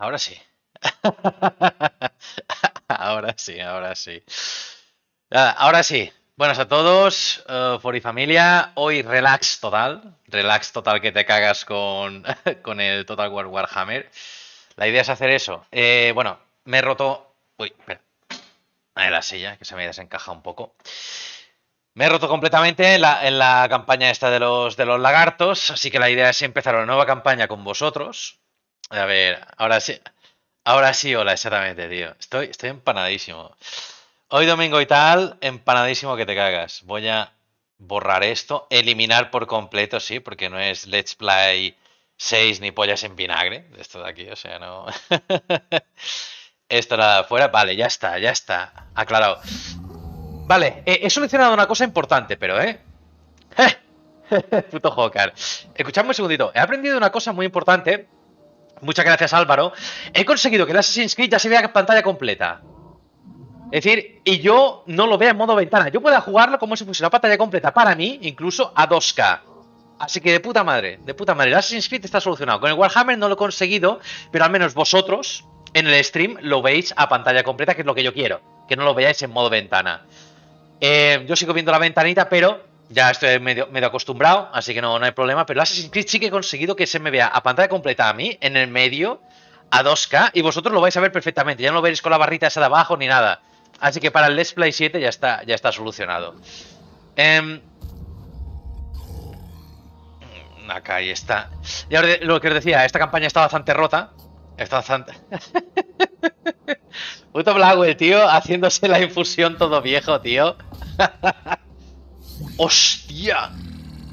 ahora sí. ahora sí, ahora sí. ahora sí. Buenas a todos, uh, For y familia. Hoy relax total. Relax total que te cagas con, con el Total War Warhammer. La idea es hacer eso. Eh, bueno, me he roto. Uy, espera. Ahí la silla, que se me desencaja un poco. Me he roto completamente en la, campaña esta de los, de los lagartos, así que la idea es empezar una nueva campaña con vosotros. A ver, ahora sí. Ahora sí, hola, exactamente, tío. Estoy, estoy empanadísimo. Hoy domingo y tal, empanadísimo que te cagas. Voy a borrar esto, eliminar por completo, sí, porque no es Let's Play 6 ni pollas en vinagre. Esto de aquí, o sea, no. esto nada fuera. Vale, ya está, ya está. Aclarado. Vale, he solucionado una cosa importante, pero, ¿eh? Puto Hawker. Escuchadme un segundito. He aprendido una cosa muy importante. Muchas gracias, Álvaro. He conseguido que el Assassin's Creed ya se vea pantalla completa. Es decir, y yo no lo vea en modo ventana. Yo pueda jugarlo como si fuese una pantalla completa para mí, incluso a 2K. Así que de puta madre, de puta madre. El Assassin's Creed está solucionado. Con el Warhammer no lo he conseguido, pero al menos vosotros en el stream lo veis a pantalla completa, que es lo que yo quiero. Que no lo veáis en modo ventana. Eh, yo sigo viendo la ventanita, pero ya estoy medio, medio acostumbrado, así que no, no hay problema. Pero Assassin's Creed sí que he conseguido que se me vea a pantalla completa a mí, en el medio, a 2K, y vosotros lo vais a ver perfectamente. Ya no lo veréis con la barrita esa de abajo ni nada. Así que para el Let's Play 7 ya está, ya está solucionado. Eh, acá ahí está. Y ahora lo que os decía, esta campaña está bastante rota. Está bastante. Puto Blackwell, tío, haciéndose la infusión todo viejo, tío. ¡Hostia!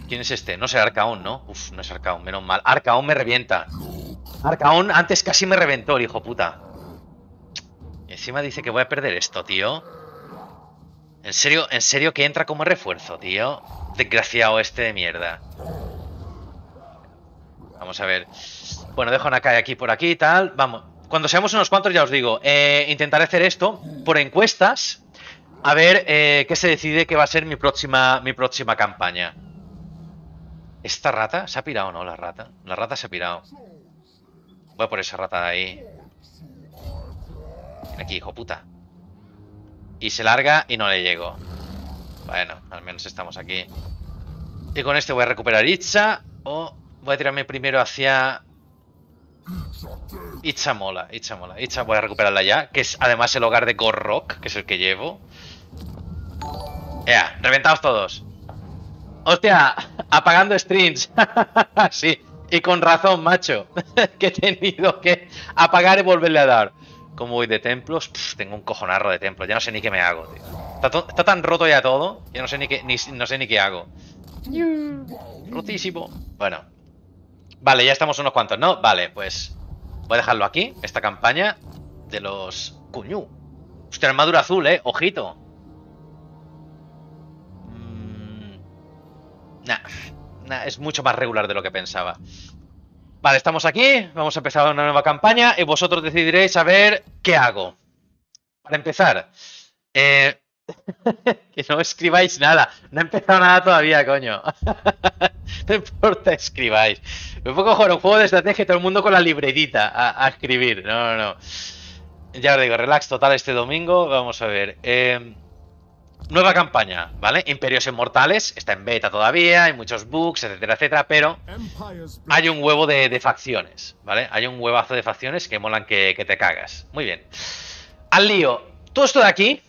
¿Quién es este? No sé, Arcaón, ¿no? Uf, no es Arcaón, menos mal. Arcaón me revienta. Arcaón antes casi me reventó el hijo puta. Y encima dice que voy a perder esto, tío. ¿En serio, en serio que entra como refuerzo, tío? Desgraciado este de mierda. Vamos a ver. Bueno, dejo una calle aquí por aquí y tal. Vamos. Cuando seamos unos cuantos, ya os digo, eh, intentaré hacer esto por encuestas. A ver eh, qué se decide que va a ser mi próxima, mi próxima campaña. ¿Esta rata? ¿Se ha pirado no la rata? La rata se ha pirado. Voy por esa rata de ahí. aquí, hijo puta. Y se larga y no le llego. Bueno, al menos estamos aquí. Y con este voy a recuperar Itza. O voy a tirarme primero hacia Itza mola, Itza mola. Itza voy a recuperarla ya, que es además el hogar de Gorrock, que es el que llevo. Ya, reventados todos. Hostia, apagando streams. sí, y con razón, macho. que he tenido que apagar y volverle a dar. Como voy de templos, tengo un cojonarro de templos. Ya no sé ni qué me hago, tío. Está, tan roto ya todo. Ya no sé ni qué, no sé ni qué hago. Rotísimo. Bueno. Vale, ya estamos unos cuantos, ¿no? Vale, pues Voy a dejarlo aquí, esta campaña de los Cuñú. Hostia, armadura azul, eh. Ojito. Nah, es mucho más regular de lo que pensaba. Vale, estamos aquí. Vamos a empezar una nueva campaña y vosotros decidiréis a ver qué hago. Para empezar, eh, que no escribáis nada. No he empezado nada todavía, coño. no importa, escribáis. Me pongo a jugar un juego de estrategia y todo el mundo con la libretita a, escribir. No, no, no. Ya os digo, relax total este domingo. Vamos a ver. Em, nueva campaña, ¿vale? Imperios Inmortales. Está en beta todavía, hay muchos bugs, etcétera, etcétera. Pero hay un huevo de, facciones, ¿vale? Hay un huevazo de facciones que molan que, que te cagas. Muy bien. Al lío. Todo esto de aquí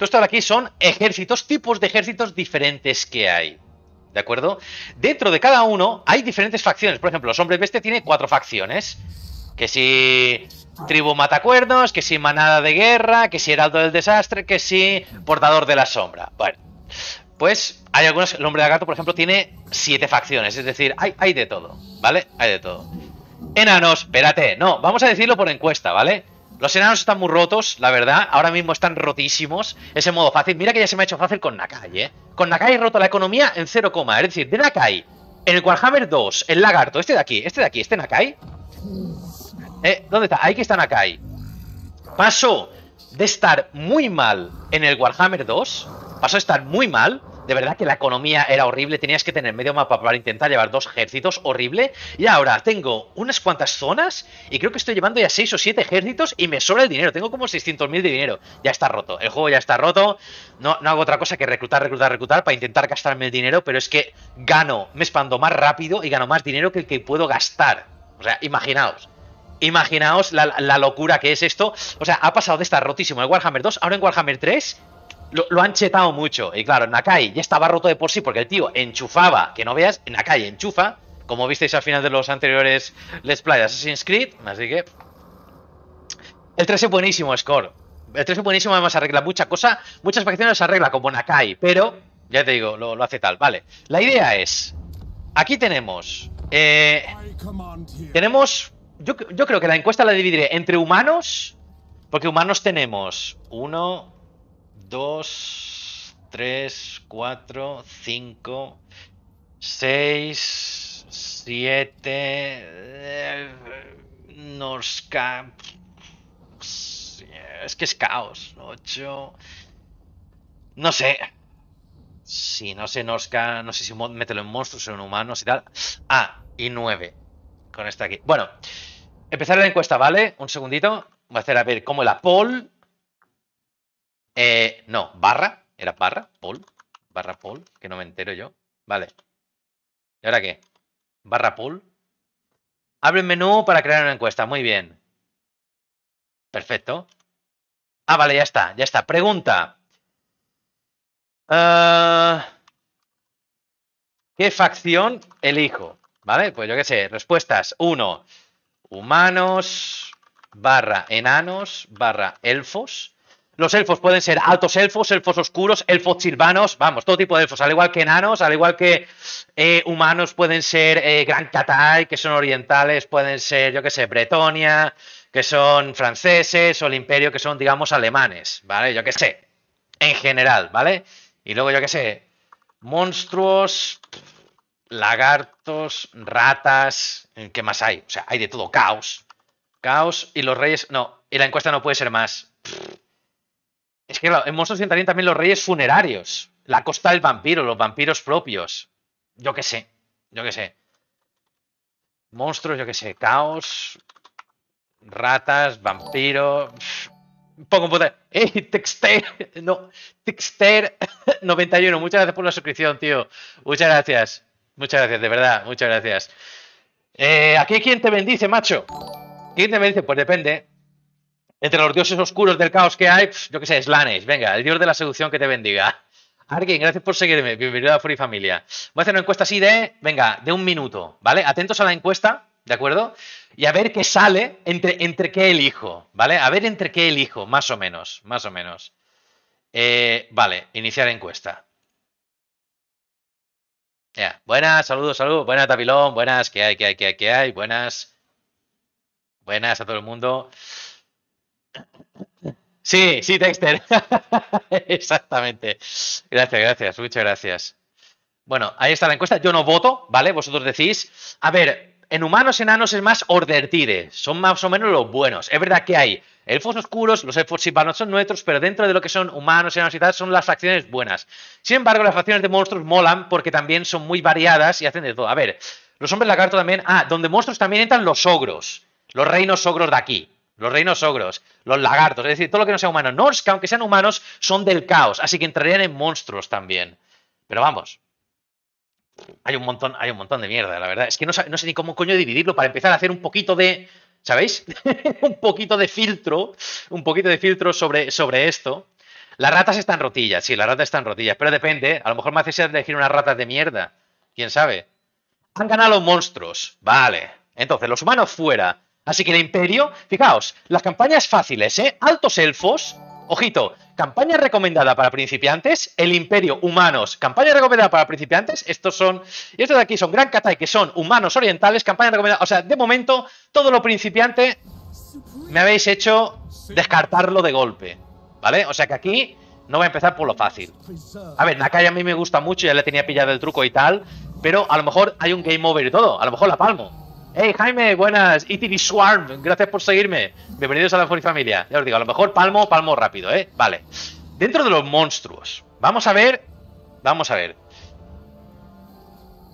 todo esto de aquí son ejércitos, tipos de ejércitos diferentes que hay. ¿De acuerdo? Dentro de cada uno hay diferentes facciones. Por ejemplo, los hombres bestia tiene cuatro facciones. Que si tribu matacuerdos, que si manada de guerra, que si heraldo del desastre, que si portador de la sombra. Bueno, pues hay algunos. El hombre de gato, por ejemplo, tiene siete facciones. Es decir, hay, hay de todo, ¿vale? Hay de todo. Enanos, espérate, no, vamos a decirlo por encuesta, ¿vale? Los enanos están muy rotos, la verdad. Ahora mismo están rotísimos. Ese modo fácil. Mira que ya se me ha hecho fácil con Nakai, ¿eh? Con Nakai he roto la economía en 0, es decir, de Nakai, en el Warhammer 2, el lagarto, este de aquí, este de aquí, este Nakai. ¿Eh? ¿Dónde está? Ahí que está Nakai. Pasó de estar muy mal en el Warhammer 2, pasó a estar muy mal, De verdad que la economía era horrible, tenías que tener medio mapa para intentar llevar dos ejércitos, horrible. Y ahora tengo unas cuantas zonas y creo que estoy llevando ya 6 o 7 ejércitos y me sobra el dinero. Tengo como 600.000 de dinero. Ya está roto, el juego ya está roto. No, no hago otra cosa que reclutar, reclutar, reclutar para intentar gastarme el dinero, pero es que gano, me expando más rápido y gano más dinero que el que puedo gastar. O sea, imaginaos. Imaginaos la, locura que es esto. O sea, ha pasado de estar rotísimo en Warhammer 2, ahora en Warhammer 3 lo, han chetado mucho. Y claro, Nakai ya estaba roto de por sí porque el tío enchufaba, que no veas, Nakai enchufa, como visteis al final de los anteriores Let's Play de Assassin's Creed. Así que... El 3 es buenísimo, Score. El 3 es buenísimo, además arregla mucha cosa. Muchas facciones se arregla como Nakai, pero... Ya te digo, lo, hace tal. Vale, la idea es... Aquí tenemos... Eh, tenemos... Yo, creo que la encuesta la dividiré entre humanos... Porque humanos tenemos... Uno, 2, 3, 4, 5, 6, 7... Norsca... Es que es caos. 8... No sé. Si no sé Norsca, no sé si mételo en monstruos o en humanos y tal. Ah, y 9. Con esta aquí. Bueno, empezar la encuesta, ¿vale? Un segundito. Voy a hacer a ver cómo la poll eh, no, barra. Era barra, Paul. Barra Paul, que no me entero yo. Vale. ¿Y ahora qué? Barra Paul. Abre el menú para crear una encuesta. Muy bien. Perfecto. Ah, vale, ya está, ya está. Pregunta. Ah, ¿Qué facción elijo? ¿Vale? Pues yo qué sé. Respuestas. 1. Humanos barra enanos barra elfos los elfos pueden ser altos elfos, elfos oscuros, elfos silvanos, vamos, todo tipo de elfos, al igual que enanos, al igual que eh, humanos pueden ser eh, Gran Catay, que son orientales, pueden ser, yo qué sé, Bretonia, que son franceses, o el imperio, que son, digamos, alemanes, ¿vale? Yo qué sé, en general, ¿vale? Y luego, yo qué sé, monstruos, lagartos, ratas, ¿qué más hay? O sea, hay de todo, caos. Caos y los reyes, no, y la encuesta no puede ser más. Es que en Monstruos entrarían también los reyes funerarios. La costa del vampiro, los vampiros propios. Yo qué sé, yo qué sé. Monstruos, yo qué sé, caos, ratas, vampiros. Pongo poder. ¡Eh! Texter. No. Texter 91. Muchas gracias por la suscripción, tío. Muchas gracias. Muchas gracias, de verdad. Muchas gracias. Eh, ¿Aquí quién te bendice, macho? ¿Quién te bendice? Pues depende. Entre los dioses oscuros del caos que hay, yo qué sé, Slanesh. Venga, el dios de la seducción que te bendiga. Alguien, gracias por seguirme. Bienvenido a Furi Familia. Voy a hacer una encuesta así de, venga, de un minuto, ¿vale? Atentos a la encuesta, ¿de acuerdo? Y a ver qué sale entre, entre qué elijo, ¿vale? A ver entre qué elijo, más o menos, más o menos. Eh, vale, iniciar encuesta. Buenas, saludos, saludos. Buenas, Tabilón, buenas, ¿qué hay, qué hay, qué hay, qué hay? Buenas. Buenas a todo el mundo. Sí, sí, Dexter. Exactamente. Gracias, gracias, muchas gracias. Bueno, ahí está la encuesta. Yo no voto, ¿vale? Vosotros decís. A ver, en humanos enanos es más ordertire. Son más o menos los buenos. Es verdad que hay elfos oscuros, los elfos silvanos son nuestros, pero dentro de lo que son humanos, enanos y tal, son las facciones buenas. Sin embargo, las facciones de monstruos molan porque también son muy variadas y hacen de todo. A ver, los hombres lagarto también. Ah, donde monstruos también entran los ogros. Los reinos ogros de aquí los reinos ogros, los lagartos, es decir, todo lo que no sea humano. que aunque sean humanos, son del caos, así que entrarían en monstruos también. Pero vamos, hay un montón, hay un montón de mierda, la verdad. Es que no, sé ni cómo coño dividirlo para empezar a hacer un poquito de, ¿sabéis? un poquito de filtro, un poquito de filtro sobre, sobre esto. Las ratas están rotillas, sí, las ratas están rotillas, pero depende. A lo mejor me hace elegir unas ratas de mierda. ¿Quién sabe? Han ganado los monstruos. Vale. Entonces, los humanos fuera. Así que el imperio, fijaos, las campañas fáciles, ¿eh? Altos elfos, ojito, campaña recomendada para principiantes, el imperio, humanos, campaña recomendada para principiantes, estos son, y estos de aquí son Gran Katai, que son humanos orientales, campaña recomendada, o sea, de momento, todo lo principiante me habéis hecho descartarlo de golpe, ¿vale? O sea que aquí no voy a empezar por lo fácil. A ver, Nakai a mí me gusta mucho, ya le tenía pillado el truco y tal, pero a lo mejor hay un game over y todo, a lo mejor la palmo. Hey Jaime, buenas, ETV Swarm, gracias por seguirme. Bienvenidos a la Furi Familia. Ya os digo, a lo mejor palmo, palmo rápido, ¿eh? Vale. Dentro de los monstruos, vamos a ver Vamos a ver.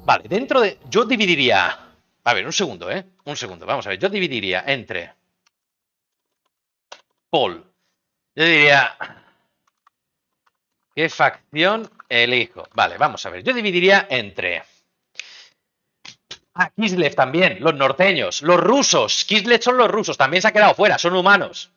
Vale, dentro de. Yo dividiría. A ver, un segundo, ¿eh? Un segundo, vamos a ver. Yo dividiría entre. Paul. Yo diría. ¿Qué facción elijo? Vale, vamos a ver. Yo dividiría entre. Ah, Kislev también, los norteños, los rusos. Kislev son los rusos, también se ha quedado fuera, son humanos.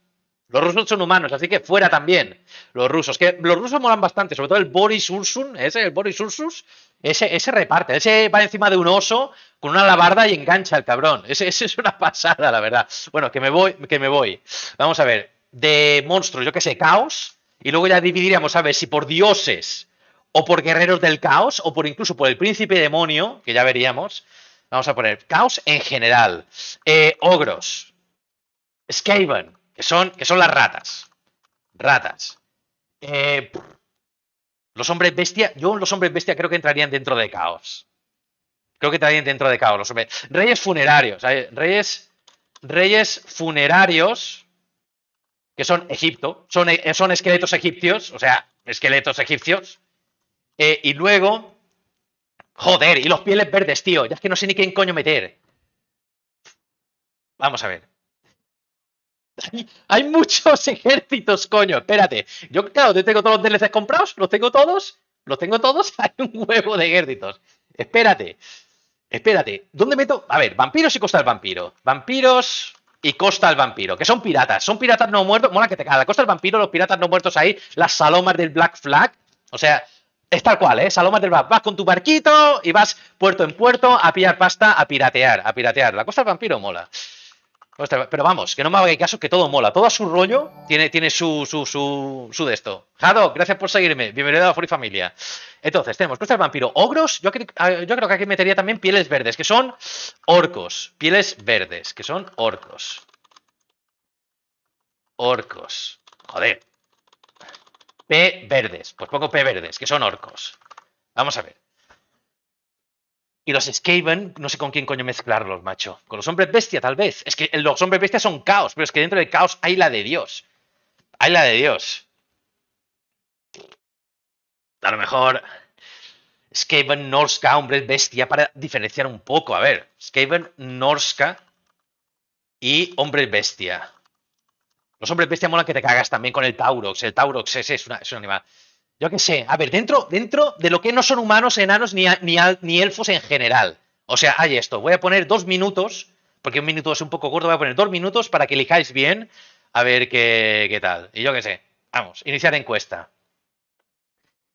Los rusos son humanos, así que fuera también. Los rusos, que los rusos molan bastante, sobre todo el Boris Ursun, ese, el Boris Ursus, ese, reparte, ese va encima de un oso con una labarda y engancha al cabrón. Ese, ese es una pasada, la verdad. Bueno, que me voy, que me voy. Vamos a ver, de monstruos, yo que sé, caos, y luego ya dividiríamos a ver si por dioses o por guerreros del caos o por incluso por el príncipe demonio, que ya veríamos. Vamos a poner caos en general. Eh, ogros. Skaven, que son, que son las ratas. Ratas. Eh, los hombres bestia, yo los hombres bestia creo que entrarían dentro de caos. Creo que entrarían dentro de caos. Los hombres. Reyes funerarios. Reyes, reyes funerarios que son Egipto, son, eh, son esqueletos egipcios, o sea, esqueletos egipcios. Y luego, joder, y los pieles verdes, tío, ya es que no sé ni quién coño meter. Vamos a ver. Hay muchos ejércitos, coño, espérate. Yo, claro, te tengo todos los DLCs comprados, los tengo todos, los tengo todos, hay un huevo de ejércitos. Espérate, espérate. ¿Dónde meto? A ver, vampiros y costa del vampiro. Vampiros, y Costa el Vampiro, que son piratas. Son piratas no muertos. Mola que te caga. Costa el Vampiro, los piratas no muertos ahí, las salomas del Black Flag. O sea, es tal cual, ¿eh? Salomas del. Vas con tu barquito y vas puerto en puerto a pillar pasta, a piratear, a piratear. La Costa del Vampiro mola. Pero vamos, que no me haga caso, que todo mola. Todo a su rollo tiene, tiene su, su, su, su de esto. Jado, gracias por seguirme. Bienvenido a la Furi Familia. Entonces, tenemos Costa del Vampiro. Ogros, yo, yo creo que aquí metería también pieles verdes, que son orcos. Pieles verdes, que son orcos. Orcos. Joder. P verdes. Pues pongo P verdes, que son orcos. Vamos a ver. Y los Skaven, no sé con quién coño mezclarlos, macho. Con los hombres bestia, tal vez. Es que los hombres bestia son caos, pero es que dentro del caos hay la de Dios. Hay la de Dios. A lo mejor. Skaven, Norska, hombres bestia, para diferenciar un poco. A ver, Skaven, Norska y hombres bestia. Los hombres bestia molan que te cagas también con el Taurox. El Taurox es, un animal. Yo qué sé, a ver, dentro, dentro de lo que no son humanos, enanos ni, ni, elfos en general. O sea, hay esto. Voy a poner dos minutos, porque un minuto es un poco corto, voy a poner dos minutos para que elijáis bien a ver qué, qué tal. Y yo qué sé. Vamos, iniciar encuesta.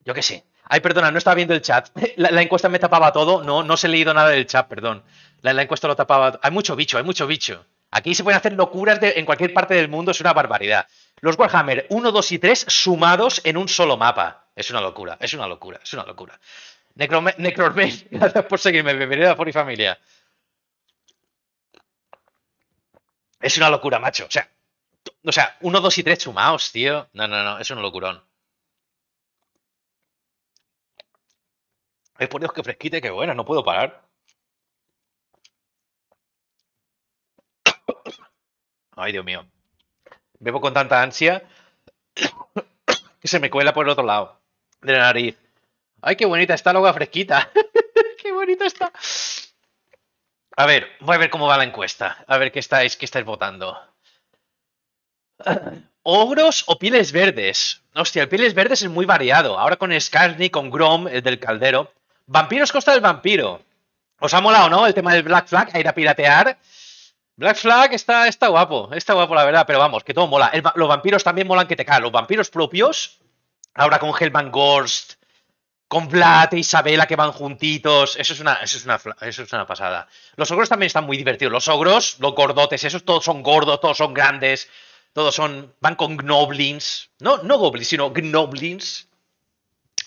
Yo qué sé. Ay, perdona, no estaba viendo el chat. La, encuesta me tapaba todo. No, no se he leído nada del chat, perdón. La, la, encuesta lo tapaba. Hay mucho bicho, hay mucho bicho. Aquí se pueden hacer locuras en cualquier parte del mundo, es una barbaridad. Los Warhammer 1, 2 y 3 sumados en un solo mapa. Es una locura, es una locura, es una locura. Necroman, gracias por seguirme. Bienvenido a Fori Familia. Es una locura, macho. O sea, o sea, 1, 2 y 3 sumados, tío. No, no, no, es un locurón. Ay, por Dios, que fresquita y qué buena, no puedo parar. Ay, Dios mío. Bebo con tanta ansia que se me cuela por el otro lado de la nariz. Ay, qué bonita está la agua fresquita. qué bonita está. A ver, voy a ver cómo va la encuesta. A ver qué estáis, qué estáis votando. ¿Ogros o pieles verdes? Hostia, el pieles verdes es muy variado. Ahora con Skarsny, con Grom, el del caldero. Vampiros costa del vampiro. ¿Os ha molado, no? El tema del Black Flag, a ir a piratear. Black Flag está, está guapo, está guapo la verdad, pero vamos, que todo mola. los vampiros también molan que te caen. Los vampiros propios, ahora con Hellman Gorst, con Vlad e Isabela que van juntitos, eso es una, eso es una, eso es una pasada. Los ogros también están muy divertidos. Los ogros, los gordotes, esos todos son gordos, todos son grandes, todos son, van con gnoblins, no, no goblins, sino gnoblins.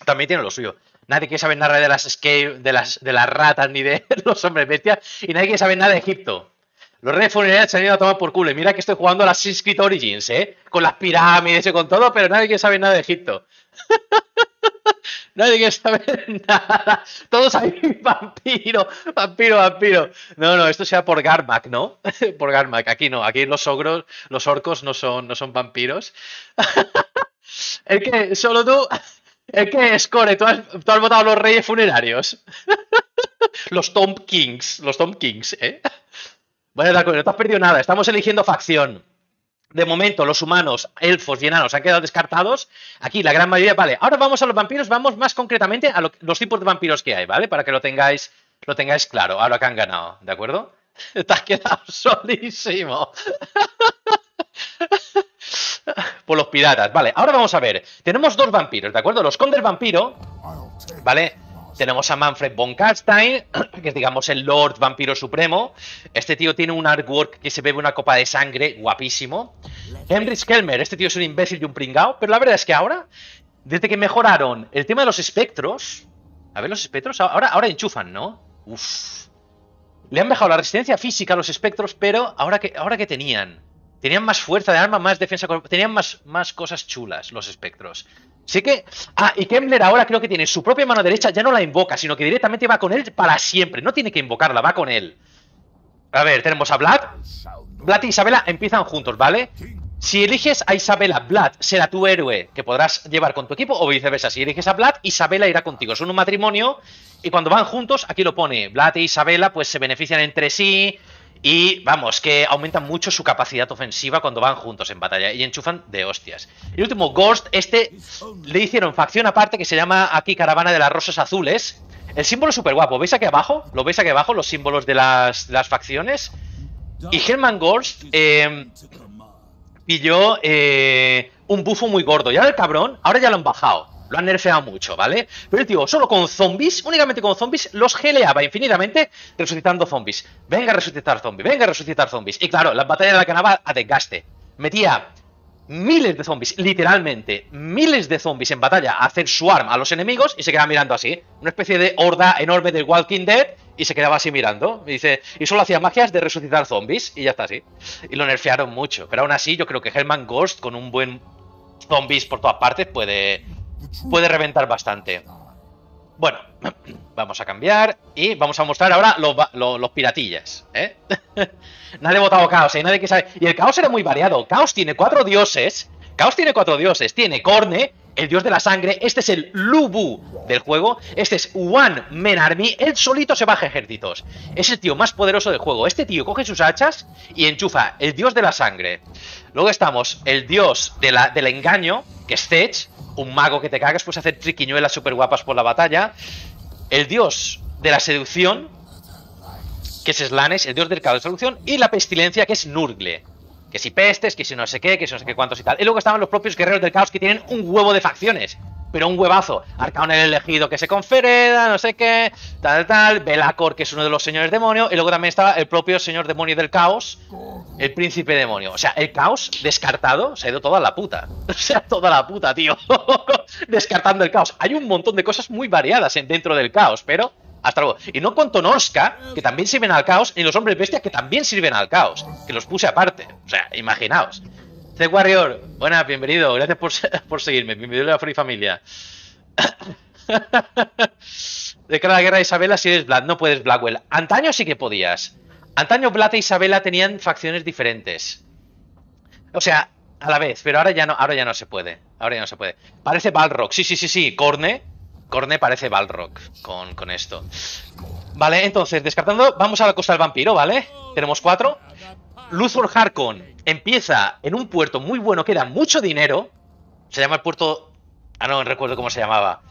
También tienen lo suyo. Nadie quiere saber nada de las, de las, de las ratas ni de los hombres bestias, y nadie quiere saber nada de Egipto. Los reyes funerarios se han ido a tomar por culo. Y mira que estoy jugando a las Creed Origins, ¿eh? Con las pirámides y con todo, pero nadie quiere saber nada de Egipto. nadie quiere saber nada. Todos ahí, vampiro, vampiro, vampiro. No, no, esto sea por Garmac, ¿no? por Garmac. Aquí no, aquí los ogros, los orcos no son, no son vampiros. es que solo tú, ¿Es que Score? ¿Tú has, ¿Tú has votado los reyes funerarios? los Tom Kings. Los Tom Kings, ¿eh? Bueno, de acuerdo, no te has perdido nada. Estamos eligiendo facción. De momento, los humanos, elfos y enanos han quedado descartados. Aquí la gran mayoría, vale. Ahora vamos a los vampiros, vamos más concretamente a los tipos de vampiros que hay, ¿vale? Para que lo tengáis, lo tengáis claro, ahora que han ganado, ¿de acuerdo? Te has quedado solísimo. Por los piratas, vale. Ahora vamos a ver. Tenemos dos vampiros, ¿de acuerdo? Los condes vampiro, ¿vale? Tenemos a Manfred von Karstein, que es digamos el Lord Vampiro Supremo. Este tío tiene un artwork que se bebe una copa de sangre, guapísimo. Henry Skelmer, este tío es un imbécil y un pringao, pero la verdad es que ahora, desde que mejoraron el tema de los espectros, a ver los espectros, ahora, ahora enchufan, ¿no? Uf. Le han bajado la resistencia física a los espectros, pero ahora que, ahora que tenían, tenían más fuerza de arma, más defensa, tenían más, más cosas chulas los espectros. Sí que. Ah, y Kemmler ahora creo que tiene su propia mano derecha, ya no la invoca, sino que directamente va con él para siempre. No tiene que invocarla, va con él. A ver, tenemos a Vlad. Vlad y Isabela empiezan juntos, ¿vale? Si eliges a Isabela, Vlad será tu héroe que podrás llevar con tu equipo, o viceversa. Si eliges a Vlad, Isabela irá contigo. Son un matrimonio y cuando van juntos, aquí lo pone, Vlad e Isabela pues se benefician entre sí, y vamos, que aumentan mucho su capacidad ofensiva cuando van juntos en batalla y enchufan de hostias. Y el último, Ghost, este le hicieron facción aparte que se llama aquí Caravana de las Rosas Azules. El símbolo es súper guapo. ¿Veis aquí abajo? ¿Lo veis aquí abajo? Los símbolos de las, facciones. Y Herman Ghost eh, pilló eh, un bufo muy gordo. Y ahora el cabrón, ahora ya lo han bajado. Lo han nerfeado mucho, ¿vale? Pero el tío, solo con zombies, únicamente con zombies, los geleaba infinitamente resucitando zombies. Venga a resucitar zombies, venga a resucitar zombies. Y claro, la batalla de la canaba a desgaste. Metía miles de zombies, literalmente miles de zombies en batalla a hacer swarm a los enemigos y se quedaba mirando así. Una especie de horda enorme del Walking Dead y se quedaba así mirando. Y dice, y solo hacía magias de resucitar zombies y ya está así. Y lo nerfearon mucho. Pero aún así, yo creo que Herman Ghost con un buen zombies por todas partes puede puede reventar bastante. Bueno, vamos a cambiar y vamos a mostrar ahora los, piratillas, ¿eh? nadie ha votado Caos, ¿eh? Nadie que sabe... Y el Caos era muy variado. Caos tiene cuatro dioses. Caos tiene cuatro dioses. Tiene Corne, el dios de la sangre. Este es el Lubu del juego. Este es One Men Army. Él solito se baja ejércitos. Es el tío más poderoso del juego. Este tío coge sus hachas y enchufa el dios de la sangre. Luego estamos el dios del engaño, que es un mago que te cagas, puedes hacer triquiñuelas súper guapas por la batalla. El dios de la seducción, que es Slanes, el dios del caos de seducción. Y la pestilencia, que es Nurgle. Que si pestes, que si no sé qué, que si no sé qué cuántos y tal. Y luego estaban los propios guerreros del caos que tienen un huevo de facciones pero un huevazo. Arcaon el elegido que se confereda, no sé qué, tal, tal. Belacor, que es uno de los señores demonio. Y luego también estaba el propio señor demonio del caos, el príncipe demonio. O sea, el caos descartado se ha ido toda la puta. O sea, toda la puta, tío. Descartando el caos. Hay un montón de cosas muy variadas dentro del caos, pero hasta luego. Y no cuento Norska, que también sirven al caos, y los hombres bestia, que también sirven al caos. Que los puse aparte. O sea, imaginaos. The Warrior, buenas, bienvenido. Gracias por, seguirme. Bienvenido a la Free Familia. de cara a la guerra de Isabela, si eres Vlad, no puedes Blackwell. Antaño sí que podías. Antaño Vlad e Isabela tenían facciones diferentes. O sea, a la vez, pero ahora ya no, ahora ya no se puede. Ahora ya no se puede. Parece Balrog. Sí, sí, sí, sí. Corne. Corne parece Balrog con, con esto. Vale, entonces, descartando, vamos a la costa del vampiro, ¿vale? Tenemos cuatro. Luthor Harkon empieza en un puerto muy bueno que da mucho dinero. Se llama el puerto. Ah, no recuerdo cómo se llamaba.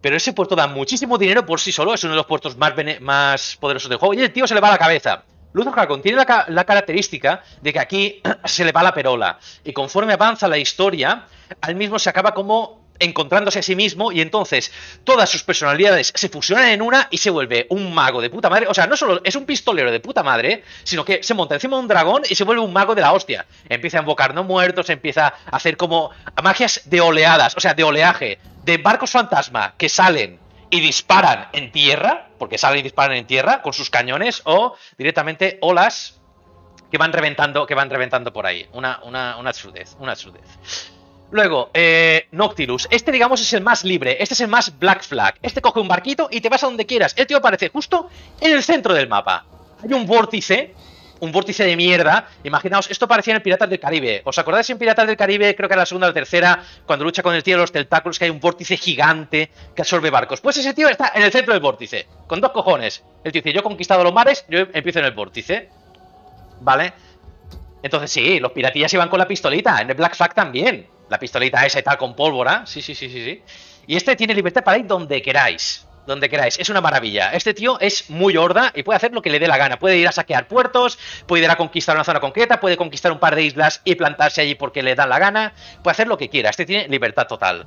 Pero ese puerto da muchísimo dinero por sí solo. Es uno de los puertos más, más poderosos del juego. Y el tío se le va la cabeza. Luthor Harkon tiene la, la, característica de que aquí se le va la perola. Y conforme avanza la historia, al mismo se acaba como encontrándose a sí mismo y entonces todas sus personalidades se fusionan en una y se vuelve un mago de puta madre. O sea, no solo es un pistolero de puta madre, sino que se monta encima de un dragón y se vuelve un mago de la hostia. Empieza a invocar no muertos, empieza a hacer como magias de oleadas, o sea, de oleaje, de barcos fantasma que salen y disparan en tierra, porque salen y disparan en tierra con sus cañones, o directamente olas que van reventando, que van reventando por ahí. Una, una, una absurdez, una. Luego, eh, Noctilus. Este, digamos, es el más libre. Este es el más Black Flag. Este coge un barquito y te vas a donde quieras. Tío aparece justo en el centro del mapa. Hay un vórtice un vórtice de mierda. Imaginaos, esto parecía en el Piratas del Caribe. ¿Os acordáis en Piratas del Caribe? Creo que era la segunda o la tercera, cuando lucha con el tío de los tentáculos, que hay un vórtice gigante que absorbe barcos. Pues ese tío está en el centro del vórtice, con dos cojones. El tío dice, yo he conquistado los mares, yo empiezo en el vórtice. ¿Vale? Entonces sí, los piratillas iban con la pistolita, en el Black Flag también. La pistolita esa y tal con pólvora. Sí, sí, sí, sí, sí. Y este tiene libertad para ir donde queráis donde queráis. Es una maravilla. Este tío es muy horda y puede hacer lo que le dé la gana. Puede ir a saquear puertos, puede ir a conquistar una zona concreta, puede conquistar un par de islas y plantarse allí porque le da la gana. Puede hacer lo que quiera. Este tiene libertad total.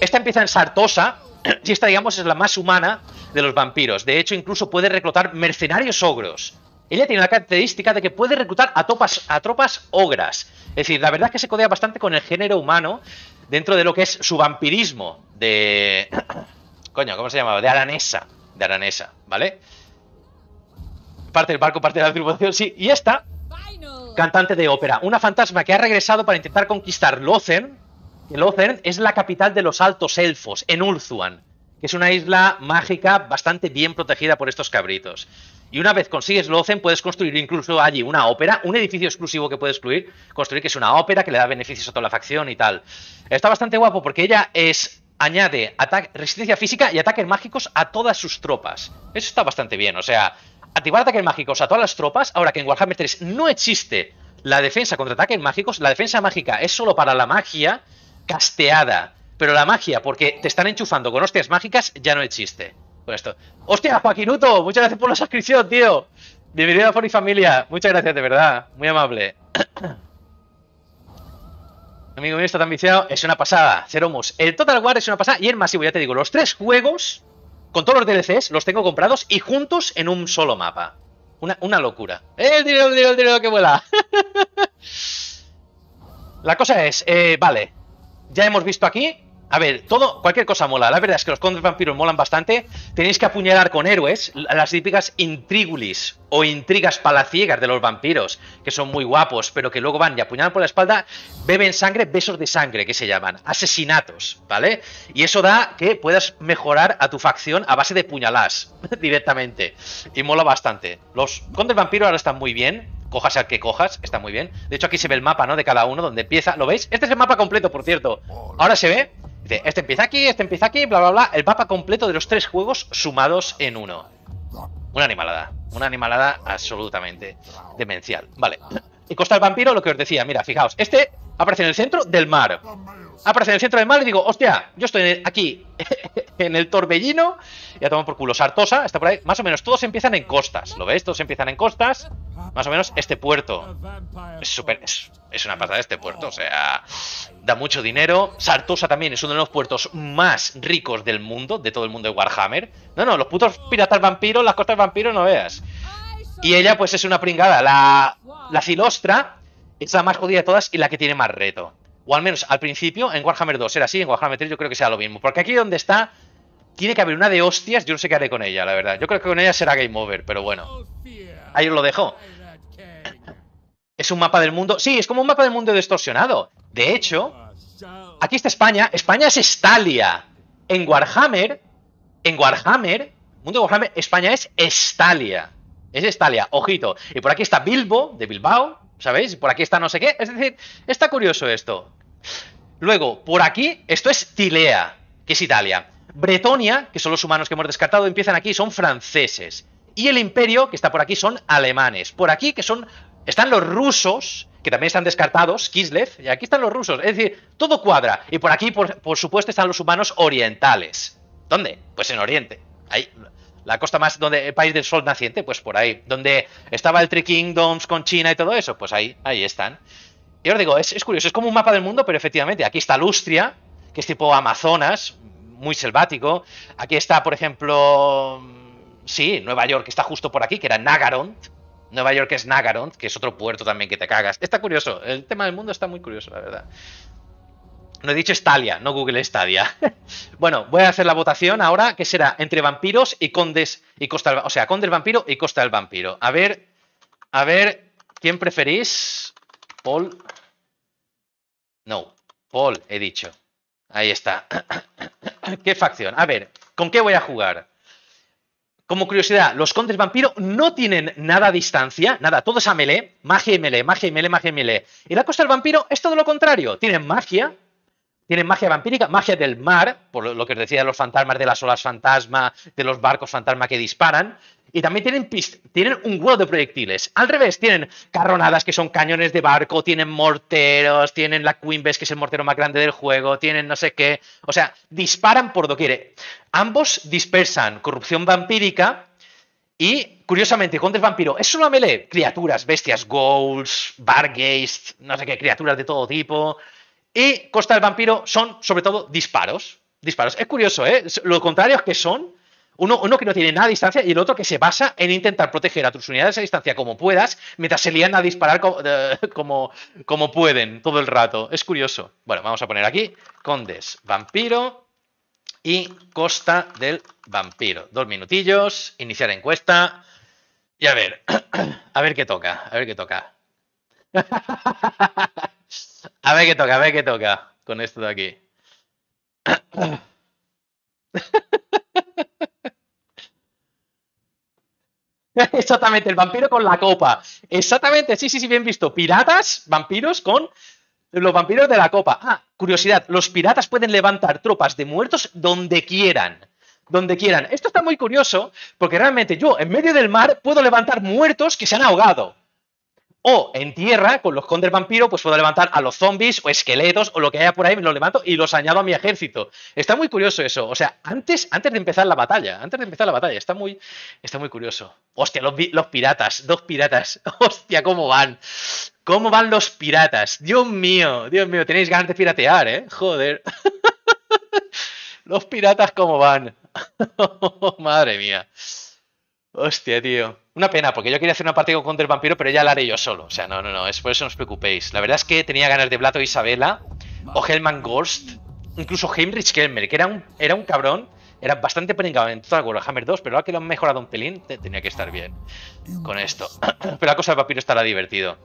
Esta empieza en Sartosa. Y esta, digamos, es la más humana de los vampiros. De hecho, incluso puede reclutar mercenarios ogros. Ella tiene la característica de que puede reclutar a, topas, a tropas ogras. Es decir, la verdad es que se codea bastante con el género humano dentro de lo que es su vampirismo de... Coño, ¿cómo se llamaba? De Aranesa. De Aranesa, ¿vale? Parte del barco, parte de la tripulación, sí. Y esta, cantante de ópera. Una fantasma que ha regresado para intentar conquistar Lothern. Que Lothern es la capital de los altos elfos, en Ulthuan. Que es una isla mágica bastante bien protegida por estos cabritos. Y una vez consigues Lothern, puedes construir incluso allí una ópera, un edificio exclusivo que puedes construir, construir que es una ópera que le da beneficios a toda la facción y tal. Está bastante guapo porque ella es añade resistencia física y ataques mágicos a todas sus tropas. Eso está bastante bien, o sea, activar ataques mágicos a todas las tropas, ahora que en Warhammer 3 no existe la defensa contra ataques mágicos, la defensa mágica es solo para la magia casteada, pero la magia, porque te están enchufando con hostias mágicas, ya no existe. Con esto. ¡Hostia, Joaquinuto! Muchas gracias por la suscripción, tío. Bienvenido por mi familia. Muchas gracias, de verdad. Muy amable. Amigo mío está tan viciado, es una pasada. Ceromus. El Total War es una pasada y el masivo, ya te digo, los tres juegos, con todos los DLCs, los tengo comprados y juntos en un solo mapa. Una, locura. ¡Eh, el dinero, el dinero, el dinero que vuela! La cosa es, eh, vale, ya hemos visto aquí a ver, todo, cualquier cosa mola. La verdad es que los condes vampiros molan bastante. Tenéis que apuñalar con héroes, las típicas intrigulis o intrigas palaciegas de los vampiros, que son muy guapos, pero que luego van y apuñalan por la espalda, beben sangre, besos de sangre, que se llaman, asesinatos, ¿vale? Y eso da que puedas mejorar a tu facción a base de puñalás directamente. Y mola bastante. Los condes vampiros ahora están muy bien, cojas al que cojas, está muy bien. De hecho, aquí se ve el mapa, ¿no? De cada uno, donde empieza. ¿Lo veis? Este es el mapa completo, por cierto. Ahora se ve Dice, este empieza aquí, este empieza aquí, bla, bla, bla. El mapa completo de los tres juegos sumados en uno. Una animalada. Una animalada absolutamente demencial. Vale. Y Costa del Vampiro, lo que os decía, mira, fijaos. Este aparece en el centro del mar. Aparece en el centro del mar y digo, hostia, yo estoy aquí en el torbellino. Ya tomo por culo. Sartosa está por ahí. Más o menos todos empiezan en costas. ¿Lo veis? Todos empiezan en costas. Más o menos este puerto. Es súper. Es, una pasada este puerto. O sea, da mucho dinero. Sartosa también es uno de los puertos más ricos del mundo. De todo el mundo de Warhammer. No, no, los putos piratas vampiros, las costas vampiros, no veas. Y ella, pues es una pringada. La, la Filostra es la más jodida de todas y la que tiene más reto. O al menos al principio, en Warhammer 2 era así, en Warhammer 3 yo creo que sea lo mismo. Porque aquí donde está, tiene que haber una de hostias, yo no sé qué haré con ella, la verdad. Yo creo que con ella será game over, pero bueno. Ahí os lo dejo. Es un mapa del mundo. Sí, es como un mapa del mundo distorsionado. De hecho, aquí está España. España es Estalia. En Warhammer, en Warhammer, mundo de Warhammer, España es Estalia. Es Estalia, ojito. Y por aquí está Bilbo, de Bilbao, ¿sabéis? Por aquí está no sé qué. Es decir, está curioso esto. Luego, por aquí, esto es Tilea, que es Italia. Bretonia, que son los humanos que hemos descartado, empiezan aquí, son franceses. Y el imperio, que está por aquí, son alemanes. Por aquí, que son... Están los rusos, que también están descartados, Kislev, y aquí están los rusos. Es decir, todo cuadra. Y por aquí, por, por supuesto, están los humanos orientales. ¿Dónde? Pues en Oriente. Ahí, la costa más donde el país del sol naciente, pues por ahí, donde estaba el Three Kingdoms con China y todo eso, pues ahí, ahí están. Y os digo, es, curioso, es como un mapa del mundo, pero efectivamente, aquí está Lustria, que es tipo Amazonas, muy selvático. Aquí está, por ejemplo, sí, Nueva York, que está justo por aquí, que era Nagaront. Nueva York es Nagaront, que es otro puerto también que te cagas. Está curioso, el tema del mundo está muy curioso, la verdad. No he dicho Stadia, no Google Stadia. bueno, voy a hacer la votación ahora, que será entre vampiros y condes y costa del, O sea, conde vampiro y costa del vampiro. A ver, a ver, ¿quién preferís? Paul. No, Paul, he dicho. Ahí está. ¿Qué facción? A ver, ¿con qué voy a jugar? como curiosidad, los condes vampiro no tienen nada a distancia, nada, todo es a melee, magia y melee, magia y melee, magia y melee. Y la costa del vampiro es todo lo contrario, tienen magia, tienen magia vampírica, magia del mar, por lo que os decía de los fantasmas, de las olas fantasma, de los barcos fantasma que disparan, y también tienen, tienen un huevo de proyectiles. Al revés, tienen carronadas que son cañones de barco, tienen morteros, tienen la Queenbase, que es el mortero más grande del juego, tienen no sé qué. O sea, disparan por doquier. Ambos dispersan corrupción vampírica y, curiosamente, contra el vampiro es solo melee. Criaturas, bestias, ghouls, bargeist, no sé qué, criaturas de todo tipo. Y Costa del Vampiro son, sobre todo, disparos. Disparos. Es curioso, ¿eh? Lo contrario es que son uno, que no tiene nada de distancia y el otro que se basa en intentar proteger a tus unidades a distancia como puedas, mientras se lían a disparar como, como, pueden todo el rato. Es curioso. Bueno, vamos a poner aquí Condes Vampiro y Costa del Vampiro. Dos minutillos, iniciar encuesta y a ver, a ver qué toca, a ver qué toca. A ver qué toca, a ver qué toca con esto de aquí. Exactamente, el vampiro con la copa. Exactamente, sí, sí, sí, bien visto. Piratas, vampiros con los vampiros de la copa. Ah, curiosidad, los piratas pueden levantar tropas de muertos donde quieran. Donde quieran. Esto está muy curioso porque realmente yo en medio del mar puedo levantar muertos que se han ahogado. O en tierra, con los condes vampiro, pues puedo levantar a los zombies o esqueletos o lo que haya por ahí, me los levanto y los añado a mi ejército. Está muy curioso eso. O sea, antes, antes de empezar la batalla, antes de empezar la batalla, está muy, está muy curioso. Hostia, los, los piratas, dos piratas. Hostia, ¿cómo van? ¿Cómo van los piratas? Dios mío, Dios mío, tenéis ganas de piratear, ¿eh? Joder. los piratas, ¿cómo van? Madre mía. Hostia, tío. Una pena, porque yo quería hacer una partida contra el vampiro, pero ya la haré yo solo. O sea, no, no, no, es por eso no os preocupéis. La verdad es que tenía ganas de Blato Isabela, o Helman Gorst, incluso Heinrich Kelmer, que era un, era un cabrón, era bastante pringado en toda Hammer 2, pero ahora que lo han mejorado un pelín, tenía que estar bien con esto. pero la cosa del vampiro estará divertido.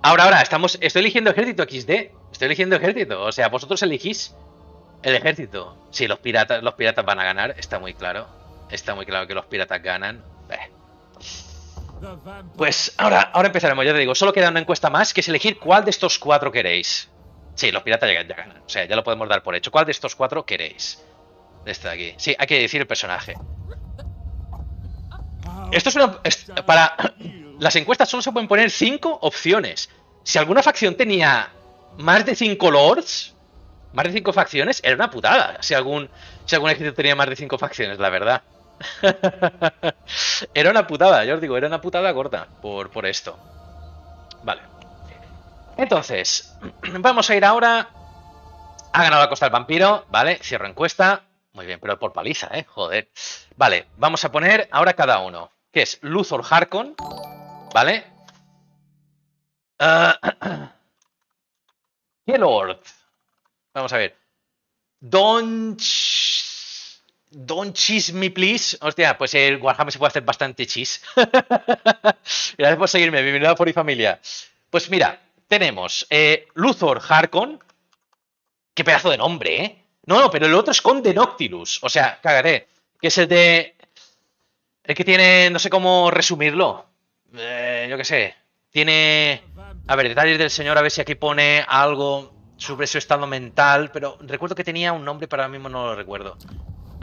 Ahora, ahora, estamos, estoy eligiendo ejército XD. Estoy eligiendo ejército. O sea, vosotros elegís el ejército. Sí, los piratas, los piratas van a ganar, está muy claro. Está muy claro que los piratas ganan. Pues ahora, ahora empezaremos, ya te digo, solo queda una encuesta más, que es elegir cuál de estos cuatro queréis. Sí, los piratas ya, ganan, o sea, ya lo podemos dar por hecho. ¿Cuál de estos cuatro queréis? Este de aquí. Sí, hay que decir el personaje. Esto es una... para... Las encuestas solo se pueden poner cinco opciones. Si alguna facción tenía más de cinco lords, más de cinco facciones, era una putada. Si algún, si algún ejército tenía más de cinco facciones, la verdad. era una putada, yo os digo, era una putada corta por, por esto. Vale. Entonces, vamos a ir ahora. Ha ganado la costa del vampiro, ¿vale? Cierro encuesta. Muy bien, pero por paliza, ¿eh? Joder. Vale, vamos a poner ahora cada uno. Que es Luthor Harkon, ¿vale? Uh, Lord. Vamos a ver. Don Don't cheese me, please. Hostia, pues el Warhammer se puede hacer bastante cheese. Gracias por seguirme. Bienvenido a Fori Familia. Pues mira, tenemos eh, Luthor Harkon. Qué pedazo de nombre, ¿eh? No, no, pero el otro es Conde Noctilus. O sea, cágate. Que es el de. El que tiene. No sé cómo resumirlo. Eh, yo qué sé. Tiene. A ver, detalles del señor, a ver si aquí pone algo sobre su estado mental. Pero recuerdo que tenía un nombre, pero ahora mismo no lo recuerdo.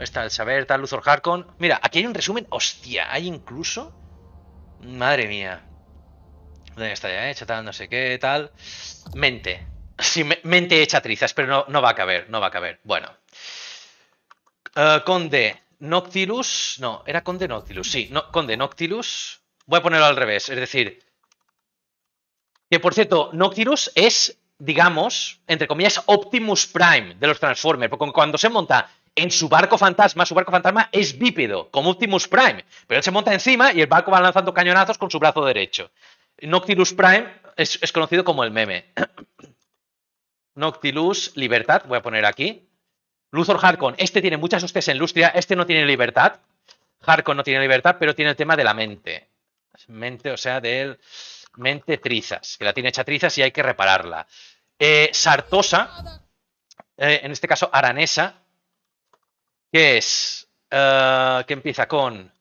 Está el saber, tal, Luthor Harkon. Mira, aquí hay un resumen. Hostia, hay incluso. Madre mía. ¿Dónde está ya hecha? Tal, no sé qué, tal. Mente. Sí, mente hecha trizas, pero no, no va a caber, no va a caber. Bueno. Uh, conde Noctilus. No, era Conde Noctilus. Sí, no, Conde Noctilus. Voy a ponerlo al revés. Es decir. Que por cierto, Noctilus es, digamos, entre comillas, Optimus Prime de los Transformers. Porque cuando se monta en su barco fantasma, su barco fantasma es bípedo, como Optimus Prime, pero él se monta encima y el barco va lanzando cañonazos con su brazo derecho. Noctilus Prime es, conocido como el meme. Noctilus Libertad, voy a poner aquí. Luthor Harkon, este tiene muchas hostias en Lustria, este no tiene libertad. Harkon no tiene libertad, pero tiene el tema de la mente. Mente, o sea, del mente trizas, que la tiene hecha trizas y hay que repararla. Eh, Sartosa, eh, en este caso aranesa, que es eh, que empieza con...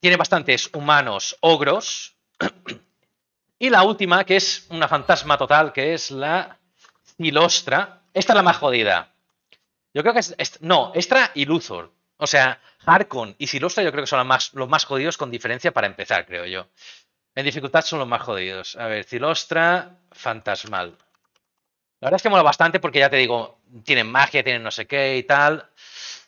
Tiene bastantes humanos ogros. y la última, que es una fantasma total, que es la Cilostra. Esta es la más jodida. Yo creo que es... no, Extra y Luthor. O sea, Harkon y Silostra yo creo que son los más, los más jodidos con diferencia para empezar, creo yo. En dificultad son los más jodidos. A ver, Cilostra, Fantasmal. La verdad es que mola bastante porque ya te digo, tienen magia, tienen no sé qué y tal.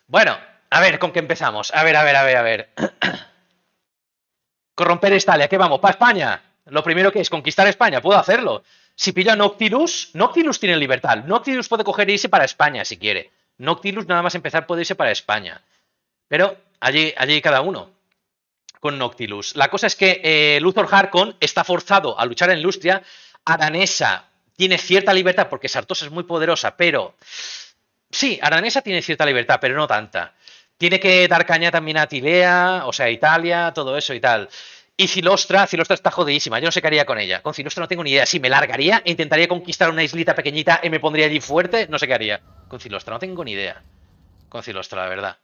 Bueno, a ver, ¿con qué empezamos? A ver, a ver, a ver, a ver. Corromper Estalia, ¿qué vamos? ¿Para España? Lo primero que es conquistar España, puedo hacerlo. Si pillo a Noctilus, Noctilus tiene libertad. Noctilus puede coger e irse para España si quiere. Noctilus nada más empezar puede irse para España. Pero allí, allí cada uno con Noctilus. La cosa es que eh, Luthor Harkon está forzado a luchar en Lustria. Aranesa tiene cierta libertad porque Sartosa es muy poderosa, pero... Sí, Aranesa tiene cierta libertad, pero no tanta. Tiene que dar caña también a Tilea, o sea, Italia, todo eso y tal. Y Cilostra, Cilostra está jodidísima, yo no sé qué haría con ella. Con Cilostra no tengo ni idea. Si me largaría, intentaría conquistar una islita pequeñita y me pondría allí fuerte, no sé qué haría. Con Cilostra no tengo ni idea. Con Cilostra, la verdad.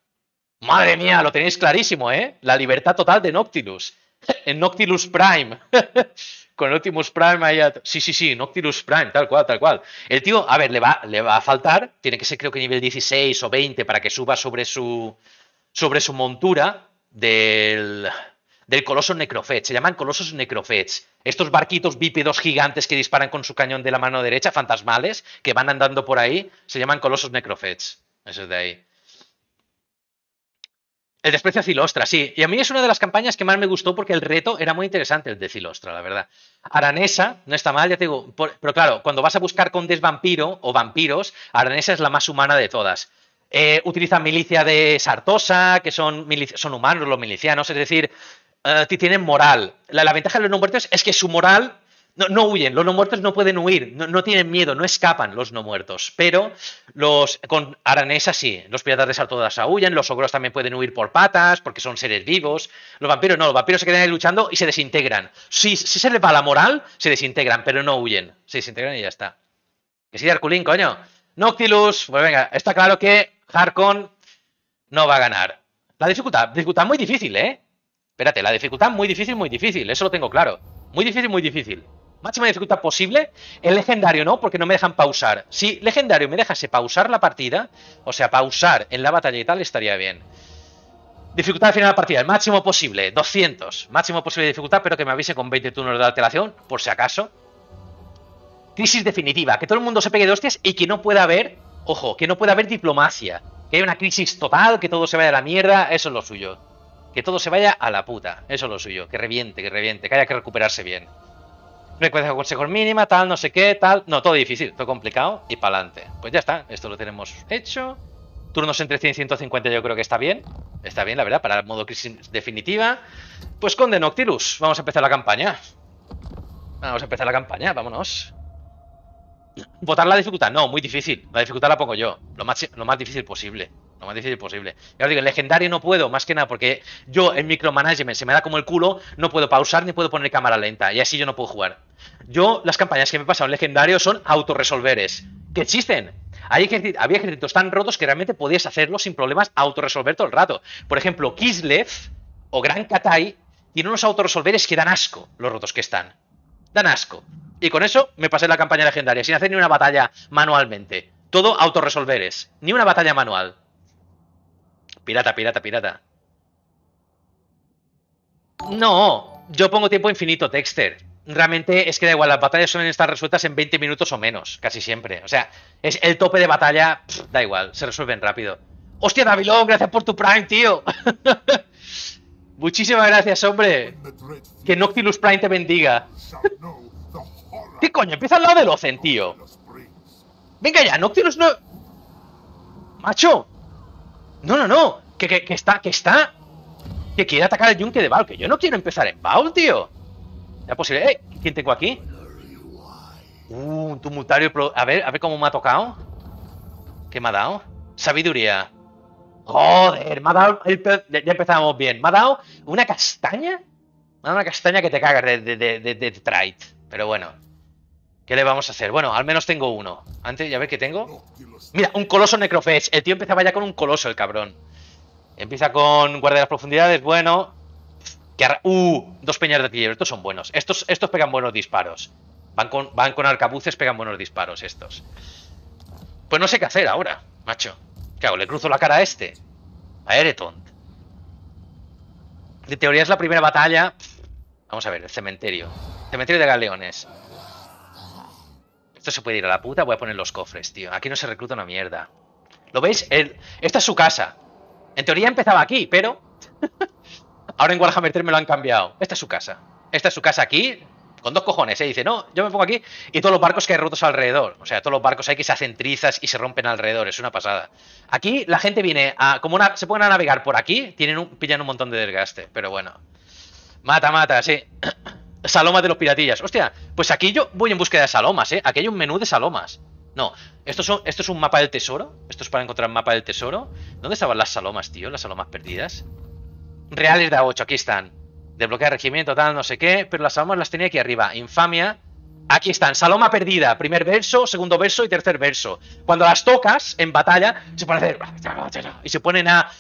Madre mía, lo tenéis clarísimo, ¿eh? La libertad total de Noctilus. En Noctilus Prime. Con Optimus Prime ahí. Sí, sí, sí, Noctilus Prime, tal cual, tal cual. El tío, a ver, le va, le va a faltar. Tiene que ser, creo que nivel 16 o 20 para que suba sobre su. sobre su montura del. del Coloso Necrofetch. Se llaman Colosos Necrofetch. Estos barquitos bípedos gigantes que disparan con su cañón de la mano derecha, fantasmales, que van andando por ahí, se llaman Colosos Necrofetch. Eso es de ahí. El desprecio a Cilostra, sí. Y a mí es una de las campañas que más me gustó porque el reto era muy interesante, el de Cilostra, la verdad. Aranesa, no está mal, ya te digo. pero claro, cuando vas a buscar condes vampiro o vampiros, Aranesa es la más humana de todas. Eh, utilizan milicia de Sartosa, que son, son humanos los milicianos, es decir, eh, tienen moral. La, la, ventaja de los no muertos es que su moral no, huyen, los no muertos no pueden huir, no, tienen miedo, no escapan los no muertos. Pero los con Aranesa sí, los piratas de todas huyen, los ogros también pueden huir por patas, porque son seres vivos. Los vampiros no, los vampiros se quedan ahí luchando y se desintegran. Si, si se les va la moral, se desintegran, pero no huyen. Se desintegran y ya está. Que sí, Arculín, coño. Noctilus, pues venga, está claro que Harkon no va a ganar. La dificultad, dificultad muy difícil, ¿eh? Espérate, la dificultad muy difícil, muy difícil, eso lo tengo claro. Muy difícil, muy difícil máxima dificultad posible. El legendario no, porque no me dejan pausar. Si legendario me dejase pausar la partida, o sea, pausar en la batalla y tal, estaría bien. Dificultad de final de la partida, el máximo posible, 200. Máximo posible de dificultad, pero que me avise con 20 turnos de alteración, por si acaso. Crisis definitiva, que todo el mundo se pegue de hostias y que no pueda haber, ojo, que no pueda haber diplomacia. Que haya una crisis total, que todo se vaya a la mierda, eso es lo suyo. Que todo se vaya a la puta, eso es lo suyo. Que reviente, que reviente, que haya que recuperarse bien frecuencia de consejo mínima, tal, no sé qué, tal. No, todo difícil, todo complicado y para adelante. Pues ya está, esto lo tenemos hecho. Turnos entre 100 y 150 yo creo que está bien. Está bien, la verdad, para el modo crisis definitiva. Pues con Noctilus, vamos a empezar la campaña. Vamos a empezar la campaña, vámonos. Votar la dificultad, no, muy difícil. La dificultad la pongo yo, lo más, lo más difícil posible. Lo más difícil posible. Ya os digo, el legendario no puedo, más que nada, porque yo en micromanagement se me da como el culo, no puedo pausar ni puedo poner cámara lenta, y así yo no puedo jugar. Yo, las campañas que me he pasado en legendario son autorresolveres, que existen. Hay había ejércitos tan rotos que realmente podías hacerlo sin problemas, autorresolver todo el rato. Por ejemplo, Kislev o Gran Katai tienen unos autorresolveres que dan asco, los rotos que están. Dan asco. Y con eso me pasé la campaña legendaria, sin hacer ni una batalla manualmente. Todo autorresolveres, ni una batalla manual. Pirata, pirata, pirata. No, yo pongo tiempo infinito, Dexter. Realmente es que da igual, las batallas suelen estar resueltas en 20 minutos o menos, casi siempre. O sea, es el tope de batalla, da igual, se resuelven rápido. ¡Hostia, Davilón! Gracias por tu Prime, tío. Muchísimas gracias, hombre. Que Noctilus Prime te bendiga. ¿Qué coño? Empieza al lado del Ocen, tío. Venga ya, Noctilus no... Macho, no, no, no. Que, que, está, que está. Que quiere atacar al yunque de Baal. Que yo no quiero empezar en Baal, tío. ¿Es posible? ¿Eh? ¿Quién tengo aquí? Uh, un tumultario. A ver, a ver cómo me ha tocado. ¿Qué me ha dado? Sabiduría. Joder, me ha dado. Ya empezamos bien. Me ha dado una castaña. Me ha dado una castaña que te cagas de, de, de, de, trite. Pero bueno. ¿Qué le vamos a hacer? Bueno, al menos tengo uno. Antes, ya ver qué tengo. Mira, un coloso necrofetch. El tío empezaba ya con un coloso, el cabrón. Empieza con guardia de las profundidades, bueno. Uh, dos peñas de artillería. Estos son buenos. Estos, estos pegan buenos disparos. Van con, van con arcabuces, pegan buenos disparos estos. Pues no sé qué hacer ahora, macho. ¿Qué hago? ¿Le cruzo la cara a este? A Ereton. De teoría es la primera batalla. Vamos a ver, el cementerio. Cementerio de galeones. Esto se puede ir a la puta. Voy a poner los cofres, tío. Aquí no se recluta una mierda. ¿Lo veis? Esta es su casa. En teoría empezaba aquí, pero... Ahora en Warhammer 3 me lo han cambiado. Esta es su casa. Esta es su casa aquí. Con dos cojones, ¿eh? Dice, no, yo me pongo aquí y todos los barcos que hay rotos alrededor. O sea, todos los barcos hay que se hacen trizas y se rompen alrededor. Es una pasada. Aquí la gente viene a... Como una, se ponen a navegar por aquí, tienen un, pillan un montón de desgaste. Pero bueno. Mata, mata, sí. Salomas de los piratillas. Hostia, pues aquí yo voy en búsqueda de salomas, ¿eh? Aquí hay un menú de salomas. No, esto, son, esto es un mapa del tesoro. Esto es para encontrar un mapa del tesoro. ¿Dónde estaban las salomas, tío? Las salomas perdidas. Reales de A8, aquí están. Desbloquear regimiento, tal, no sé qué. Pero las salomas las tenía aquí arriba. Infamia. Aquí están. Saloma perdida. Primer verso, segundo verso y tercer verso. Cuando las tocas en batalla, se ponen a hacer... Y se ponen a,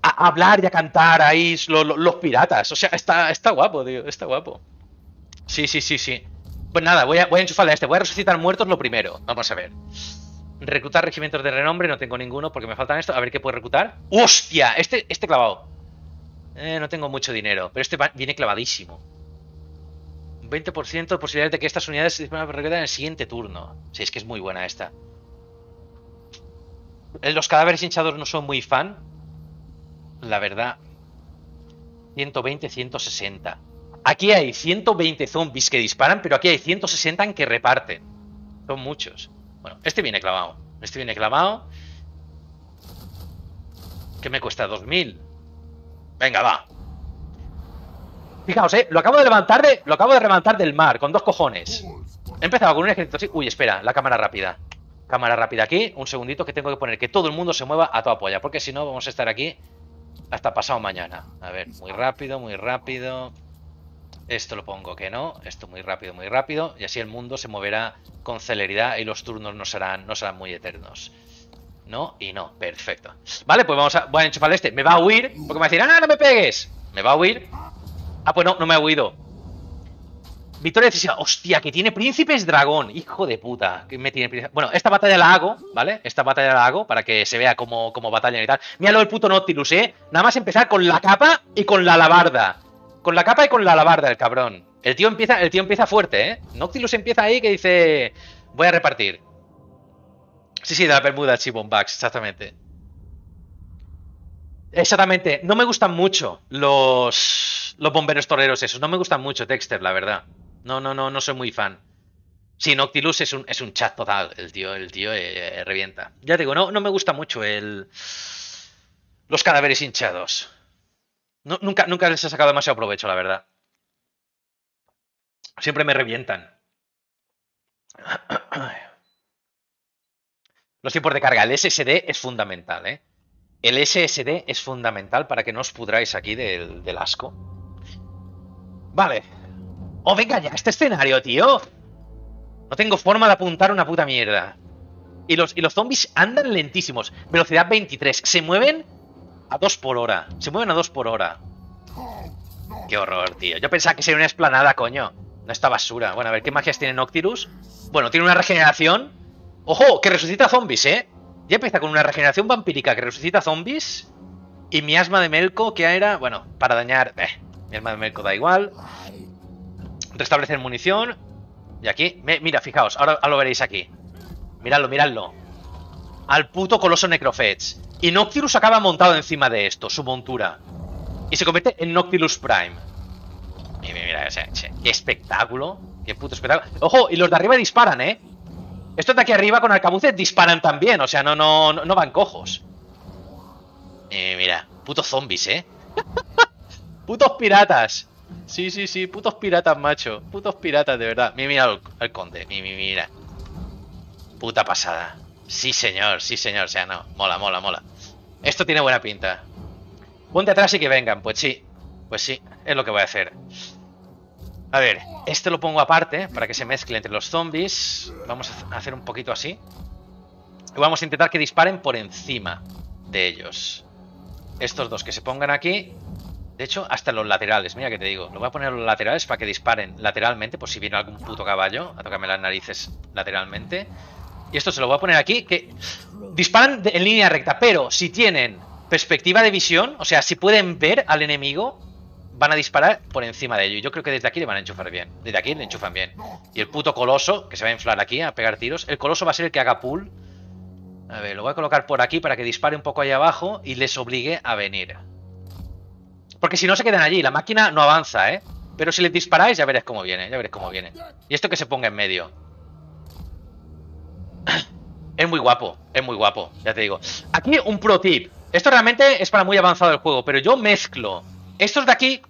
hablar y a cantar ahí los, piratas. O sea, está, está guapo, tío. Está guapo. Sí, sí, sí, sí. Pues nada, voy a, voy a enchufarle a este. Voy a resucitar muertos lo primero. Vamos a ver. Reclutar regimientos de renombre. No tengo ninguno porque me faltan esto. A ver qué puedo reclutar. ¡Hostia! Este, este clavado. Eh, no tengo mucho dinero. Pero este viene clavadísimo. Un 20% de posibilidad de que estas unidades se reclutar en el siguiente turno. Sí, es que es muy buena esta. Eh, los cadáveres hinchados no son muy fan. La verdad. 120, 160. Aquí hay 120 zombies que disparan, pero aquí hay 160 que reparten. Son muchos. Bueno, este viene clavado. Este viene clavado. ¿Qué me cuesta? 2000. Venga, va. Fijaos, eh. Lo acabo de levantar de. Lo acabo de levantar del mar, con dos cojones. He empezado con un ejército así. Uy, espera, la cámara rápida. Cámara rápida aquí. Un segundito que tengo que poner que todo el mundo se mueva a toda polla. Porque si no, vamos a estar aquí hasta pasado mañana. A ver, muy rápido, muy rápido. Esto lo pongo que no, esto muy rápido, muy rápido, y así el mundo se moverá con celeridad y los turnos no serán, no serán muy eternos. No y no, perfecto. Vale, pues vamos a, voy a este. Me va a huir, porque me va a decir, ¡ah, no me pegues! Me va a huir. Ah, pues no, no me ha huido. Victoria decisiva. Hostia, que tiene príncipes dragón. Hijo de puta. Que Bueno, esta batalla la hago, ¿vale? Esta batalla la hago para que se vea como, como batalla y tal. Míralo el puto Nautilus, ¿eh? Nada más empezar con la capa y con la alabarda. Con la capa y con la alabarda, el cabrón. El tío empieza, el tío empieza fuerte, ¿eh? Noctilus empieza ahí que dice... Voy a repartir. Sí, sí, de la Bermuda Chibombax, exactamente. Exactamente. No me gustan mucho los, los bomberos toreros esos. No me gustan mucho, Dexter, la verdad. No, no, no, no soy muy fan. Sí, Noctilus es un, es un chat total. El tío, el tío eh, revienta. Ya digo, no, no me gusta mucho el... Los cadáveres hinchados nunca, nunca les he sacado demasiado provecho, la verdad. Siempre me revientan. Los tiempos de carga. El SSD es fundamental, ¿eh? El SSD es fundamental para que no os pudráis aquí del, asco. Vale. Oh, venga ya, este escenario, tío. No tengo forma de apuntar una puta mierda. Y los, y los zombies andan lentísimos. Velocidad 23. Se mueven a 2 por hora. Se mueven a 2 por hora. Qué horror, tío. Yo pensaba que sería una esplanada, coño. No esta basura. Bueno, a ver, ¿qué magias tiene Noctirus? Bueno, tiene una regeneración. ¡Ojo! Que resucita zombies, ¿eh? Ya empieza con una regeneración vampírica que resucita zombies. Y mi asma de Melco, que era... Bueno, para dañar... Eh, mi asma de Melco da igual. Restablecer munición. Y aquí... mira, fijaos. Ahora, ahora, lo veréis aquí. Miradlo, miradlo. Al puto coloso Necrofetch. Y Noctirus acaba montado encima de esto, su montura. Y se convierte en Noctilus Prime. Mira, mira, o sea, qué espectáculo. Qué puto espectáculo. Ojo, y los de arriba disparan, ¿eh? Estos de aquí arriba con arcabuces disparan también. O sea, no, no, no, van cojos. Eh, mira, putos zombies, ¿eh? putos piratas. Sí, sí, sí, putos piratas, macho. Putos piratas, de verdad. Mira, mira al, conde. Mira, mira. Puta pasada. Sí, señor, sí, señor. O sea, no. Mola, mola, mola. Esto tiene buena pinta. Ponte atrás y que vengan. Pues sí. Pues sí. Es lo que voy a hacer. A ver. Este lo pongo aparte para que se mezcle entre los zombies. Vamos a hacer un poquito así. Y vamos a intentar que disparen por encima de ellos. estos dos que se pongan aquí. De hecho, hasta los laterales, mira que te digo. Lo voy a poner en los laterales para que disparen lateralmente, por si viene algún puto caballo a tocarme las narices lateralmente. Y esto se lo voy a poner aquí, que disparan en línea recta, pero si tienen perspectiva de visión, o sea, si pueden ver al enemigo, van a disparar por encima de ello. Y yo creo que desde aquí le van a enchufar bien. Desde aquí le enchufan bien. Y el puto coloso, que se va a inflar aquí a pegar tiros, el coloso va a ser el que haga pull. A ver, lo voy a colocar por aquí para que dispare un poco ahí abajo y les obligue a venir. Porque si no se quedan allí, la máquina no avanza, ¿eh? Pero si les disparáis ya veréis cómo viene, ya veréis cómo viene. Y esto que se ponga en medio. Es muy guapo, es muy guapo, ya te digo. Aquí un pro tip. Esto realmente es para muy avanzado el juego, pero yo mezclo. Estos de aquí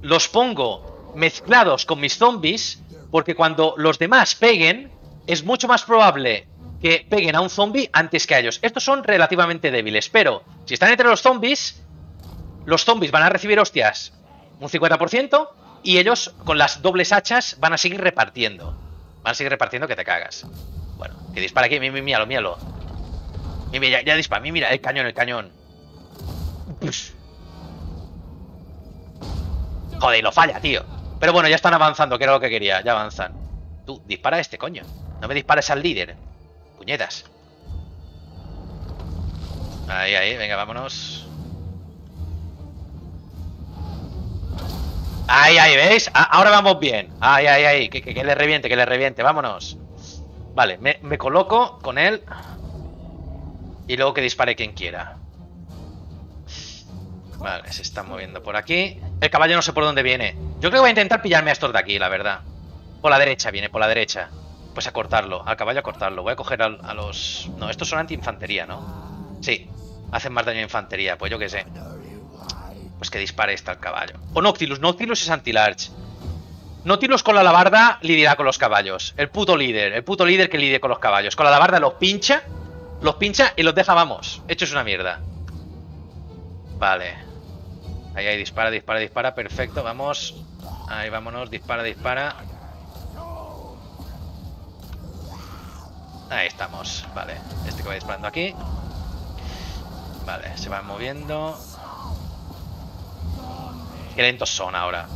los pongo mezclados con mis zombies, porque cuando los demás peguen, es mucho más probable que peguen a un zombie antes que a ellos. Estos son relativamente débiles, pero si están entre los zombies, los zombies van a recibir hostias un 50% y ellos con las dobles hachas van a seguir repartiendo. Van a seguir repartiendo que te cagas. Bueno, que dispara aquí, míralo, míralo. Mira, ya, ya dispara, mira, el cañón, el cañón. Joder, lo falla, tío. Pero bueno, ya están avanzando, que era lo que quería, ya avanzan. Tú, dispara este, coño. No me dispares al líder. Puñetas. Ahí, ahí, venga, vámonos. Ahí, ahí, ¿veis? ahora vamos bien. Ahí, ahí, ahí. Que, le reviente, que le reviente. Vámonos. Vale, me, coloco con él. Y luego que dispare quien quiera. Vale, se está moviendo por aquí. El caballo no sé por dónde viene. Yo creo que voy a intentar pillarme a estos de aquí, la verdad. Por la derecha viene, por la derecha. Pues a cortarlo, al caballo a cortarlo. Voy a coger a, los... No, estos son anti-infantería, ¿no? Sí, hacen más daño a infantería, pues yo qué sé. Pues que dispare esta al caballo. O Noctilus, Noctilus es anti-large. Noctilus con la alabarda lidiará con los caballos. El puto líder, el puto líder que lidie con los caballos. Con la alabarda los pincha, los pincha y los deja, vamos. Hecho es una mierda. Vale. Ahí, ahí, dispara, dispara, dispara. Perfecto, vamos. Ahí, vámonos. Dispara, dispara. Ahí estamos. Vale. Este que va disparando aquí. Vale, se van moviendo. Qué lentos son ahora.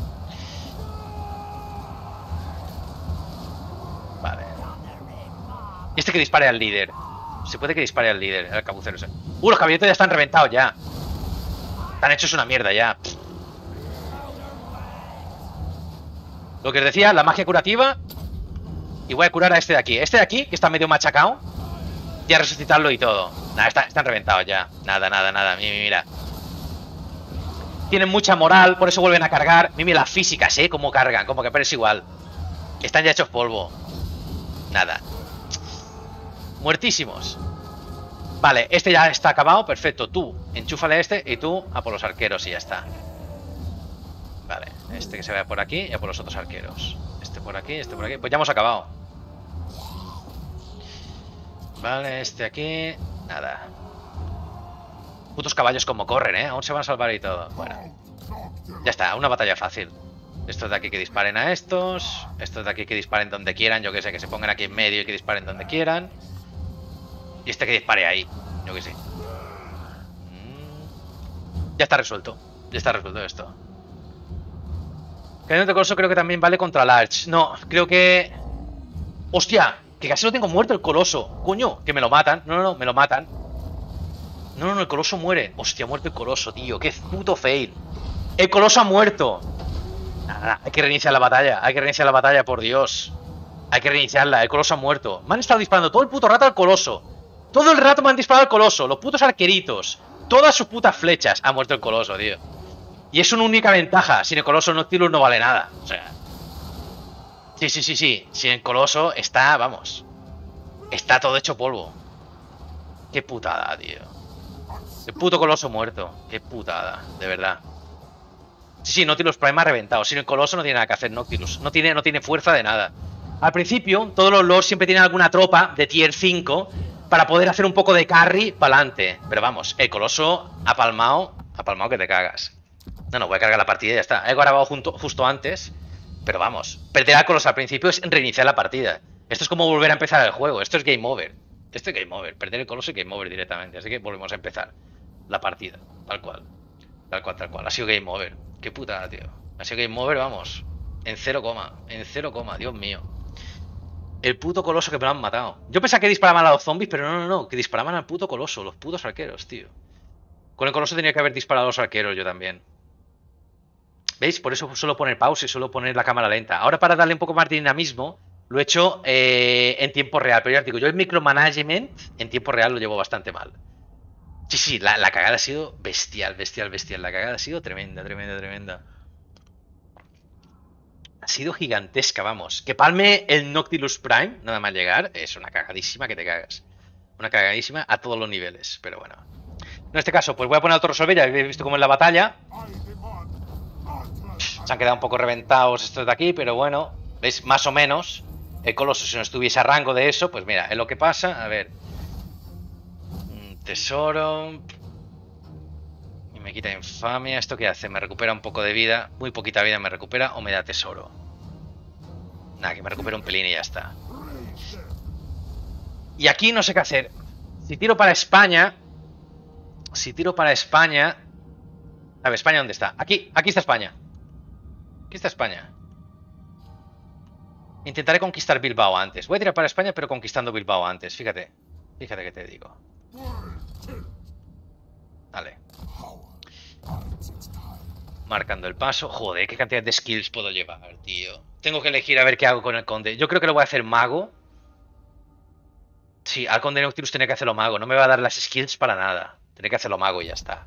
Vale. Este que dispare al líder. Se puede que dispare al líder, al cabucero. Uh, los caballetes ya están reventados ya. Están hechos una mierda ya. Lo que os decía, la magia curativa. Y voy a curar a este de aquí. Este de aquí, que está medio machacado. Y a resucitarlo y todo. Nada, están reventados ya. Nada, nada, nada. Mira, mira tienen mucha moral, por eso vuelven a cargar. Mimi, las físicas, ¿eh? Cómo cargan, como que parece igual. Están ya hechos polvo. Nada. Muertísimos. Vale, este ya está acabado, perfecto. Tú, enchúfale este y tú a por los arqueros y ya está. Vale, este que se vaya por aquí y a por los otros arqueros. Este por aquí, este por aquí. Pues ya hemos acabado. Vale, este aquí. Nada. Putos caballos como corren, ¿eh? Aún se van a salvar y todo. Bueno. Ya está, una batalla fácil. Estos de aquí que disparen a estos. Estos de aquí que disparen donde quieran. Yo que sé, que se pongan aquí en medio y que disparen donde quieran. Y este que dispare ahí. Yo que sé. Mm. Ya está resuelto. Ya está resuelto esto. Cañón de Coloso creo que también vale contra Large. No, creo que... ¡Hostia! Que casi lo tengo muerto el Coloso. Coño, que me lo matan. No, no, no, me lo matan. No, no, no, el coloso muere. Hostia, ha muerto el coloso, tío. Qué puto fail. El coloso ha muerto. Hay que reiniciar la batalla. Hay que reiniciar la batalla, por Dios. Hay que reiniciarla. El coloso ha muerto. Me han estado disparando todo el puto rato al coloso. Todo el rato me han disparado al coloso. Los putos arqueritos. Todas sus putas flechas. Ha muerto el coloso, tío. Y es una única ventaja. Sin el coloso Noctilus no vale nada. O sea. Sí, sí, sí, sí. Sin el coloso está, vamos. Está todo hecho polvo. Qué putada, tío. El puto coloso muerto. Qué putada, de verdad. Sí, sí, Nautilus Prime ha reventado. Sin el coloso no tiene nada que hacer Nautilus. No tiene, no tiene fuerza de nada. Al principio, todos los lords siempre tienen alguna tropa de tier 5 para poder hacer un poco de carry para adelante. Pero vamos, el coloso ha palmado, ha palmado que te cagas. No, no, voy a cargar la partida y ya está. He grabado justo antes. Pero vamos, perder al coloso al principio es reiniciar la partida. Esto es como volver a empezar el juego. Esto es game over. Esto es game over. Perder el coloso es game over directamente. Así que volvemos a empezar. la partida. Tal cual. Tal cual, tal cual. Ha sido game over. Qué putada, tío. Ha sido game over, vamos. En cero coma. En cero coma, Dios mío. El puto coloso que me lo han matado. Yo pensaba que disparaban a los zombies, pero no, no, no. Que disparaban al puto coloso. Los putos arqueros, tío. Con el coloso tenía que haber disparado a los arqueros yo también. ¿Veis? Por eso suelo poner pausa y suelo poner la cámara lenta. Ahora para darle un poco más de dinamismo, lo he hecho eh, en tiempo real. Pero ya os digo, yo el micromanagement en tiempo real lo llevo bastante mal. Sí, sí, la, la cagada ha sido bestial, bestial, bestial. La cagada ha sido tremenda, tremenda, tremenda. Ha sido gigantesca, vamos. Que palme el Noctilus Prime, nada más llegar, es una cagadísima que te cagas. Una cagadísima a todos los niveles, pero bueno. En este caso, pues voy a poner otro resolver, habéis visto cómo es la batalla. Se han quedado un poco reventados estos de aquí, pero bueno, ¿veis? Más o menos. El coloso, si no estuviese a rango de eso, pues mira, es lo que pasa. A ver. Tesoro. Y me quita infamia. ¿Esto qué hace? Me recupera un poco de vida. Muy poquita vida me recupera o me da tesoro. Nada, que me recupera un pelín y ya está. Y aquí no sé qué hacer. Si tiro para España... Si tiro para España... A ver, ¿España dónde está? Aquí, aquí está España. Aquí está España. Intentaré conquistar Bilbao antes. Voy a tirar para España, pero conquistando Bilbao antes. Fíjate. Fíjate que te digo. Vale. Marcando el paso. Joder, qué cantidad de skills puedo llevar, tío. Tengo que elegir a ver qué hago con el conde. Yo creo que lo voy a hacer mago. Sí, al conde Nocturus tiene que hacerlo mago. No me va a dar las skills para nada. Tiene que hacerlo mago y ya está.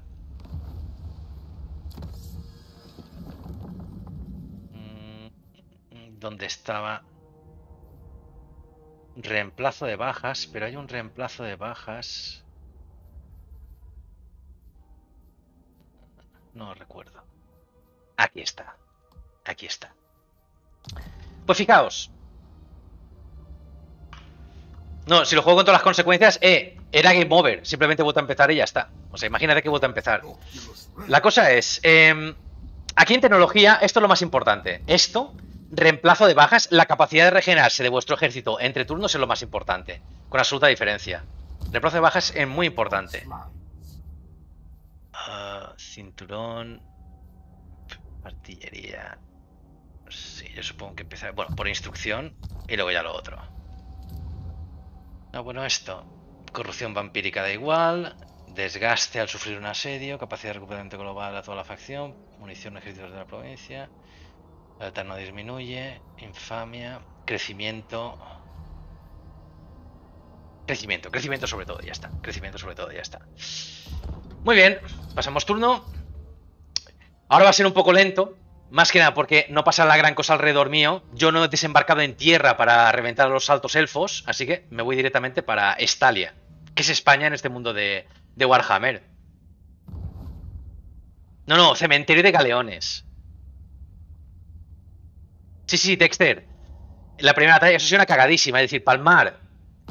Mm, ¿Dónde estaba? Reemplazo de bajas, pero hay un reemplazo de bajas. No recuerdo. Aquí está. Aquí está. Pues fijaos. No, si lo juego con todas las consecuencias, eh, era game over. Simplemente vuelto a empezar y ya está. O sea, imagínate que vuelto a empezar. La cosa es, eh, aquí en tecnología, esto es lo más importante. Esto, reemplazo de bajas, la capacidad de regenerarse de vuestro ejército entre turnos es lo más importante. Con absoluta diferencia. Reemplazo de bajas es muy importante. Uh, cinturón. Artillería. Sí, yo supongo que empezar. Bueno, por instrucción y luego ya lo otro. Ah, bueno, esto. Corrupción vampírica da igual. Desgaste al sufrir un asedio. Capacidad de recuperamiento global a toda la facción. Munición ejércitos de la provincia. La no disminuye. Infamia. Crecimiento. Crecimiento, crecimiento sobre todo, ya está. Crecimiento sobre todo, ya está. Muy bien, pasamos turno. Ahora va a ser un poco lento. Más que nada porque no pasa la gran cosa alrededor mío. Yo no he desembarcado en tierra para reventar a los altos elfos, así que me voy directamente para Estalia, que es España en este mundo de, Warhammer. No, no, cementerio de galeones. Sí, sí, Dexter. La primera batalla, eso una cagadísima. Es decir, palmar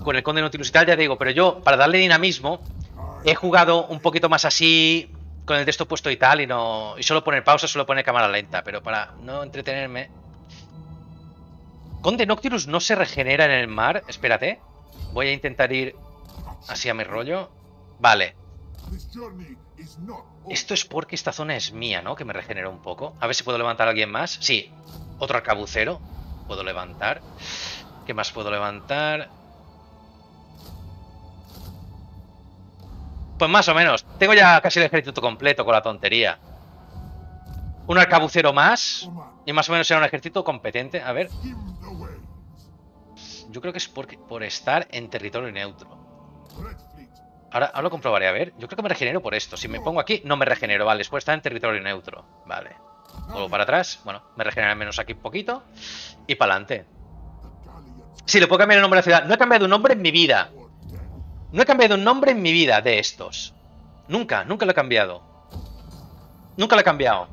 con el Conde Nautilus y tal, ya digo, pero yo, para darle dinamismo, he jugado un poquito más así, con el texto puesto y tal, y no. Y solo poner pausa, solo poner cámara lenta, pero para no entretenerme. Conde Noctilus no se regenera en el mar. Espérate. Voy a intentar ir así a mi rollo. Vale. Esto es porque esta zona es mía, ¿no? Que me regenera un poco. A ver si puedo levantar a alguien más. Sí. Otro arcabucero. Puedo levantar. ¿Qué más puedo levantar? Pues más o menos. Tengo ya casi el ejército completo con la tontería. Un arcabucero más. Y más o menos será un ejército competente. A ver. Yo creo que es por, estar en territorio neutro. Ahora, ahora, lo comprobaré. A ver. Yo creo que me regenero por esto. Si me pongo aquí, no me regenero. Vale, después estar en territorio neutro. Vale. Vuelvo para atrás. Bueno, me regenera menos aquí un poquito. Y para adelante. Sí, le puedo cambiar el nombre de la ciudad. No he cambiado un nombre en mi vida. No he cambiado un nombre en mi vida de estos. Nunca, nunca lo he cambiado. Nunca lo he cambiado.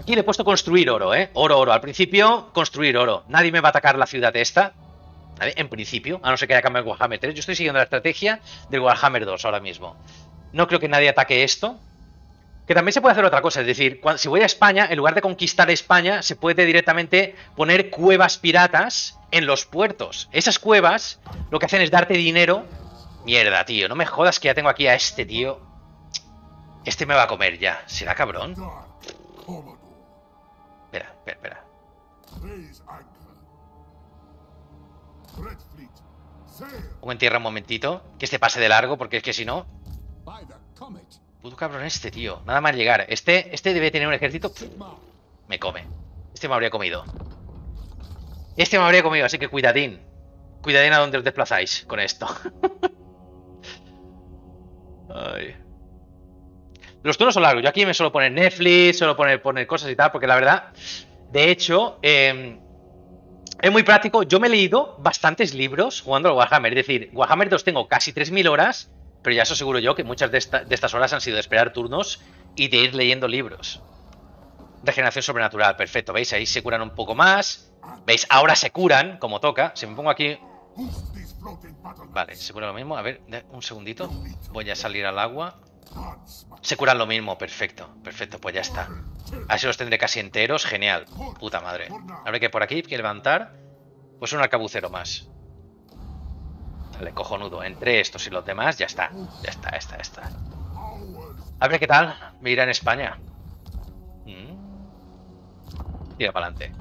Aquí le he puesto construir oro, ¿eh? Oro, oro. Al principio, construir oro. Nadie me va a atacar la ciudad esta. En principio, a no ser que haya cambiado el Warhammer 3. Yo estoy siguiendo la estrategia del Warhammer 2 ahora mismo. No creo que nadie ataque esto. Que también se puede hacer otra cosa. Es decir, si voy a España, en lugar de conquistar España, se puede directamente poner cuevas piratas en los puertos. Esas cuevas lo que hacen es darte dinero Mierda, tío. No me jodas que ya tengo aquí a este tío. Este me va a comer ya. ¿Será cabrón? Espera, espera, espera. Pongo en tierra un momentito. Que este pase de largo, porque es que si no... Puto cabrón este, tío. Nada más llegar. Este, este debe tener un ejército... Me come. Este me habría comido. Este me habría comido, así que cuidadín. Cuidadín a dónde os desplazáis con esto. Los turnos son largos. Yo aquí me suelo poner Netflix, suelo poner, poner cosas y tal, porque la verdad, de hecho, em, es muy práctico. Yo me he leído bastantes libros jugando al Warhammer. Es decir, Warhammer 2 tengo casi 3.000 horas, pero ya os aseguro yo que muchas de, de estas horas han sido de esperar turnos y de ir leyendo libros. Regeneración sobrenatural, perfecto. ¿Veis? Ahí se curan un poco más. ¿Veis? Ahora se curan, como toca. Si me pongo aquí... Vale, se cura lo mismo. A ver, un segundito. Voy a salir al agua. Se curan lo mismo, perfecto. Perfecto, pues ya está. Así los tendré casi enteros. Genial. Puta madre. Ahora que por aquí hay que levantar. Pues un arcabucero más. Vale, cojonudo. Entre estos y los demás, ya está. Ya está, ya está, ya está. A ver qué tal. Mira en España. Tira para adelante.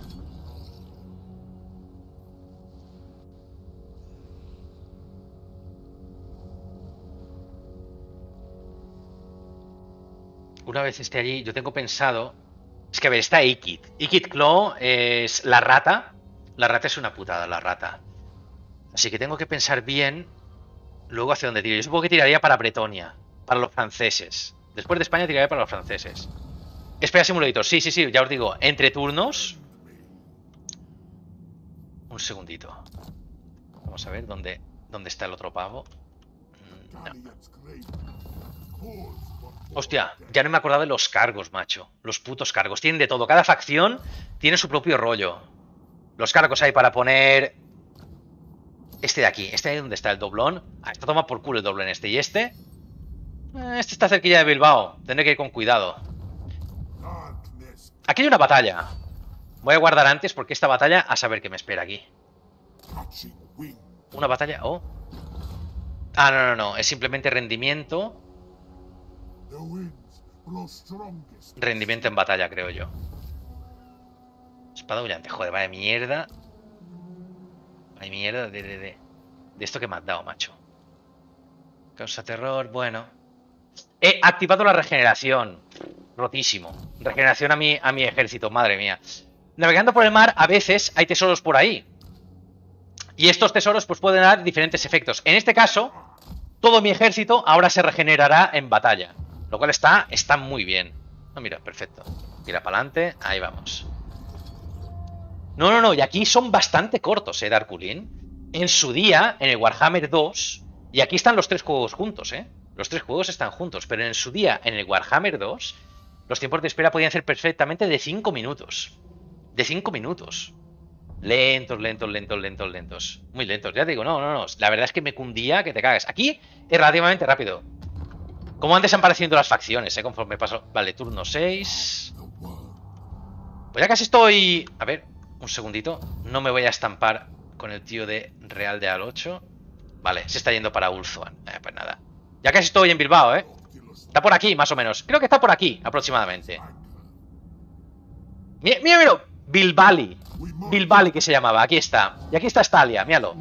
Una vez esté allí, yo tengo pensado... Es que a ver, está Ikit. Ikit Claw es la rata. La rata es una putada, la rata. Así que tengo que pensar bien luego hacia dónde tiro. Yo supongo que tiraría para Bretonia, para los franceses. Después de España tiraría para los franceses. Espera, Simulator. Sí, sí, sí, ya os digo. Entre turnos. Un segundito. Vamos a ver dónde, dónde está el otro pavo. Mm, Hostia, ya no me he acordado de los cargos, macho. Los putos cargos. Tienen de todo. Cada facción tiene su propio rollo. Los cargos hay para poner... Este de aquí. Este de donde está el doblón. Ah, esto toma por culo el doblón este. ¿Y este? Eh, este está cerquilla de Bilbao. Tendré que ir con cuidado. Aquí hay una batalla. Voy a guardar antes porque esta batalla, a saber qué me espera aquí. Una batalla... Oh. Ah, no, no, no. Es simplemente rendimiento. Rendimiento en batalla, creo yo. Espada brillante. Joder, vaya mierda. Vaya mierda de, de, de, de esto que me has dado, macho. Causa terror, bueno. He activado la regeneración rotísimo. Regeneración a mi, a mi ejército, madre mía. Navegando por el mar, a veces hay tesoros por ahí. Y estos tesoros pues pueden dar diferentes efectos. En este caso, todo mi ejército ahora se regenerará en batalla. Lo cual está, está muy bien. No, mira, perfecto. Mira para adelante, ahí vamos. No, no, no, y aquí son bastante cortos, ¿eh, Darkulin? En su día, en el Warhammer 2, y aquí están los tres juegos juntos, ¿eh? Los tres juegos están juntos, pero en su día, en el Warhammer 2, los tiempos de espera podían ser perfectamente de 5 minutos. De 5 minutos. Lentos, lentos, lentos, lentos, lentos. Muy lentos. Ya te digo, no, no, no. La verdad es que me cundía que te cagas. Aquí es relativamente rápido. Como antes han apareciendo las facciones, ¿eh? Conforme paso. Vale, turno 6. Pues ya casi estoy... A ver, un segundito. No me voy a estampar con el tío de Real de Al 8. Vale, se está yendo para Ulzuan. Eh, pues nada. Ya casi estoy en Bilbao, ¿eh? Está por aquí, más o menos. Creo que está por aquí, aproximadamente. Mira, mira, mira. Bilbali. Bilbali que se llamaba. Aquí está. Y aquí está Stalia, míralo.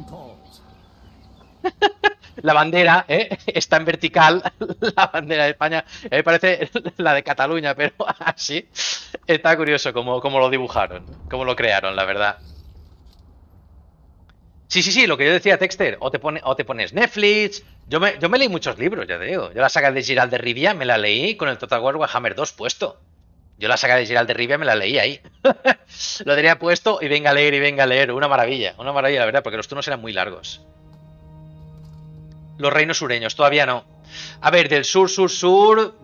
la bandera, ¿eh? Está en vertical. La bandera de España. Me parece la de Cataluña, pero así. Está curioso cómo, lo dibujaron. Cómo lo crearon, la verdad. Sí, sí, sí, lo que yo decía, Texter, o te, pones Netflix. Yo me, yo leí muchos libros, ya te digo. Yo la saga de Giral de Rivia me la leí con el Total War Warhammer 2 puesto. Yo la saga de Giral de Rivia me la leí ahí. lo tenía puesto y venga a leer y venga a leer. Una maravilla, una maravilla, la verdad, porque los turnos eran muy largos. Los reinos sureños, todavía no. A ver, del sur, sur, sur.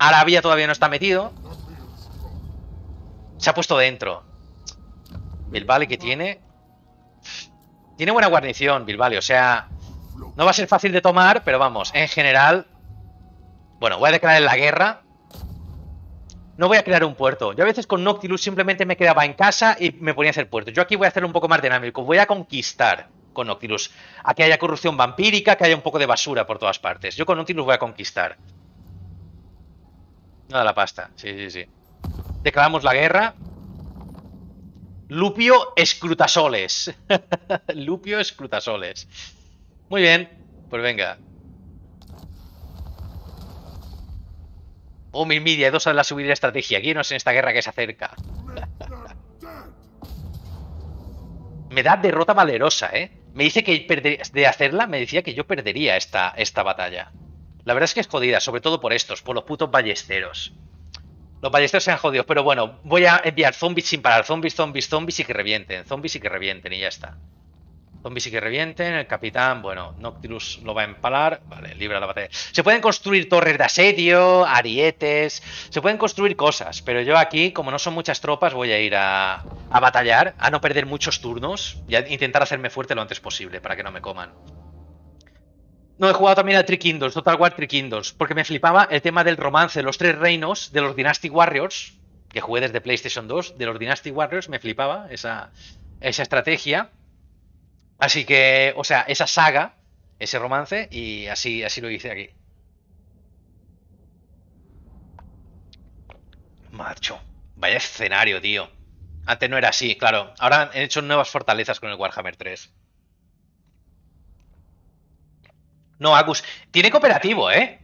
Arabia todavía no está metido. Se ha puesto dentro. El vale que tiene. Tiene buena guarnición, Bilbali, o sea... No va a ser fácil de tomar, pero vamos, en general... Bueno, voy a declarar la guerra. No voy a crear un puerto. Yo a veces con Noctilus simplemente me quedaba en casa y me ponía a hacer puerto. Yo aquí voy a hacer un poco más dinámico. Voy a conquistar con Noctilus. Aquí haya corrupción vampírica, que haya un poco de basura por todas partes. Yo con Noctilus voy a conquistar. Nada, la pasta. Sí, sí, sí. Declaramos la guerra. Lupio escrutasoles. Lupio escrutasoles. Muy bien. Pues venga. Oh, mil media, dos a la subida de estrategia. Guíenos en esta guerra que se acerca. me da derrota valerosa, ¿eh? Me dice que de hacerla, me decía que yo perdería esta, esta batalla. La verdad es que es jodida, sobre todo por estos, por los putos ballesteros. Los ballesteros se han jodido, pero bueno, voy a enviar zombies sin parar. Zombies, zombies, zombies y que revienten. Zombies y que revienten y ya está. Zombies y que revienten. El capitán, bueno, Noctilus lo va a empalar. Vale, libra la batalla. Se pueden construir torres de asedio, arietes. Se pueden construir cosas, pero yo aquí, como no son muchas tropas, voy a ir a, a batallar, a no perder muchos turnos y a intentar hacerme fuerte lo antes posible para que no me coman. No, he jugado también a Kingdoms, Total War Kingdoms, porque me flipaba el tema del romance de los tres reinos de los Dynasty Warriors, que jugué desde PlayStation 2, de los Dynasty Warriors, me flipaba esa, esa estrategia. Así que, o sea, esa saga, ese romance, y así, así lo hice aquí. Macho, vaya escenario, tío. Antes no era así, claro. Ahora han hecho nuevas fortalezas con el Warhammer 3. No, Agus. Tiene cooperativo, ¿eh?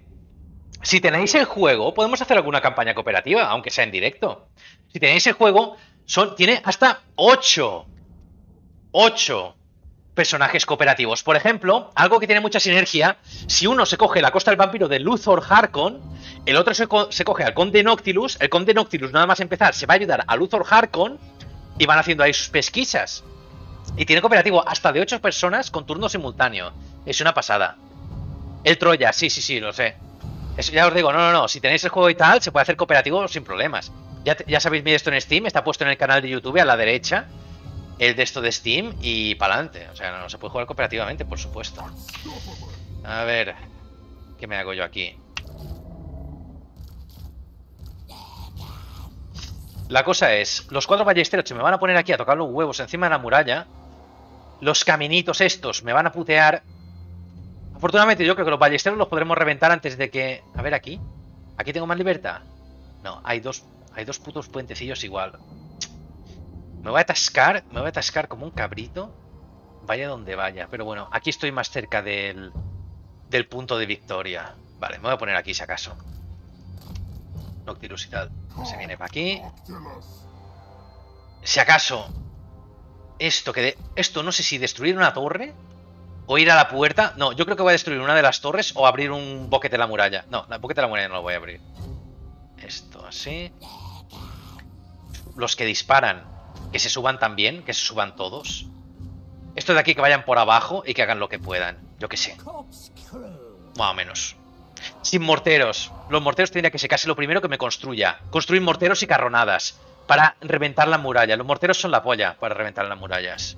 Si tenéis el juego, podemos hacer alguna campaña cooperativa, aunque sea en directo. Si tenéis el juego, son, tiene hasta 8. 8 personajes cooperativos. Por ejemplo, algo que tiene mucha sinergia, si uno se coge la costa del vampiro de Luthor Harkon, el otro se, coge al conde Noctilus, el conde Noctilus nada más empezar se va a ayudar a Luthor Harkon y van haciendo ahí sus pesquisas. Y tiene cooperativo hasta de 8 personas con turno simultáneo. Es una pasada. El Troya, sí, sí, sí, lo sé. Eso ya os digo, no, no, no. Si tenéis el juego y tal, se puede hacer cooperativo sin problemas. Ya, ya sabéis mi esto en Steam, está puesto en el canal de YouTube a la derecha. El de esto de Steam y para adelante. O sea, no, no, se puede jugar cooperativamente, por supuesto. A ver. ¿Qué me hago yo aquí? La cosa es, los cuatro ballesteros se me van a poner aquí a tocar los huevos encima de la muralla. Los caminitos estos me van a putear Afortunadamente yo creo que los ballesteros los podremos reventar antes de que... A ver aquí. ¿Aquí tengo más libertad? No, hay dos, hay dos putos puentecillos igual. Me voy a atascar, me voy a atascar como un cabrito. Vaya donde vaya. Pero bueno, aquí estoy más cerca del, del punto de victoria. Vale, me voy a poner aquí si acaso. Noctilus y tal. Se viene para aquí. Si acaso... Esto que de... Esto no sé si destruir una torre o ir a la puerta. No, yo creo que voy a destruir una de las torres o abrir un boquete de la muralla. No, el boquete de la muralla no lo voy a abrir. Esto así. Los que disparan, que se suban también, que se suban todos. Esto de aquí que vayan por abajo y que hagan lo que puedan. Yo que sé. Más o menos. Sin morteros. Los morteros tendría que secarse lo primero que me construya. Construir morteros y carronadas. Para reventar la muralla. Los morteros son la polla para reventar las murallas.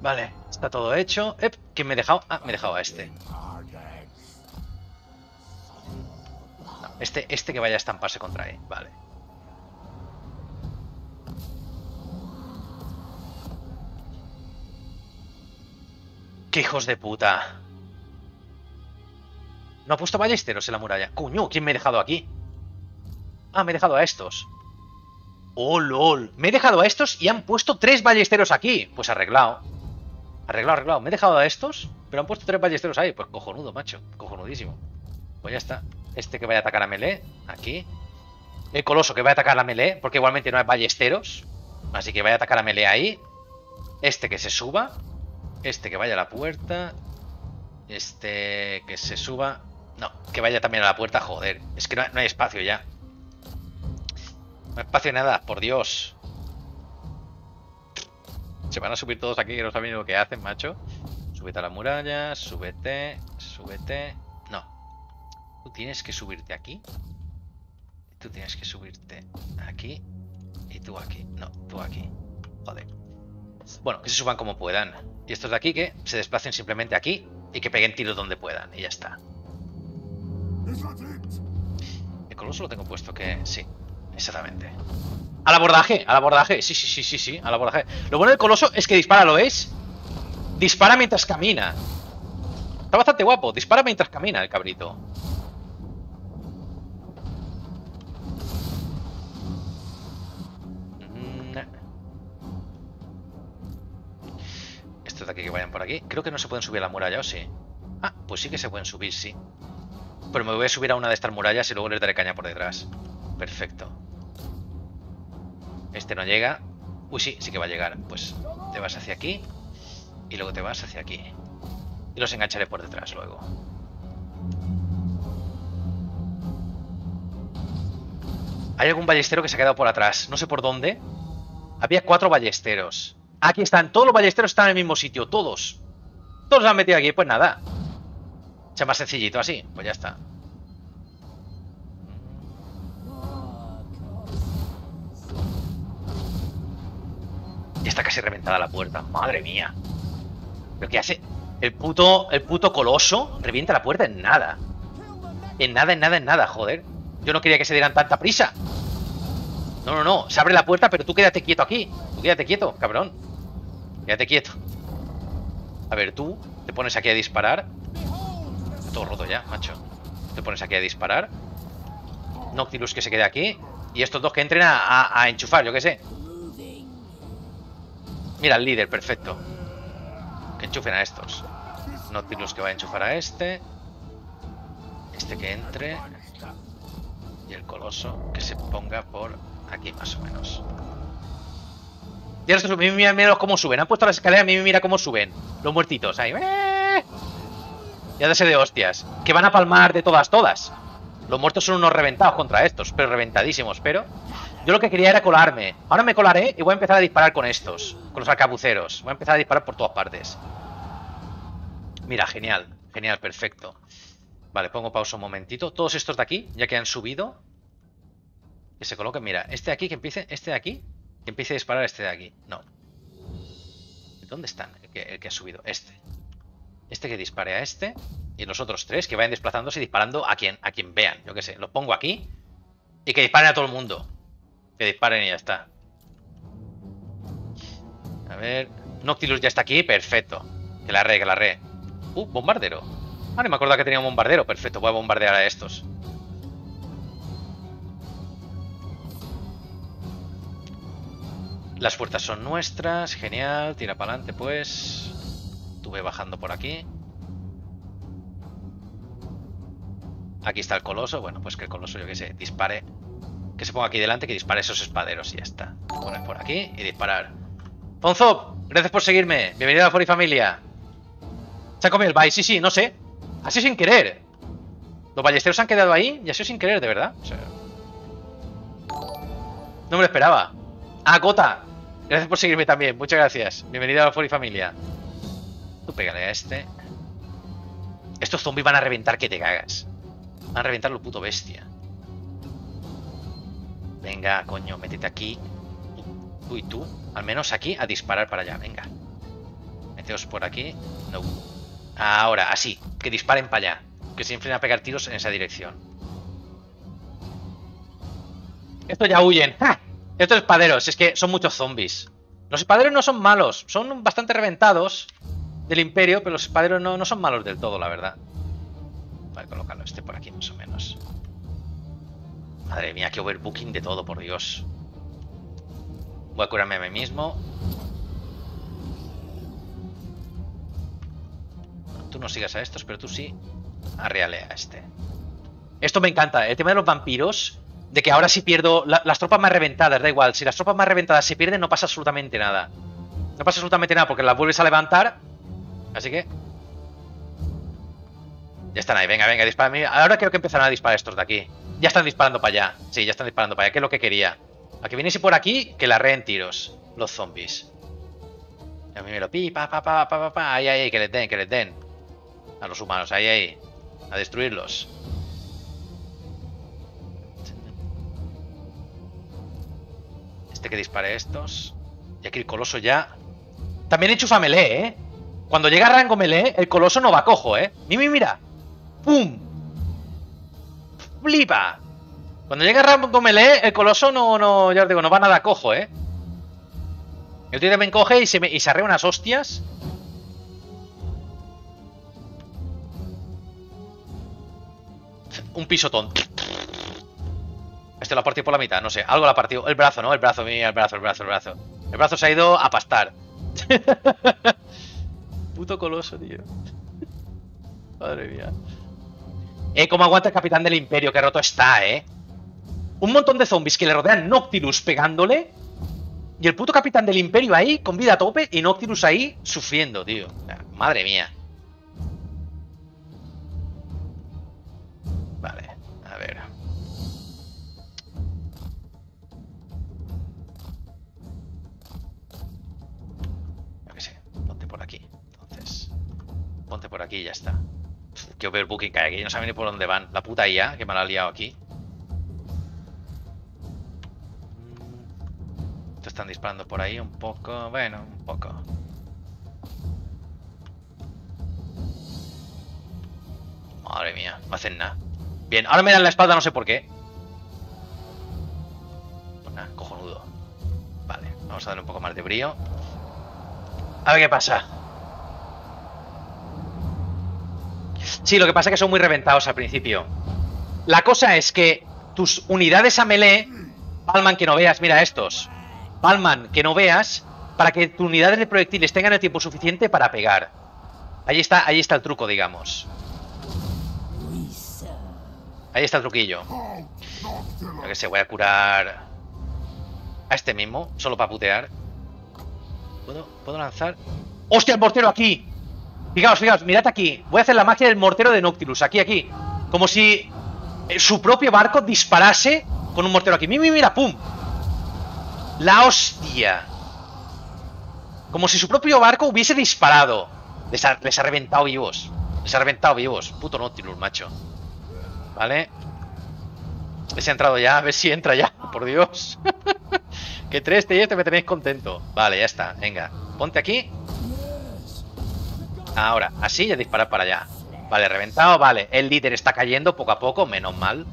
Vale, está todo hecho. Ep, ¿quién me he dejado? Ah, me he dejado a este. este, este que vaya a estamparse contra ahí. Vale. ¡Qué hijos de puta! No ha puesto ballesteros en la muralla. ¡Cuño! ¿Quién me he dejado aquí? Ah, me he dejado a estos. ¡Oh, lol! Me he dejado a estos y han puesto tres ballesteros aquí. Pues arreglado. Arreglado, arreglado. Me he dejado a estos, pero han puesto tres ballesteros ahí. Pues cojonudo, macho. Cojonudísimo. Pues ya está. Este que vaya a atacar a melee, aquí. El coloso que vaya a atacar a melee, porque igualmente no hay ballesteros. Así que vaya a atacar a melee ahí. Este que se suba. Este que vaya a la puerta. Este que se suba. No, que vaya también a la puerta, joder. Es que no hay, espacio ya. No hay espacio nada, por Dios. Se van a subir todos aquí que no saben lo que hacen, macho. Súbete a la muralla, súbete, súbete. No. Tú tienes que subirte aquí. Tú tienes que subirte aquí. Y tú aquí. No, tú aquí. Joder. Bueno, que se suban como puedan. Y estos de aquí que se desplacen simplemente aquí y que peguen tiros donde puedan. Y ya está. El coloso lo tengo puesto que... Sí, exactamente. Al abordaje, al abordaje. Sí, sí, sí, sí, sí, al abordaje. Lo bueno del coloso es que dispara, ¿lo veis? Dispara mientras camina. Está bastante guapo. Dispara mientras camina el cabrito. Que vayan por aquí. Creo que no se pueden subir a la muralla, ¿o sí? Ah, pues sí que se pueden subir, sí. Pero me voy a subir a una de estas murallas y luego les daré caña por detrás. Perfecto. Este no llega. Uy, sí, sí que va a llegar. Pues te vas hacia aquí y luego te vas hacia aquí. Y los engancharé por detrás luego. Hay algún ballestero que se ha quedado por atrás. No sé por dónde. Había cuatro ballesteros. Aquí están. Todos los ballesteros están en el mismo sitio. Todos. Todos se han metido aquí. Pues nada. Sea más sencillito así. Pues ya está. Ya está casi reventada la puerta. Madre mía. ¿Pero qué hace? El puto, el puto coloso revienta la puerta en nada. En nada, en nada, en nada, joder. Yo no quería que se dieran tanta prisa. No, no, no. Se abre la puerta, pero tú quédate quieto aquí. Tú quédate quieto, cabrón. Quédate quieto. A ver, tú te pones aquí a disparar. todo roto ya, macho. Te pones aquí a disparar. Noctilus que se quede aquí. Y estos dos que entren a, a enchufar, yo qué sé. Mira, el líder, perfecto. Que enchufen a estos. Noctilus que va a enchufar a este. Este que entre. Y el coloso que se ponga por aquí más o menos. Ya los mira, mira cómo suben. Han puesto las escaleras, a mí mira cómo suben. Los muertitos ahí. ¡Eh! Ya de hostias. Que van a palmar de todas, todas. Los muertos son unos reventados contra estos, pero reventadísimos, pero... Yo lo que quería era colarme. Ahora me colaré y voy a empezar a disparar con estos. Con los arcabuceros. Voy a empezar a disparar por todas partes. Mira, genial. Genial, perfecto. Vale, pongo pausa un momentito. Todos estos de aquí, ya que han subido, que se coloquen. Mira, este de aquí que empiece, este de aquí, que empiece a disparar este de aquí. No. ¿Dónde están? El que, ha subido. Este. Este que dispare a este. Y los otros tres que vayan desplazándose y disparando a quien, a quien vean. Yo qué sé. Los pongo aquí. Y que disparen a todo el mundo. Que disparen y ya está. A ver. Noctilus ya está aquí. Perfecto. Que la re, que la re. Uh, bombardero. Vale, me acuerdo que tenía un bombardero. Perfecto, voy a bombardear a estos. Las puertas son nuestras, genial, tira para adelante pues. Tuve bajando por aquí. Aquí está el coloso, bueno, pues que el coloso, yo que sé, dispare. Que se ponga aquí delante, que dispare esos espaderos y ya está. Poner por aquí y disparar. Ponzo, gracias por seguirme. Bienvenido a Fori Familia. Se ha comido el bye, sí, sí, no sé. Así sin querer. Los ballesteros han quedado ahí y así sin querer, de verdad. No me lo esperaba. Ah, Gota. Gracias por seguirme también. Muchas gracias. Bienvenido a la Familia. Tú pégale a este. Estos zombies van a reventar que te cagas. Van a reventar lo puto bestia. Venga, coño, métete aquí. Tú y tú. Al menos aquí a disparar para allá. Venga. Meteos por aquí. No. Ahora, así. Que disparen para allá. Que se enfren a pegar tiros en esa dirección. Estos ya huyen. ¡Ja! Estos espaderos, es que son muchos zombies. Los espaderos no son malos, son bastante reventados del imperio, pero los espaderos no, no son malos del todo, la verdad. Vale, colocarlo este por aquí más o menos. Madre mía, qué overbooking de todo, por Dios. Voy a curarme a mí mismo. tú no sigas a estos, pero tú sí. Arreale a este. Esto me encanta. El tema de los vampiros de que ahora si pierdo las tropas más reventadas, da igual, si las tropas más reventadas se pierden no pasa absolutamente nada. No pasa absolutamente nada porque las vuelves a levantar. Así que... Ya están ahí, venga, venga, dispara. Ahora creo que empezarán a disparar estos de aquí. Ya están disparando para allá. Sí, ya están disparando para allá, que es lo que quería. A que viniese por aquí, que la reen tiros. Los zombies. A mí me lo pi, pa, pa, pa, pa, pa, pa. Ahí, ahí, que les den, que les den. A los humanos, ahí, ahí. A destruirlos. Que dispare estos. Y aquí el coloso ya. También enchufa melee, ¿eh? Cuando llega a rango melee, el coloso no va cojo, ¿eh? Mira, mira. ¡Pum! ¡Flipa! Cuando llega a rango melee, el coloso no, no, ya os digo, no va nada cojo, ¿eh? El tío también coge y se, me, y se arrea unas hostias. Un pisotón. Este lo ha partido por la mitad, no sé. Algo lo ha partido. El brazo, ¿no? El brazo, mira, el brazo, el brazo, el brazo. El brazo se ha ido a pastar. puto coloso, tío. Madre mía. Eh, cómo aguanta el capitán del imperio, que roto está, eh. Un montón de zombies que le rodean Noctilus pegándole. Y el puto capitán del imperio ahí, con vida a tope, y Noctilus ahí sufriendo, tío. Madre mía. Ponte por aquí y ya está. Qué overbooking hay aquí. No saben ni por dónde van. La puta IA que me la ha liado aquí. Te están disparando por ahí un poco. Bueno, un poco. Madre mía, no hacen nada. Bien, ahora me dan la espalda, no sé por qué. Pues nada, cojonudo. Vale, vamos a darle un poco más de brío. A ver qué pasa. Sí, lo que pasa es que son muy reventados al principio. La cosa es que tus unidades a melee, Palman que no veas, mira estos. Palman que no veas, para que tus unidades de proyectiles tengan el tiempo suficiente para pegar. Ahí está, ahí está el truco, digamos. Ahí está el truquillo. Yo que sé, voy a curar a este mismo, solo para putear. ¿Puedo, ¿Puedo lanzar? ¡Hostia, el mortero aquí! Fijaos, fijaos, mirad aquí. Voy a hacer la magia del mortero de Noctilus, aquí, aquí. Como si eh, su propio barco disparase con un mortero aquí. Mira, mira, pum. La hostia. Como si su propio barco hubiese disparado. Les ha, les ha reventado vivos. Les ha reventado vivos. Puto Nautilus, macho. Vale. Ese ha entrado ya. A ver si entra ya. Por Dios. que tres te este me tenéis contento. Vale, ya está. Venga. Ponte aquí. Ahora, así y a disparar para allá. Vale, reventado. Vale. El líder está cayendo poco a poco. Menos mal.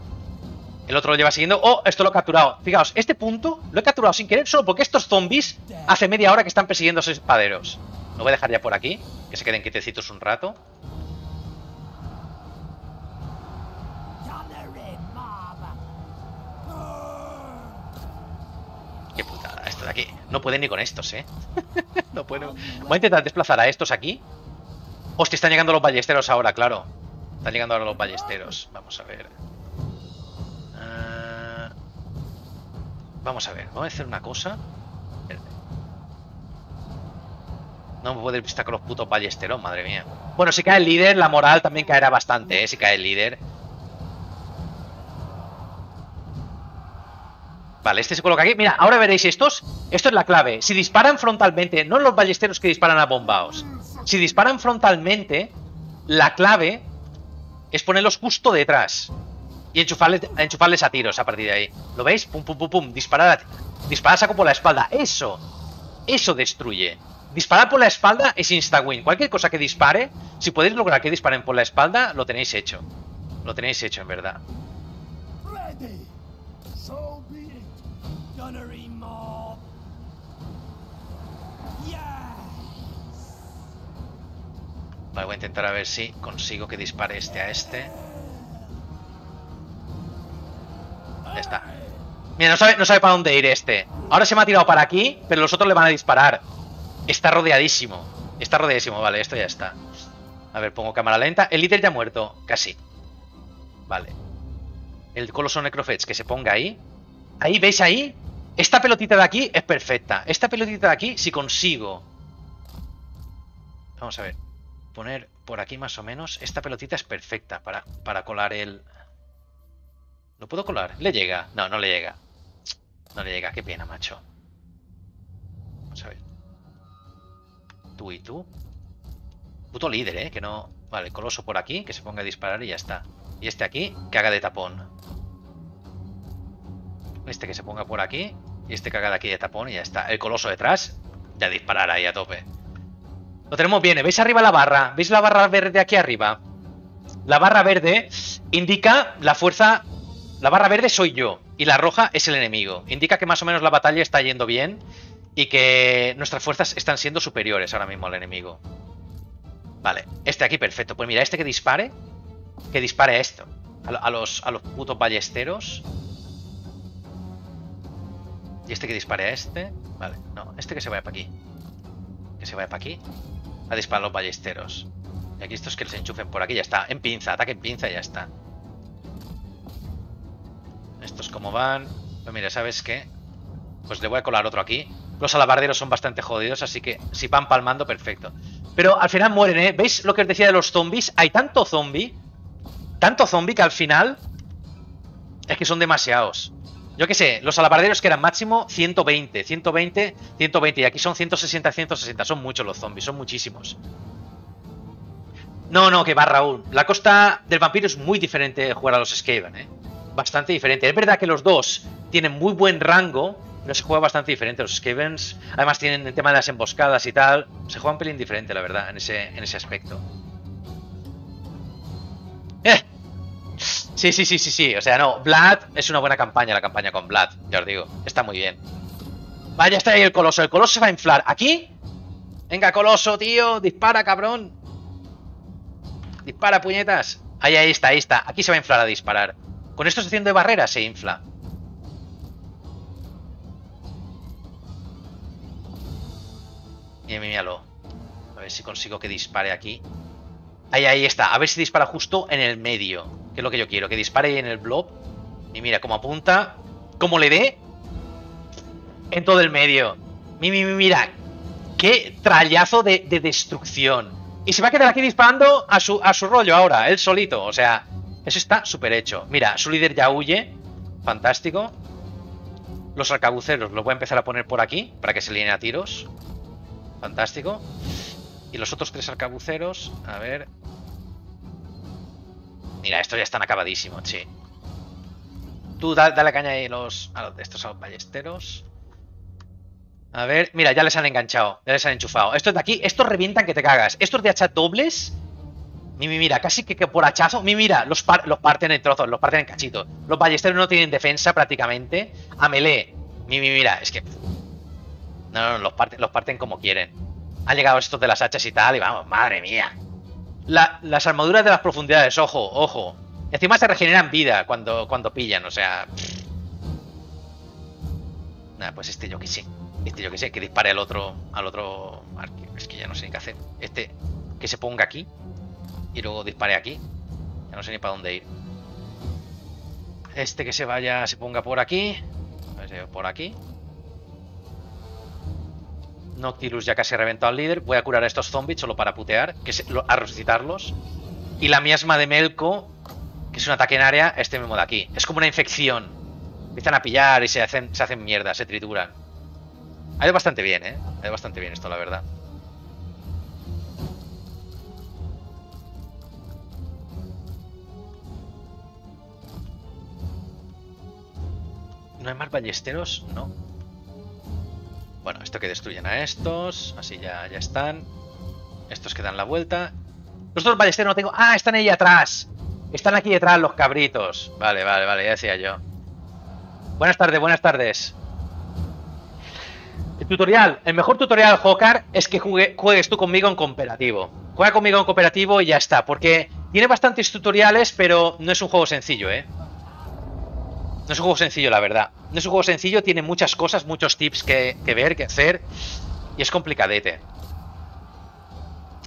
El otro lo lleva siguiendo. ¡Oh! Esto lo he capturado. Fijaos, este punto lo he capturado sin querer solo porque estos zombies hace media hora que están persiguiendo a esos espaderos. Lo voy a dejar ya por aquí. Que se queden quietecitos un rato. Qué putada, esto de aquí. No pueden ni con estos, ¿eh? no puedo. Voy a intentar desplazar a estos aquí. Hostia, están llegando los ballesteros ahora, claro. Están llegando ahora los ballesteros. Vamos a ver. Ah, Vamos a ver, vamos a hacer una cosa. No me puedo ir pista con los putos ballesteros, madre mía. Bueno, si cae el líder, la moral también caerá bastante, ¿eh? Si cae el líder. Vale, este se coloca aquí. Mira, ahora veréis estos. Esto es la clave. Si disparan frontalmente, no los ballesteros que disparan a bombaos. Si disparan frontalmente, la clave es ponerlos justo detrás. Y enchufarles, enchufarles a tiros a partir de ahí. ¿Lo veis? Pum, pum, pum, pum. Disparar, a, disparar saco por la espalda. Eso. Eso destruye. Disparar por la espalda es insta-win. Cualquier cosa que dispare, si podéis lograr que disparen por la espalda, lo tenéis hecho. Lo tenéis hecho, en verdad. Vale, voy a intentar a ver si consigo que dispare este a este. Ya está. Mira, no sabe, no sabe para dónde ir este. Ahora se me ha tirado para aquí, pero los otros le van a disparar. Está rodeadísimo. Está rodeadísimo, vale, esto ya está. A ver, pongo cámara lenta. El líder ya ha muerto, casi. Vale. El coloso necrofetch que se ponga ahí. Ahí, ¿veis ahí? Esta pelotita de aquí es perfecta. Esta pelotita de aquí, si consigo... Vamos a ver. Poner por aquí más o menos. Esta pelotita es perfecta para, para colar el... ¿Lo puedo colar? ¿Le llega? No, no le llega. No le llega, qué pena, macho. Vamos a ver. Tú y tú. Puto líder, ¿eh? Que no... Vale, coloso por aquí, que se ponga a disparar y ya está. Y este aquí, que haga de tapón. Este que se ponga por aquí. Y este que de aquí de tapón y ya está. El coloso detrás, ya disparar ahí a tope. Lo tenemos bien. ¿eh? ¿Veis arriba la barra? ¿Veis la barra verde aquí arriba? La barra verde indica la fuerza... La barra verde soy yo y la roja es el enemigo. Indica que más o menos la batalla está yendo bien y que nuestras fuerzas están siendo superiores ahora mismo al enemigo. Vale, este aquí perfecto. Pues mira, este que dispare, que dispare a esto. A los, a los putos ballesteros. Y este que dispare a este. Vale, no, este que se vaya para aquí. Que se vaya para aquí. a disparar los ballesteros. Y aquí estos que les enchufen por aquí, ya está. En pinza, ataque en pinza y ya está. Estos como van. Pues mira, ¿sabes qué? Pues le voy a colar otro aquí. Los alabarderos son bastante jodidos, así que si van palmando, perfecto. Pero al final mueren, ¿eh? ¿Veis lo que os decía de los zombies? Hay tanto zombie, tanto zombie que al final es que son demasiados. Yo qué sé, los alabarderos que eran máximo 120, 120, 120 y aquí son 160, 160. Son muchos los zombies, son muchísimos. No, no, que va Raúl. La costa del vampiro es muy diferente de jugar a los Skaven, ¿eh? Bastante diferente. Es verdad que los dos tienen muy buen rango, pero se juega bastante diferente. Los Skavens, además tienen el tema de las emboscadas y tal. Se juega un pelín diferente, la verdad, en ese, en ese aspecto. ¡Eh! Sí, sí, sí, sí, sí. O sea, no, Vlad es una buena campaña, la campaña con Vlad, ya os digo. Está muy bien. Vaya, está ahí el coloso. El coloso se va a inflar. ¿Aquí? Venga, coloso, tío. Dispara, cabrón. Dispara, puñetas. Ahí, ahí está, ahí está. Aquí se va a inflar a disparar. Con esto haciendo de barrera se infla. Mira, míralo. A ver si consigo que dispare aquí. Ahí, ahí está. A ver si dispara justo en el medio. Que es lo que yo quiero. Que dispare en el blob. Y mira, como apunta. Como le dé. En todo el medio. Mira. Qué trallazo de, de destrucción. Y se va a quedar aquí disparando a su, a su rollo ahora, él solito. O sea, eso está súper hecho. Mira, su líder ya huye. Fantástico. Los arcabuceros los voy a empezar a poner por aquí para que se lineen a tiros. Fantástico. Y los otros tres arcabuceros, a ver. Mira, estos ya están acabadísimos, sí. Tú dale, caña ahí los, a los, estos a los ballesteros. A ver, mira, ya les han enganchado, ya les han enchufado. Estos de aquí, estos revientan que te cagas. Estos de hacha dobles, mira, casi que, por hachazo, mira, los, los parten en trozos, los parten en cachitos. Los ballesteros no tienen defensa prácticamente. A melee, mira, es que... No, no, los parten, los parten como quieren. Han llegado estos de las hachas y tal, y vamos, madre mía. Las armaduras de las profundidades, ojo, ojo. Encima se regeneran vida cuando, cuando pillan, o sea... Nada, pues este yo que sé. Este yo que sé, que dispare al otro. Al otro. Es que ya no sé ni qué hacer. Este que se ponga aquí. Y luego dispare aquí. Ya no sé ni para dónde ir. Este que se vaya, se ponga por aquí. Por aquí. Noctilus ya casi ha reventado al líder. Voy a curar a estos zombies solo para putear. Que a resucitarlos. Y la miasma de Melko, que es un ataque en área, este mismo de aquí. Es como una infección. Empiezan a pillar y se hacen, se hacen mierda, se trituran. Ha ido bastante bien, ¿eh? Ha ido bastante bien esto, la verdad. ¿No hay más ballesteros? No. Bueno, esto que destruyen a estos. Así ya, ya están. Estos que dan la vuelta. Los dos ballesteros no tengo... ¡Ah! Están ahí atrás. Están aquí detrás los cabritos. Vale, vale, vale. Ya decía yo. Buenas tardes, buenas tardes. El tutorial, el mejor tutorial Hokar es que juegues tú conmigo en cooperativo. Juega conmigo en cooperativo y ya está, porque tiene bastantes tutoriales, pero no es un juego sencillo, ¿eh? No es un juego sencillo, la verdad. No es un juego sencillo, tiene muchas cosas, muchos tips que, ver, que hacer, y es complicadete.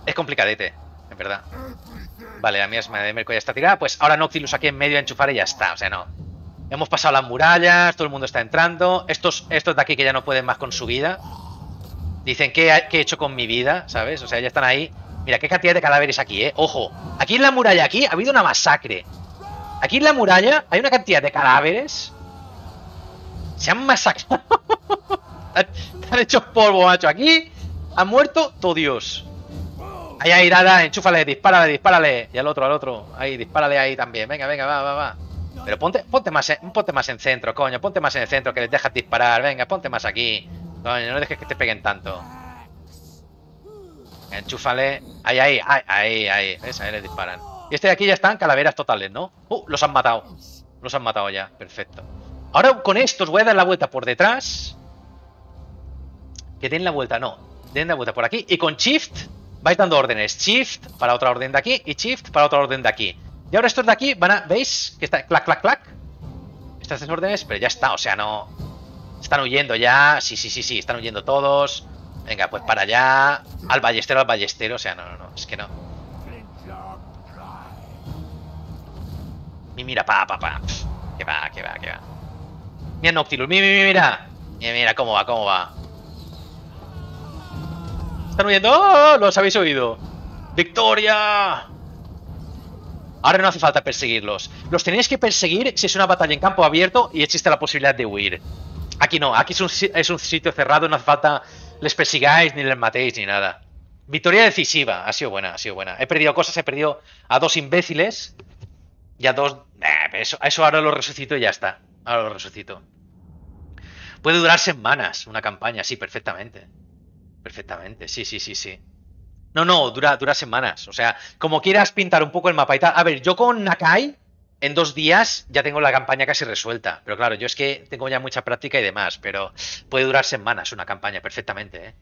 Es complicadete, en verdad. Vale, la mía es de Merco ya está tirada, pues ahora Noctilus aquí en medio a enchufar y ya está, o sea, no. Hemos pasado las murallas, todo el mundo está entrando. Estos, estos de aquí que ya no pueden más con su vida. Dicen, ¿qué, he hecho con mi vida? ¿Sabes? O sea, ya están ahí. Mira, qué cantidad de cadáveres aquí, ¿eh? Ojo, aquí en la muralla, aquí ha habido una masacre. Aquí en la muralla hay una cantidad de cadáveres. Se han masacrado. han hecho polvo, macho. Aquí han muerto todo Dios. Ahí, ahí, dada, enchúfale, dispárale, dispárale. Y al otro, al otro. Ahí, dispárale ahí también. Venga, venga, va, va, va. Pero ponte, ponte, más en, ponte más en centro, coño. Ponte más en el centro que les dejas disparar. Venga, ponte más aquí. Coño, no dejes que te peguen tanto. Enchúfale. Ahí, ahí, ahí, ahí, ahí. ¿Ves? Ahí les disparan. Y este de aquí ya están calaveras totales, ¿no? Uh, los han matado. Los han matado ya. Perfecto. Ahora con estos voy a dar la vuelta por detrás. Que den la vuelta, no. Den la vuelta por aquí. Y con Shift vais dando órdenes. Shift para otra orden de aquí y Shift para otra orden de aquí. Y ahora estos de aquí van a... ¿Veis? Que está... Clac, clac, clac. Estas desórdenes, pero ya está, o sea, no... Están huyendo ya. Sí, sí, sí, sí, están huyendo todos. Venga, pues para allá. Al ballestero, al ballestero. O sea, no, no, no. Es que no. Mi mira, pa, pa, pa. Que va, que va, que va. Mira Noctilus, mira, mira, mira. Mira, cómo va, cómo va. Están huyendo. ¡Oh! Los habéis oído. ¡Victoria! Ahora no hace falta perseguirlos. Los tenéis que perseguir si es una batalla en campo abierto y existe la posibilidad de huir. Aquí no, aquí es un, es un sitio cerrado, no hace falta les persigáis ni les matéis ni nada. Victoria decisiva, ha sido buena, ha sido buena. He perdido cosas, he perdido a dos imbéciles y a dos... Pero eso, eso ahora lo resucito y ya está. Ahora lo resucito. Puede durar semanas una campaña, sí, perfectamente. Perfectamente, sí, sí, sí, sí. No, no, dura, dura semanas. O sea, como quieras pintar un poco el mapa y tal. A ver, yo con Nakai, en dos días ya tengo la campaña casi resuelta. Pero claro, yo es que tengo ya mucha práctica y demás. Pero puede durar semanas una campaña perfectamente, ¿eh?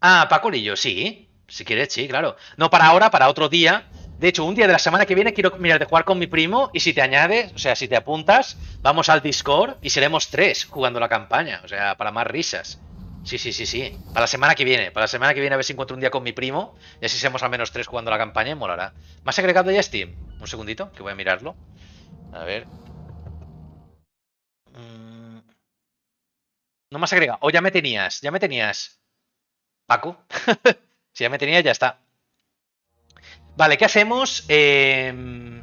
Ah, Paco Lillo, sí. Si quieres, sí, claro. No para ahora, para otro día. De hecho, un día de la semana que viene quiero mirar de jugar con mi primo y si te añades, o sea, si te apuntas, vamos al Discord y seremos tres jugando la campaña. O sea, para más risas. Sí, sí, sí, sí. Para la semana que viene. Para la semana que viene a ver si encuentro un día con mi primo y así seremos al menos tres jugando la campaña y molará. ¿Me has agregado ya Steam? Un segundito, que voy a mirarlo. A ver. Mm. No me has agregado. O ya me tenías. Ya me tenías. Paco. si ya me tenías, ya está. Vale, ¿qué hacemos? Em,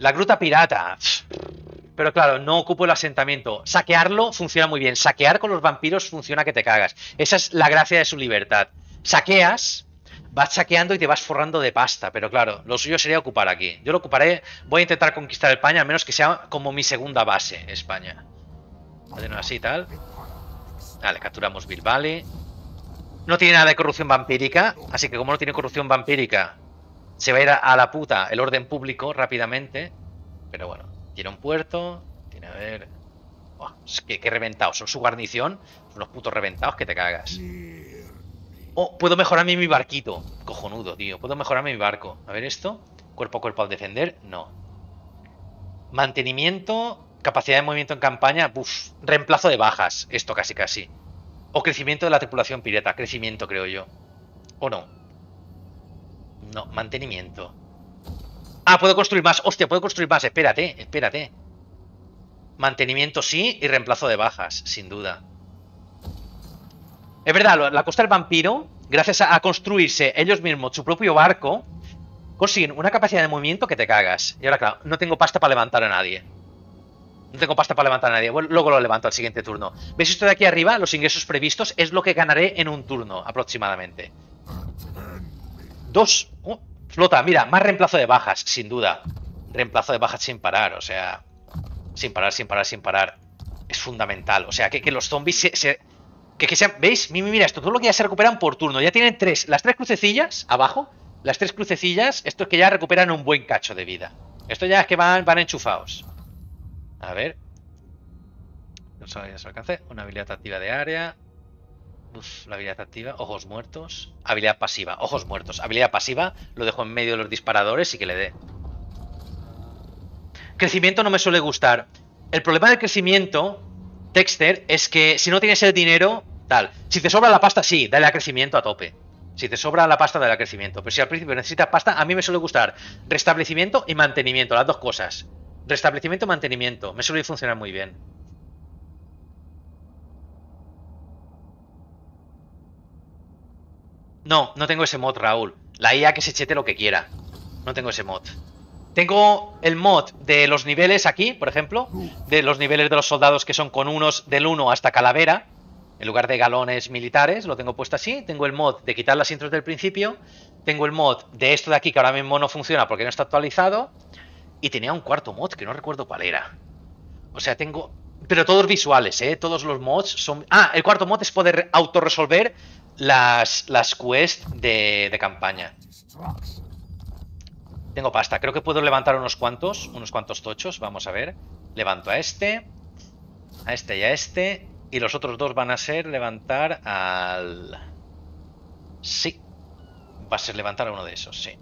La gruta pirata. Pero claro, no ocupo el asentamiento. Saquearlo funciona muy bien. Saquear con los vampiros funciona que te cagas. Esa es la gracia de su libertad. Saqueas, vas saqueando y te vas forrando de pasta. Pero claro, lo suyo sería ocupar aquí. Yo lo ocuparé. Voy a intentar conquistar España, al menos que sea como mi segunda base, España. Bueno, así tal. Vale, capturamos Bill. No tiene nada de corrupción vampírica, así que como no tiene corrupción vampírica, se va a ir a, la puta el orden público rápidamente. Pero bueno, tiene un puerto, tiene a ver... Buah, es reventados, son su guarnición, son unos putos reventados que te cagas. Oh, puedo mejorarme mi barquito. Cojonudo, tío. Puedo mejorarme mi barco. A ver esto. Cuerpo a cuerpo al defender. No. Mantenimiento. Capacidad de movimiento en campaña. Buf. Reemplazo de bajas. Esto casi casi. O crecimiento de la tripulación pirata. Crecimiento, creo yo. ¿O no? No, mantenimiento. Ah, puedo construir más. Hostia, puedo construir más. Espérate, espérate. Mantenimiento sí y reemplazo de bajas, sin duda. Es verdad, la costa del vampiro, gracias a, a construirse ellos mismos su propio barco, consiguen una capacidad de movimiento que te cagas. Y ahora, claro, no tengo pasta para levantar a nadie. No tengo pasta para levantar a nadie. Bueno, luego lo levanto al siguiente turno. ¿Veis esto de aquí arriba? Los ingresos previstos es lo que ganaré en un turno, aproximadamente. Dos. Oh, flota, mira, más reemplazo de bajas, sin duda. Reemplazo de bajas sin parar, o sea. Sin parar, sin parar, sin parar. Es fundamental. O sea, que, los zombies se. que, sean. ¿Veis? Mi- mi- Mira, esto todo lo que ya se recuperan por turno. Ya tienen tres. Las tres crucecillas abajo. Las tres crucecillas. Esto es que ya recuperan un buen cacho de vida. Esto ya es que van, van enchufados. A ver. No sabía su alcance. Una habilidad activa de área. Uf, la habilidad activa. Ojos muertos. Habilidad pasiva. Ojos muertos. Habilidad pasiva. Lo dejo en medio de los disparadores y que le dé. Crecimiento no me suele gustar. El problema del crecimiento, Dexter, es que si no tienes el dinero, tal. Si te sobra la pasta, sí, dale a crecimiento a tope. Si te sobra la pasta, dale a crecimiento. Pero si al principio necesitas pasta, a mí me suele gustar restablecimiento y mantenimiento, las dos cosas. Restablecimiento y mantenimiento. Me suele funcionar muy bien. No, no tengo ese mod, Raúl. La IA que se chete lo que quiera. No tengo ese mod. Tengo el mod de los niveles aquí, por ejemplo. De los niveles de los soldados que son con unos del 1 hasta calavera. En lugar de galones militares, lo tengo puesto así. Tengo el mod de quitar las intros del principio. Tengo el mod de esto de aquí que ahora mismo no funciona porque no está actualizado. Y tenía un cuarto mod que no recuerdo cuál era. O sea, tengo... Pero todos visuales, ¿eh? Todos los mods son... Ah, el cuarto mod es poder autorresolver las, las quests de, de campaña. Tengo pasta. Creo que puedo levantar unos cuantos. Unos cuantos tochos. Vamos a ver. Levanto a este. A este y a este. Y los otros dos van a ser levantar al... Sí. Va a ser levantar a uno de esos, sí.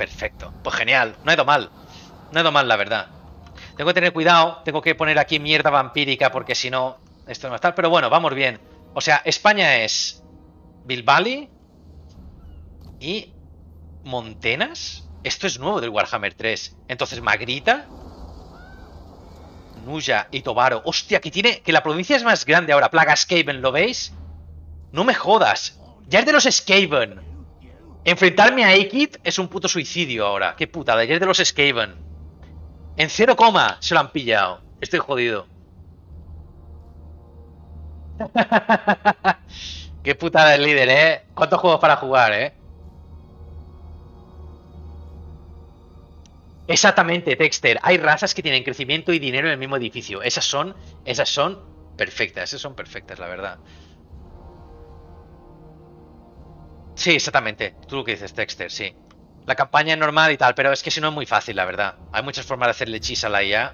Perfecto. Pues genial. No he ido mal. No he ido mal, la verdad. Tengo que tener cuidado. Tengo que poner aquí mierda vampírica porque si no, esto no va a estar. Pero bueno, vamos bien. O sea, España es Bilbali y Montenas. Esto es nuevo del Warhammer 3. Entonces, Magrita, Nuya y Tobaro. Hostia, que tiene. Que la provincia es más grande ahora. Plaga Skaven, ¿lo veis? No me jodas. Ya es de los Skaven. Enfrentarme a Aikid es un puto suicidio ahora. Qué putada. Ya es de los Skaven. En 0, se lo han pillado. Estoy jodido. Qué putada el líder, ¿eh? ¿Cuántos juegos para jugar, eh? Exactamente, Dexter. Hay razas que tienen crecimiento y dinero en el mismo edificio. Esas son, esas son perfectas, esas son perfectas, la verdad. Sí, exactamente. Tú lo que dices, Dexter, sí. La campaña es normal y tal, pero es que si no es muy fácil, la verdad. Hay muchas formas de hacerle chis a la IA.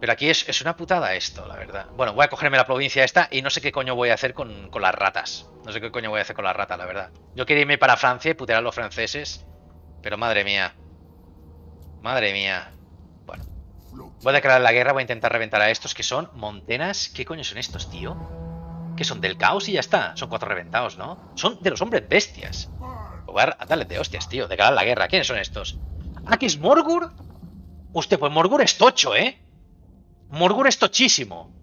Pero aquí es, es, una putada esto, la verdad. Bueno, voy a cogerme la provincia esta y no sé qué coño voy a hacer con, con las ratas. No sé qué coño voy a hacer con las ratas, la verdad. Yo quería irme para Francia y putear a los franceses. Pero madre mía. Madre mía. Bueno. Voy a declarar la guerra, voy a intentar reventar a estos que son montenas. ¿Qué coño son estos, tío? Que son del caos y ya está. Son cuatro reventados, ¿no? Son de los hombres bestias. A darles de hostias, tío. Declarar la guerra. ¿Quiénes son estos? ¿Ah, que es Morgur? Usted, pues Morgur es tocho, ¿eh? Morgur es tochísimo.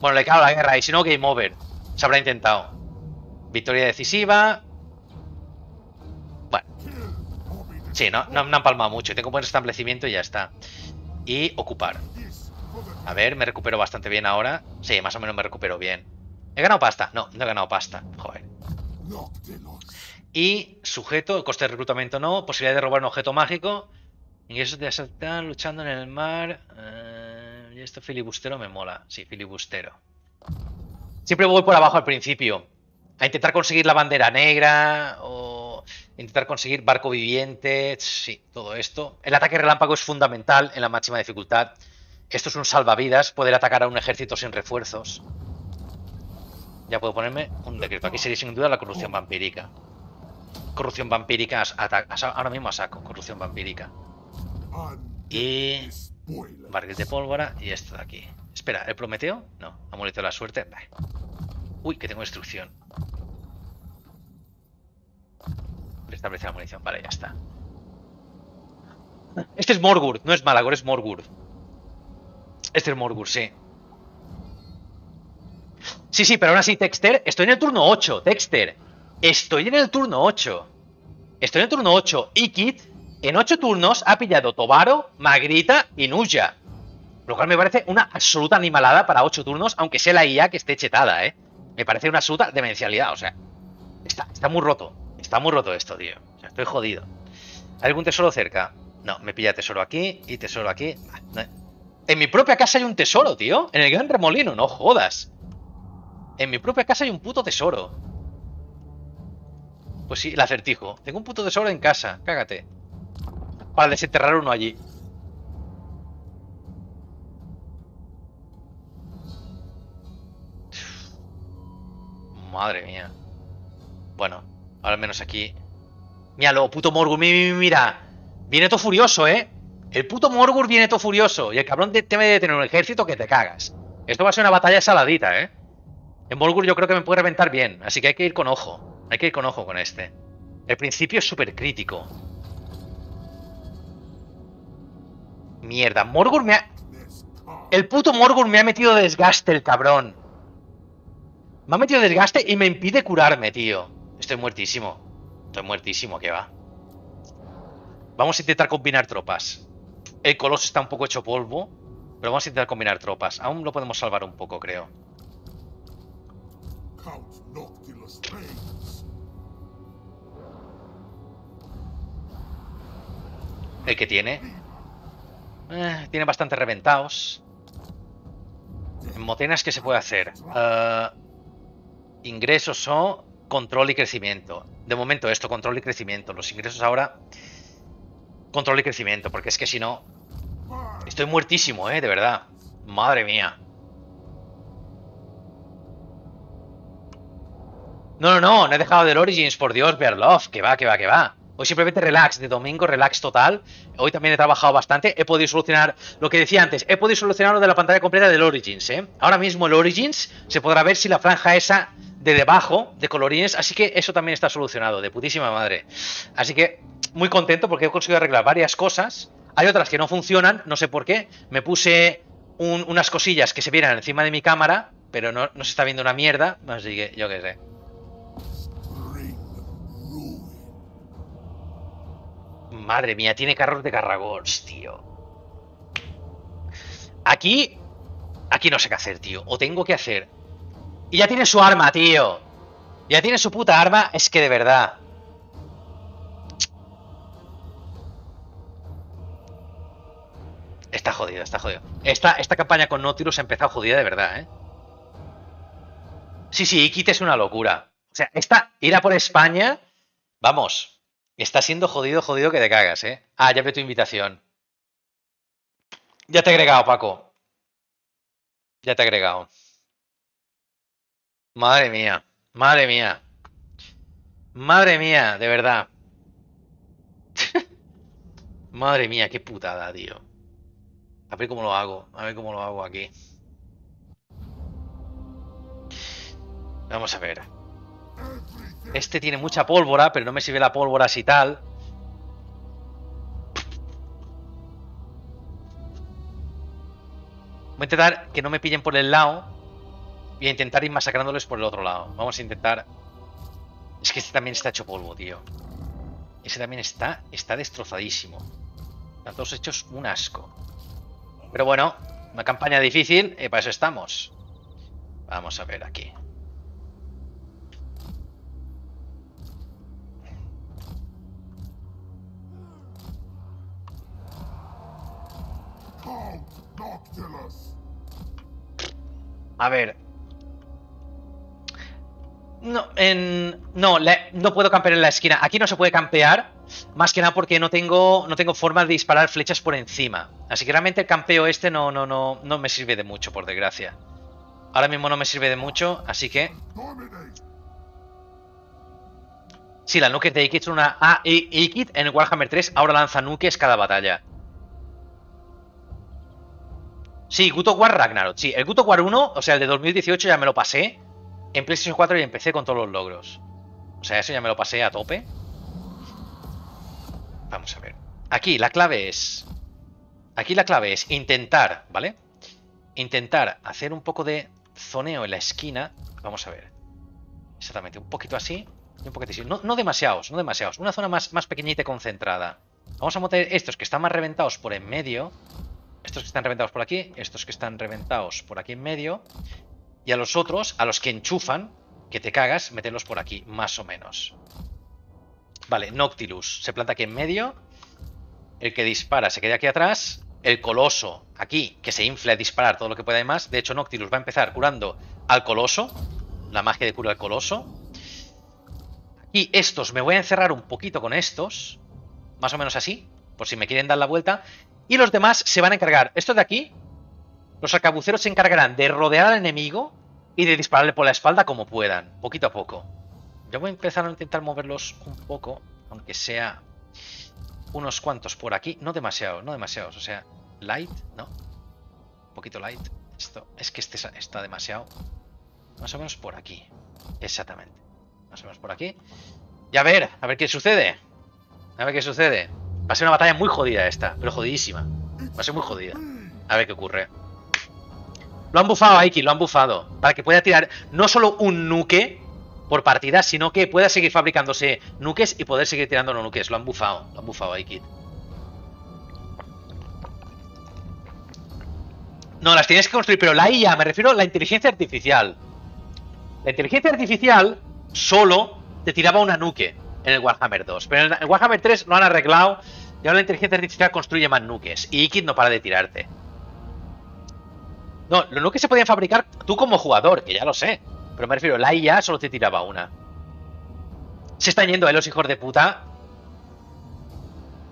Bueno, le cago la guerra y si no, game over. Se habrá intentado. Victoria decisiva. Sí, no, no, han palmado mucho. Tengo buen establecimiento y ya está. Y ocupar. A ver, me recupero bastante bien ahora. Sí, más o menos me recupero bien. ¿He ganado pasta? No, no he ganado pasta. Joder. Y sujeto, coste de reclutamiento no. Posibilidad de robar un objeto mágico. Ingresos de asaltar, luchando en el mar. Eh, y esto filibustero me mola. Sí, filibustero. Siempre voy por abajo al principio. A intentar conseguir la bandera negra o intentar conseguir barco viviente, sí, todo esto. El ataque relámpago es fundamental en la máxima dificultad. Esto es un salvavidas, poder atacar a un ejército sin refuerzos. Ya puedo ponerme un decreto. Aquí sería sin duda la corrupción vampírica. Corrupción vampírica, ahora mismo a saco, corrupción vampírica. Y... Barril de pólvora y esto de aquí. Espera, ¿el Prometeo? No, amuleto de la suerte. Uy, que tengo destrucción. Establece la munición. Vale, ya está. Este es Morgur, no es Malagor, es Morgur. Este es Morgur, sí. Sí, sí, pero aún así, Texter, estoy en el turno 8, Texter. Estoy en el turno 8. Estoy en el turno 8. Ikit, en 8 turnos, ha pillado Tobaro, Magrita y Nuya. Lo cual me parece una absoluta animalada para 8 turnos, aunque sea la IA que esté chetada, ¿eh? Me parece una absoluta demencialidad, o sea. Está, está muy roto. Está muy roto esto, tío. Estoy jodido. ¿Hay algún tesoro cerca? No, me pilla tesoro aquí y tesoro aquí. En mi propia casa hay un tesoro, tío. En el gran remolino, no jodas. En mi propia casa hay un puto tesoro. Pues sí, el acertijo. Tengo un puto tesoro en casa, cágate. Para desenterrar uno allí. Madre mía. Bueno, al menos aquí. Míralo, puto Morgur, mira. Viene todo furioso, ¿eh? El puto Morgur viene todo furioso. Y el cabrón debe de tener un ejército que te cagas. Esto va a ser una batalla saladita, ¿eh? En Morgur yo creo que me puede reventar bien. Así que hay que ir con ojo. Hay que ir con ojo con este. El principio es súper crítico. Mierda, Morgur me ha... El puto Morgur me ha metido desgaste, el cabrón. Me ha metido desgaste y me impide curarme, tío. Estoy muertísimo. Estoy muertísimo, ¿qué va? Vamos a intentar combinar tropas. El coloso está un poco hecho polvo. Pero vamos a intentar combinar tropas. Aún lo podemos salvar un poco, creo. El que tiene. Eh, tiene bastante reventados. En Motenas, ¿qué se puede hacer? Uh, ingresos o control y crecimiento. De momento esto, control y crecimiento. Los ingresos ahora, control y crecimiento, porque es que si no... Estoy muertísimo, ¿eh? De verdad. Madre mía. No, no, no, no he dejado del Origins, por Dios, Bearlove. Que va, que va, que va. Hoy simplemente relax, de domingo, relax total. Hoy también he trabajado bastante. He podido solucionar lo que decía antes. He podido solucionar lo de la pantalla completa del Origins, ¿eh? Ahora mismo el Origins se podrá ver si la franja esa de debajo, de colorines. Así que eso también está solucionado, de putísima madre. Así que muy contento porque he conseguido arreglar varias cosas. Hay otras que no funcionan, no sé por qué. Me puse un- unas cosillas que se vieran encima de mi cámara, pero no, no se está viendo una mierda. Así que yo qué sé. Madre mía, tiene carros de Carragors, tío. Aquí. Aquí no sé qué hacer, tío. O tengo que hacer. Y ya tiene su arma, tío. Ya tiene su puta arma. Es que de verdad. Está jodido, está jodido. Esta, esta campaña con Nautilus ha empezado jodida de verdad, ¿eh? Sí, sí, Ikit es una locura. O sea, esta, ir por España, vamos, está siendo jodido, jodido que te cagas, ¿eh? Ah, ya veo tu invitación. Ya te he agregado, Paco. Ya te he agregado. Madre mía, madre mía. Madre mía, de verdad. madre mía, qué putada, tío. A ver cómo lo hago, a ver cómo lo hago aquí. Vamos a ver. Este tiene mucha pólvora, pero no me sirve la pólvora así tal. Voy a intentar que no me pillen por el lado. Y a intentar ir masacrándoles por el otro lado. Vamos a intentar. Es que este también está hecho polvo, tío. Ese también está, está destrozadísimo. Están todos hechos un asco. Pero bueno, una campaña difícil, y para eso estamos. Vamos a ver aquí. A ver. No, no, no puedo campear en la esquina. Aquí no se puede campear. Más que nada porque no tengo, no tengo forma de disparar flechas por encima. Así que realmente el campeo este no, no, no, no me sirve de mucho, por desgracia. Ahora mismo no me sirve de mucho, así que... Sí, la nuke de Ikit es una... I- Ikit en Warhammer 3 ahora lanza nukes cada batalla. Sí, of War Ragnarok. Sí, el of War 1, o sea, el de 2018 ya me lo pasé. En PlayStation 4 y empecé con todos los logros. O sea, eso ya me lo pasé a tope. Vamos a ver. Aquí la clave es... Aquí la clave es intentar, ¿vale? Intentar hacer un poco de zoneo en la esquina. Vamos a ver. Exactamente, un poquito así un poquito así. No, no demasiados, no demasiados. Una zona más, más pequeñita y concentrada. Vamos a meter estos que están más reventados por en medio. Estos que están reventados por aquí. Estos que están reventados por aquí en medio. Y a los otros, a los que enchufan, que te cagas, meterlos por aquí, más o menos. Vale, Noctilus se planta aquí en medio. El que dispara se queda aquí atrás. El coloso aquí, que se infla a disparar todo lo que pueda y más. De hecho, Noctilus va a empezar curando al coloso. La magia de cura al coloso. Y estos, me voy a encerrar un poquito con estos. Más o menos así. Por si me quieren dar la vuelta. Y los demás se van a encargar. Estos de aquí. Los arcabuceros se encargarán de rodear al enemigo. Y de dispararle por la espalda como puedan. Poquito a poco. Yo voy a empezar a intentar moverlos un poco. Aunque sea unos cuantos por aquí. No demasiados, no demasiados. O sea, light, ¿no? Un poquito light. Esto, es que este está demasiado. Más o menos por aquí. Exactamente. Más o menos por aquí. Y a ver, a ver qué sucede. A ver qué sucede. Va a ser una batalla muy jodida esta, pero jodidísima. Va a ser muy jodida. A ver qué ocurre. Lo han bufado a Iki, lo han bufado. Para que pueda tirar no solo un nuke por partida, sino que pueda seguir fabricándose nukes y poder seguir tirando los nukes. Lo han bufado, lo han bufado a Iki. No, las tienes que construir, pero la IA, me refiero a la inteligencia artificial. La inteligencia artificial solo te tiraba una nuke en el Warhammer 2. Pero en el Warhammer 3 lo han arreglado y ahora la inteligencia artificial construye más nukes. Y Ikit no para de tirarte. No, los nukes se podían fabricar tú como jugador, que ya lo sé. Pero me refiero, la IA solo te tiraba una. Se están yendo, ¿eh? Los hijos de puta.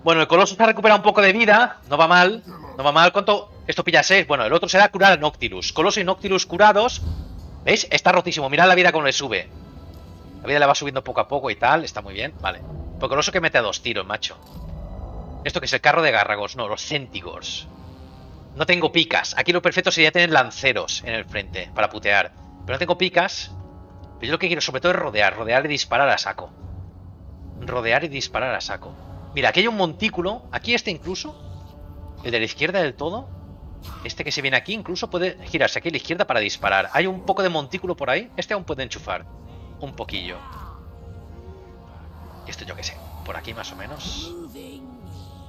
Bueno, el Coloso se ha recuperado un poco de vida. No va mal. No va mal. ¿Cuánto? Esto pilla 6. Bueno, el otro será curar a Noctilus. Coloso y Noctilus curados. ¿Veis? Está rotísimo. Mirad la vida cómo le sube. La vida le va subiendo poco a poco y tal. Está muy bien. Vale. Porque el oso que mete a dos tiros, macho. Esto que es el carro de Garragos, no, los Centigors. No tengo picas. Aquí lo perfecto sería tener lanceros en el frente para putear. Pero no tengo picas. Pero yo lo que quiero sobre todo es rodear. Rodear y disparar a saco. Rodear y disparar a saco. Mira, aquí hay un montículo. Aquí este incluso. El de la izquierda del todo. Este que se viene aquí incluso puede girarse aquí a la izquierda para disparar. Hay un poco de montículo por ahí. Este aún puede enchufar. Un poquillo. Y esto yo qué sé. Por aquí más o menos.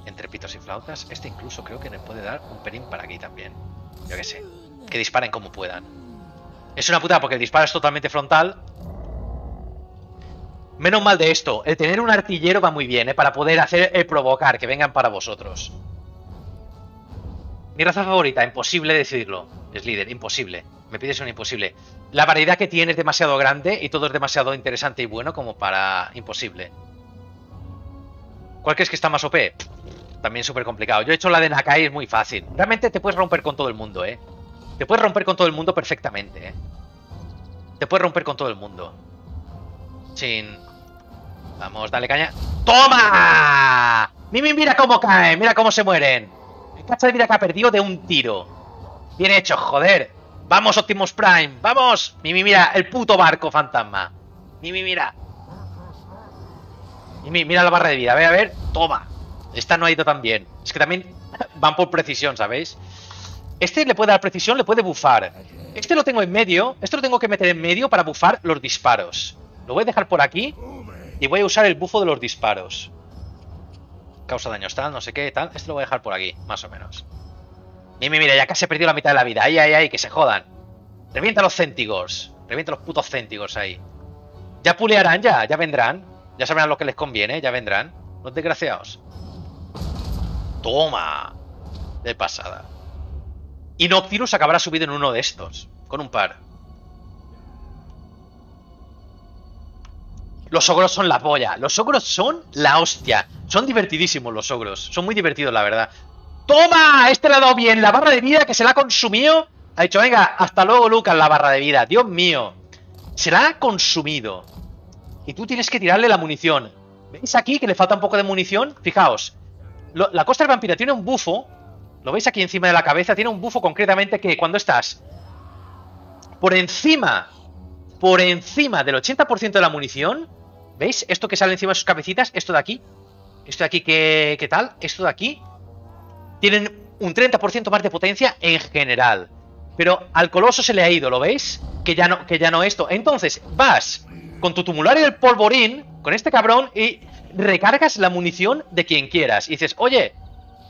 Entre pitos y flautas. Este incluso creo que le puede dar un pelín para aquí también. Yo qué sé. Que disparen como puedan. Es una putada porque el disparo es totalmente frontal. Menos mal de esto. El tener un artillero va muy bien, ¿eh? Para poder hacer el provocar, que vengan para vosotros. Mi raza favorita, imposible decidirlo. Es líder, imposible. Me pides un imposible. La variedad que tiene es demasiado grande y todo es demasiado interesante y bueno como para imposible. ¿Cuál crees que está más OP? También súper complicado. Yo he hecho la de Nakai, es muy fácil. Realmente te puedes romper con todo el mundo, ¿eh? Te puedes romper con todo el mundo perfectamente, ¿eh? Te puedes romper con todo el mundo. Sin... Vamos, dale caña. ¡Toma! Mimi, mira cómo cae, mira cómo se mueren. Cacha de vida que ha perdido de un tiro. Bien hecho, joder. Vamos, Optimus Prime. Vamos. Mimi, mira, el puto barco fantasma. Mimi, mira. Mimi, mira la barra de vida. A ver, a ver. Toma. Esta no ha ido tan bien. Es que también van por precisión, ¿sabéis? Este le puede dar precisión, le puede bufar. Este lo tengo en medio. Esto lo tengo que meter en medio para bufar los disparos. Lo voy a dejar por aquí. Y voy a usar el bufo de los disparos. Causa daños tal, no sé qué, tal. Este lo voy a dejar por aquí, más o menos. Mira, mira, ya casi he perdido la mitad de la vida. Ahí, ahí, ahí, que se jodan. Revienta los céntigos. Revienta los putos céntigos ahí. Ya pulearán, ya, ya vendrán. Ya sabrán lo que les conviene, ya vendrán. Los desgraciados. Toma. De pasada. Y Noctilus acabará subido en uno de estos. Con un par. Los ogros son la polla. Los ogros son la hostia. Son divertidísimos los ogros. Son muy divertidos, la verdad. ¡Toma! Este le ha dado bien la barra de vida que se la ha consumido. Ha dicho, venga, hasta luego, Lucas, la barra de vida. Dios mío. Se la ha consumido. Y tú tienes que tirarle la munición. ¿Veis aquí que le falta un poco de munición? Fijaos. La costa del vampiro tiene un bufo. ¿Lo veis aquí encima de la cabeza? Tiene un bufo concretamente que cuando estás por encima, por encima del 80% de la munición, ¿veis? Esto que sale encima de sus cabecitas, esto de aquí, esto de aquí, ¿qué, qué tal? Esto de aquí, tienen un 30% más de potencia en general. Pero al coloso se le ha ido, ¿lo veis? Que ya no, que ya no esto. Entonces, vas con tu tumulario del polvorín, con este cabrón, y recargas la munición de quien quieras. Y dices, oye,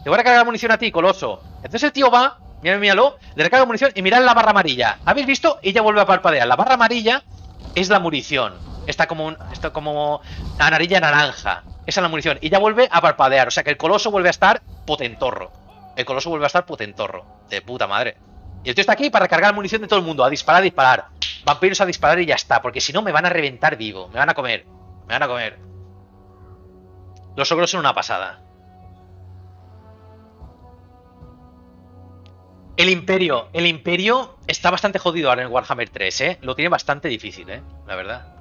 te voy a recargar la munición a ti, coloso. Entonces el tío va, mira, míralo, le recarga munición y mirad la barra amarilla. ¿Habéis visto? Ella vuelve a parpadear. La barra amarilla es la munición. Está como, un, está como la narilla naranja. Esa es la munición. Y ya vuelve a parpadear. O sea que el coloso vuelve a estar potentorro. El coloso vuelve a estar potentorro. De puta madre. Y el tío está aquí para recargar munición de todo el mundo. A disparar, a disparar. Vampiros a disparar y ya está. Porque si no me van a reventar vivo. Me van a comer. Me van a comer. Los ogros son una pasada. El Imperio. El Imperio está bastante jodido ahora en Warhammer 3, ¿eh? Lo tiene bastante difícil, ¿eh? La verdad.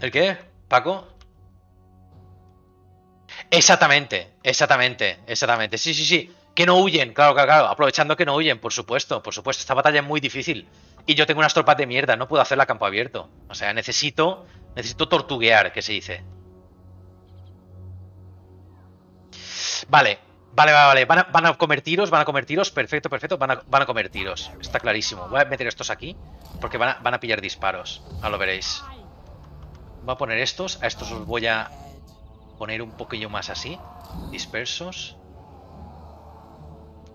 ¿El qué, Paco? Exactamente, exactamente, exactamente. Sí, sí, sí. Que no huyen, claro, claro, claro. Aprovechando que no huyen, por supuesto, por supuesto. Esta batalla es muy difícil. Y yo tengo unas tropas de mierda, no puedo hacerla a campo abierto. O sea, necesito. Necesito tortuguear, que se dice. Vale, vale, vale, vale. Van a, van comer tiros, van a comer tiros. Perfecto, perfecto. Van a, van a comer tiros. Está clarísimo. Voy a meter estos aquí. Porque van a, van a pillar disparos. Ahora lo veréis. Voy a poner estos. A estos os voy a poner un poquillo más así. Dispersos.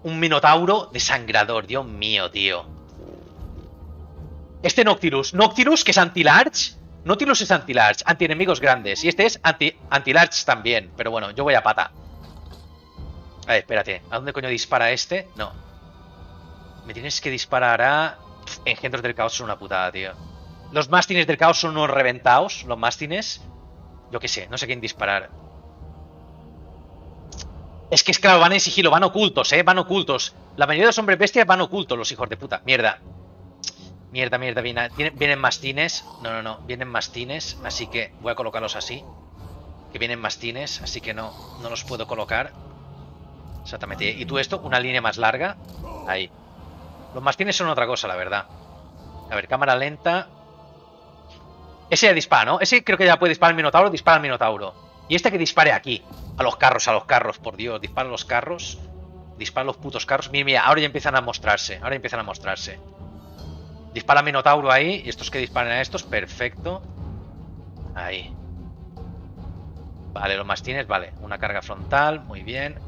Un minotauro desangrador. Dios mío, tío. Este Noctilus. Noctilus, que es anti-large. Nautilus es anti-large, anti-enemigos grandes. Y este es anti-large también. Pero bueno, yo voy a pata. A ver, espérate. ¿A dónde coño dispara este? No. Me tienes que disparar a... Engendros del caos son una putada, tío. Los mastines del caos son unos reventados. Los mastines. Yo qué sé, no sé quién disparar. Es que es claro, van en sigilo, van ocultos, eh, van ocultos. La mayoría de los hombres bestias van ocultos, los hijos de puta. Mierda. Mierda, mierda, viene- vienen, vienen mastines. No, no, no, vienen mastines, así que voy a colocarlos así. Que vienen mastines, así que no, no los puedo colocar. Exactamente. Y tú esto, una línea más larga. Ahí. Los mastines son otra cosa, la verdad. A ver, cámara lenta. Ese ya dispara, ¿no? Ese creo que ya puede disparar el Minotauro, dispara al Minotauro. Y este que dispare aquí. A los carros, a los carros, por Dios. Dispara los carros. Dispara los putos carros. Mira, mira, ahora ya empiezan a mostrarse. Ahora empiezan a mostrarse. Dispara Minotauro ahí. Y estos que disparen a estos, perfecto. Ahí. Vale, los mastines, vale. Una carga frontal, muy bien.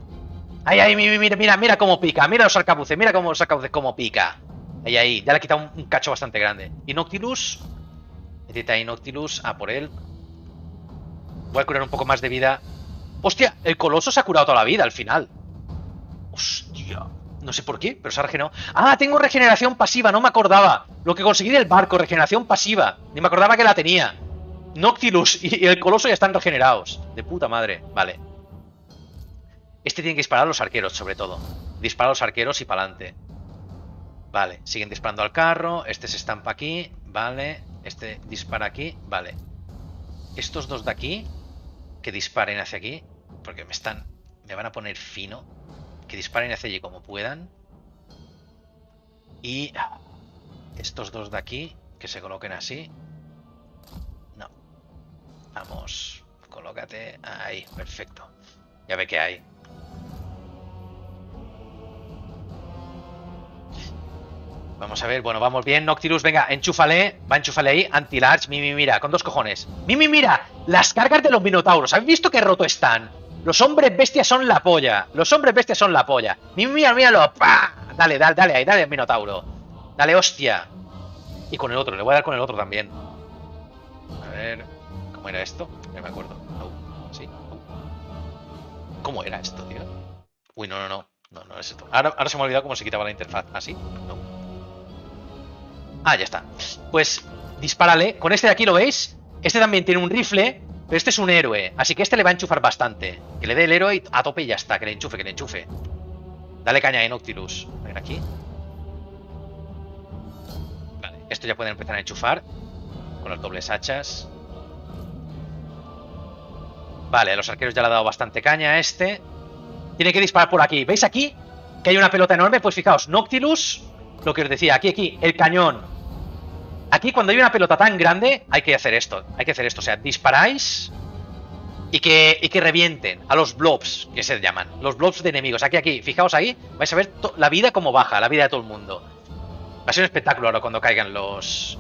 Ahí, ahí, mira, mira, mira, cómo pica. Mira los arcabuces, mira cómo los arcabuces, cómo pica. Ahí, ahí. Ya le ha quitado un, un cacho bastante grande. Y. Necesita Noctilus. A por él. Voy a curar un poco más de vida. Hostia, el coloso se ha curado toda la vida al final. Hostia. No sé por qué, pero se ha regenerado. Ah, tengo regeneración pasiva, no me acordaba. Lo que conseguí del barco, regeneración pasiva. Ni me acordaba que la tenía. Noctilus y y el coloso ya están regenerados. De puta madre. Vale. Este tiene que disparar a los arqueros, sobre todo. Dispara a los arqueros y para adelante. Vale, siguen disparando al carro. Este se estampa aquí. Vale. Este dispara aquí. Vale. Estos dos de aquí. Que disparen hacia aquí. Porque me están. Me van a poner fino. Que disparen hacia allí como puedan. Y. Estos dos de aquí. Que se coloquen así. No. Vamos. Colócate. Ahí. Perfecto. Ya ve que hay. Vamos a ver, bueno, vamos bien. Noctilus, venga, enchúfale. Va, enchúfale ahí. Anti-large, Mimi, mira, con dos cojones. Mimi, mira, las cargas de los minotauros. ¿Habéis visto qué roto están? Los hombres bestias son la polla. Los hombres bestias son la polla. Mimi, mira, míralo. ¡Pah! Dale, dale, dale ahí, dale al minotauro. Dale, hostia. Y con el otro, le voy a dar con el otro también. A ver, ¿cómo era esto? No me acuerdo. Sí. ¿Cómo era esto, tío? Uy, no, no, no. No, no es esto. Ahora, ahora se me ha olvidado cómo se quitaba la interfaz. ¿Así? no. Ah, ya está. Pues dispárale. Con este de aquí, ¿lo veis? Este también tiene un rifle, pero este es un héroe. Así que este le va a enchufar bastante. Que le dé el héroe a tope y ya está. Que le enchufe, que le enchufe. Dale caña ahí, Noctilus. Ven aquí. Vale, esto ya pueden empezar a enchufar. Con las dobles hachas. Vale, a los arqueros ya le ha dado bastante caña a este. Tiene que disparar por aquí. ¿Veis aquí? Que hay una pelota enorme. Pues fijaos, Noctilus. Lo que os decía, aquí, aquí, el cañón. Aquí cuando hay una pelota tan grande, hay que hacer esto. Hay que hacer esto. O sea, disparáis y que, y que revienten a los blobs, que se llaman. Los blobs de enemigos. Aquí, aquí. Fijaos ahí. Vais a ver la vida como baja, la vida de todo el mundo. Va a ser un espectáculo ahora cuando caigan los,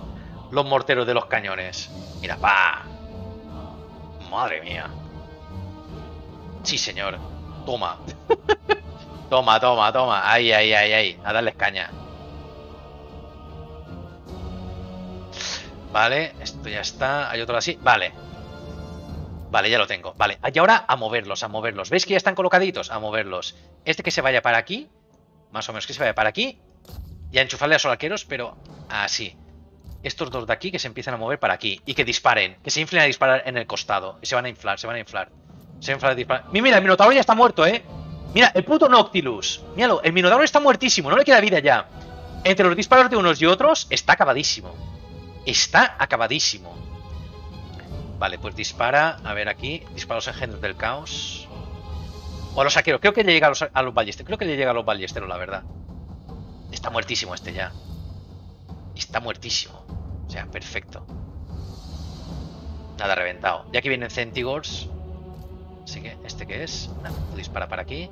los morteros de los cañones. Mira, pa. Madre mía. Sí, señor. Toma. toma, toma, toma. Ahí, ahí, ahí, ahí. A darles caña. Vale, esto ya está. Hay otro así. Vale. Vale, ya lo tengo. Vale. Y ahora a moverlos, a moverlos. ¿Veis que ya están colocaditos? A moverlos. Este que se vaya para aquí. Más o menos que se vaya para aquí. Y a enchufarle a los arqueros, pero así. Estos dos de aquí que se empiezan a mover para aquí. Y que disparen. Que se inflen a disparar en el costado. Y se van a inflar, se van a inflar. Se van a disparar. Mira, mira, el Minotauro ya está muerto, ¿eh? Mira, el puto Noctilus. Míralo, el Minotauro está muertísimo. No le queda vida ya. Entre los disparos de unos y otros, está acabadísimo. Está acabadísimo. Vale, pues dispara. A ver aquí. Dispara los engendros del caos. O los saqueros. Creo que le llega a los, a los ballesteros. Creo que le llega a los ballesteros, la verdad. Está muertísimo este ya. Está muertísimo. O sea, perfecto. Nada reventado. Ya que vienen Centigors. Así que, ¿este qué es? Nada, tú dispara para aquí.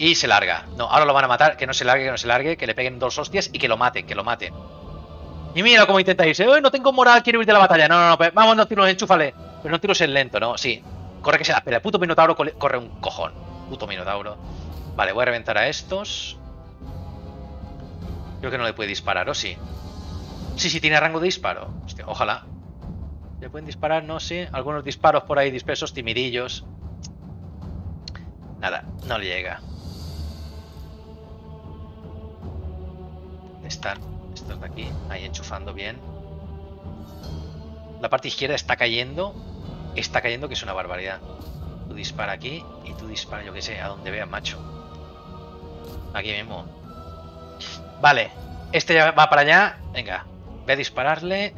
Y se larga. No, ahora lo van a matar. Que no se largue, que no se largue. Que le peguen dos hostias y que lo maten, que lo maten. Y mira cómo intenta irse. ¡Uy, no tengo moral! Quiero ir de la batalla. No, no, no. pero Vamos, no tiro, enchúfale. Pero no tiro es lento, ¿no? Sí. Corre que se la pela. El puto Minotauro corre un cojón. Puto Minotauro. Vale, voy a reventar a estos. Creo que no le puede disparar, ¿o sí? Sí, sí, tiene rango de disparo. Hostia, ojalá. ¿Le pueden disparar? No, sí. Algunos disparos por ahí dispersos, timidillos. Nada, no le llega. Están estos de aquí? Ahí enchufando bien. La parte izquierda está cayendo. Está cayendo, que es una barbaridad. Tú dispara aquí y tú dispara, yo que sé, a donde veas, macho. Aquí mismo. Vale. Este ya va para allá. Venga, voy a dispararle.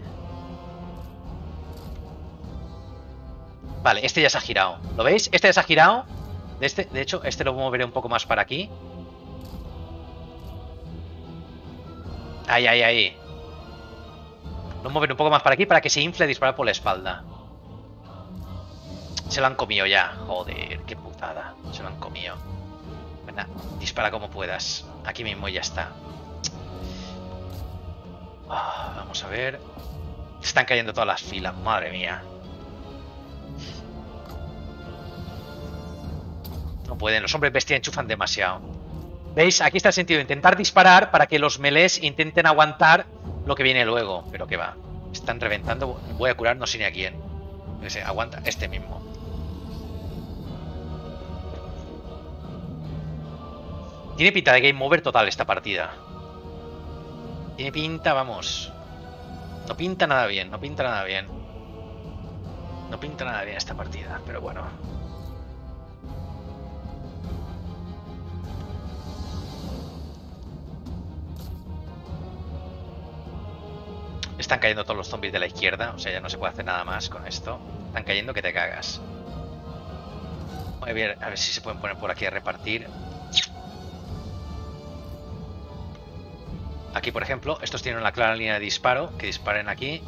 Vale, este ya se ha girado. ¿Lo veis? Este ya se ha girado. De, este, de hecho, este lo moveré un poco más para aquí. Ahí, ahí, ahí. Lo moveré un poco más para aquí para que se infle y disparar por la espalda. Se lo han comido ya. Joder, qué putada. Se lo han comido. Venga, dispara como puedas. Aquí mismo ya está. Ah, vamos a ver. Están cayendo todas las filas. Madre mía. No pueden. Los hombres bestia enchufan demasiado. ¿Veis? Aquí está el sentido. Intentar disparar para que los melés intenten aguantar lo que viene luego. Pero que va. Están reventando. Voy a curar no sé ni a quién. Aguanta. Este mismo. Tiene pinta de game over total esta partida. Tiene pinta, vamos. No pinta nada bien, no pinta nada bien. No pinta nada bien esta partida, pero bueno. Están cayendo todos los zombies de la izquierda, o sea, ya no se puede hacer nada más con esto. Están cayendo que te cagas. Voy a ver, a ver si se pueden poner por aquí a repartir. Aquí, por ejemplo, estos tienen una clara línea de disparo, que disparen aquí.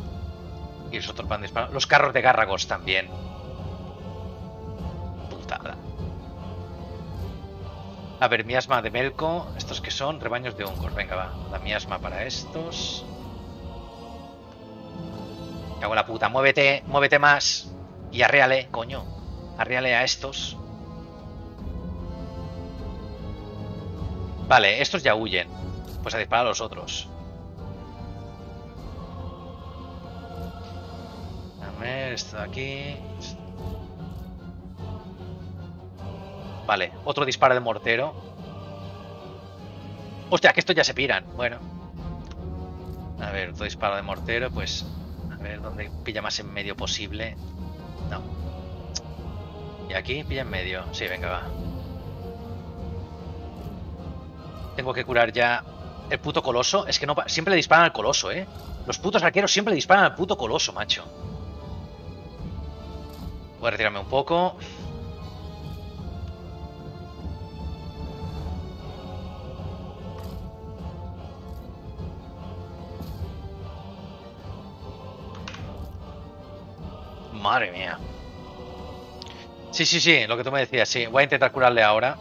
Y los otros van disparando. Los carros de gárragos también. Putada. A ver, miasma de Melco. ¿Estos que son? Rebaños de hongos. Venga, va. La miasma para estos. Cago en la puta. Muévete, muévete más. Y arréale, coño. Arréale a estos. Vale, estos ya huyen. Pues a disparar a los otros. A ver, esto de aquí. Vale, otro disparo de mortero. Hostia, que estos ya se piran. Bueno. A ver, otro disparo de mortero, pues... Ver dónde pilla más en medio posible. No. Y aquí pilla en medio. Sí, venga, va. Tengo que curar ya el puto coloso. Es que no siempre le disparan al coloso, ¿eh? Los putos arqueros siempre le disparan al puto coloso, macho. Voy a retirarme un poco. Madre mía. Sí, sí, sí, lo que tú me decías, sí. Voy a intentar curarle ahora.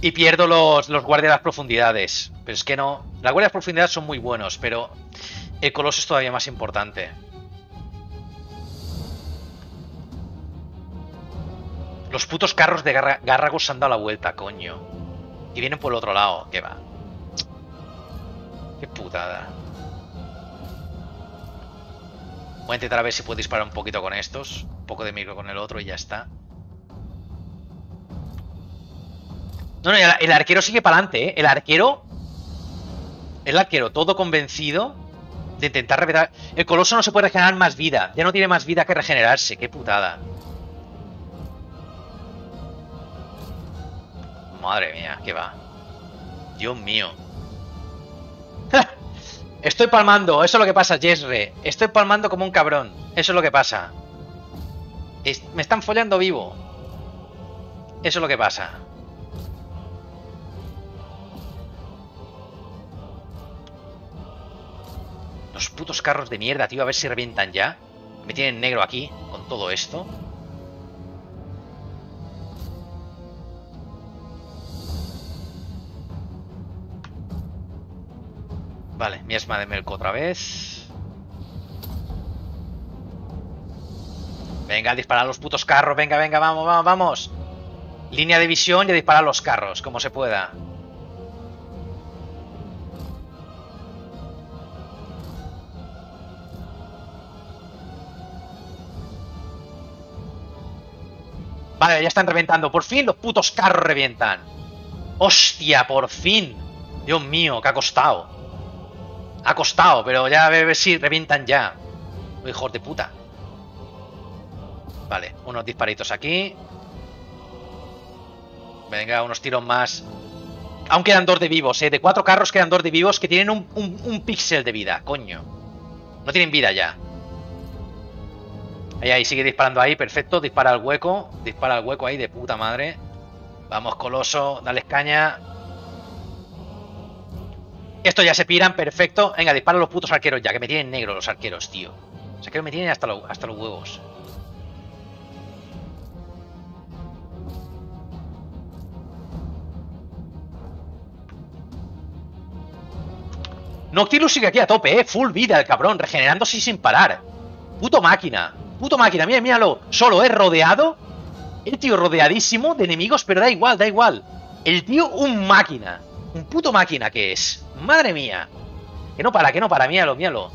Y pierdo los, los guardias de las profundidades. Pero es que no. Las guardias de profundidades son muy buenos, pero el coloso es todavía más importante. Los putos carros de gárragos se han dado la vuelta, coño. Y vienen por el otro lado. ¿Qué va? Qué putada. Voy a intentar a ver si puedo disparar un poquito con estos. Un poco de micro con el otro y ya está. No, no, el, arquero sigue para adelante, ¿eh? El arquero... El arquero todo convencido de intentar reventar... El coloso no se puede regenerar más vida. Ya no tiene más vida que regenerarse. Qué putada. Madre mía, qué va. Dios mío. Estoy palmando, eso es lo que pasa, Jesre. Estoy palmando como un cabrón. Eso es lo que pasa. Me están follando vivo. Eso es lo que pasa. Los putos carros de mierda, tío, a ver si revientan ya. Me tienen negro aquí con todo esto. Vale, miasma de Melco otra vez. Venga, a disparar a los putos carros. Venga, venga, vamos, vamos, vamos. Línea de visión y a disparar los carros, como se pueda. Vale, ya están reventando. Por fin los putos carros revientan. Hostia, por fin. Dios mío, que ha costado. Ha costado, pero ya a ver si revientan ya. Hijos de puta. Vale, unos disparitos aquí. Venga, unos tiros más. Aún quedan dos de vivos, ¿eh? De cuatro carros quedan dos de vivos que tienen un, un, un píxel de vida, coño. No tienen vida ya. Ahí, ahí, sigue disparando ahí, perfecto. Dispara al hueco. Dispara al hueco ahí de puta madre. Vamos, Coloso, dale caña. Estos ya se piran, perfecto. Venga, dispara los putos arqueros ya, que me tienen negro los arqueros, tío. Los arqueros me tienen hasta, lo- hasta los huevos. Noctilus sigue aquí a tope, eh. Full vida el cabrón, regenerándose sin parar. Puto máquina. Puto máquina, mira, míralo. Solo es rodeado. El tío rodeadísimo de enemigos, pero da igual, da igual. El tío un máquina. Un puto máquina que es. Madre mía. Que no para, que no para, míralo, míralo.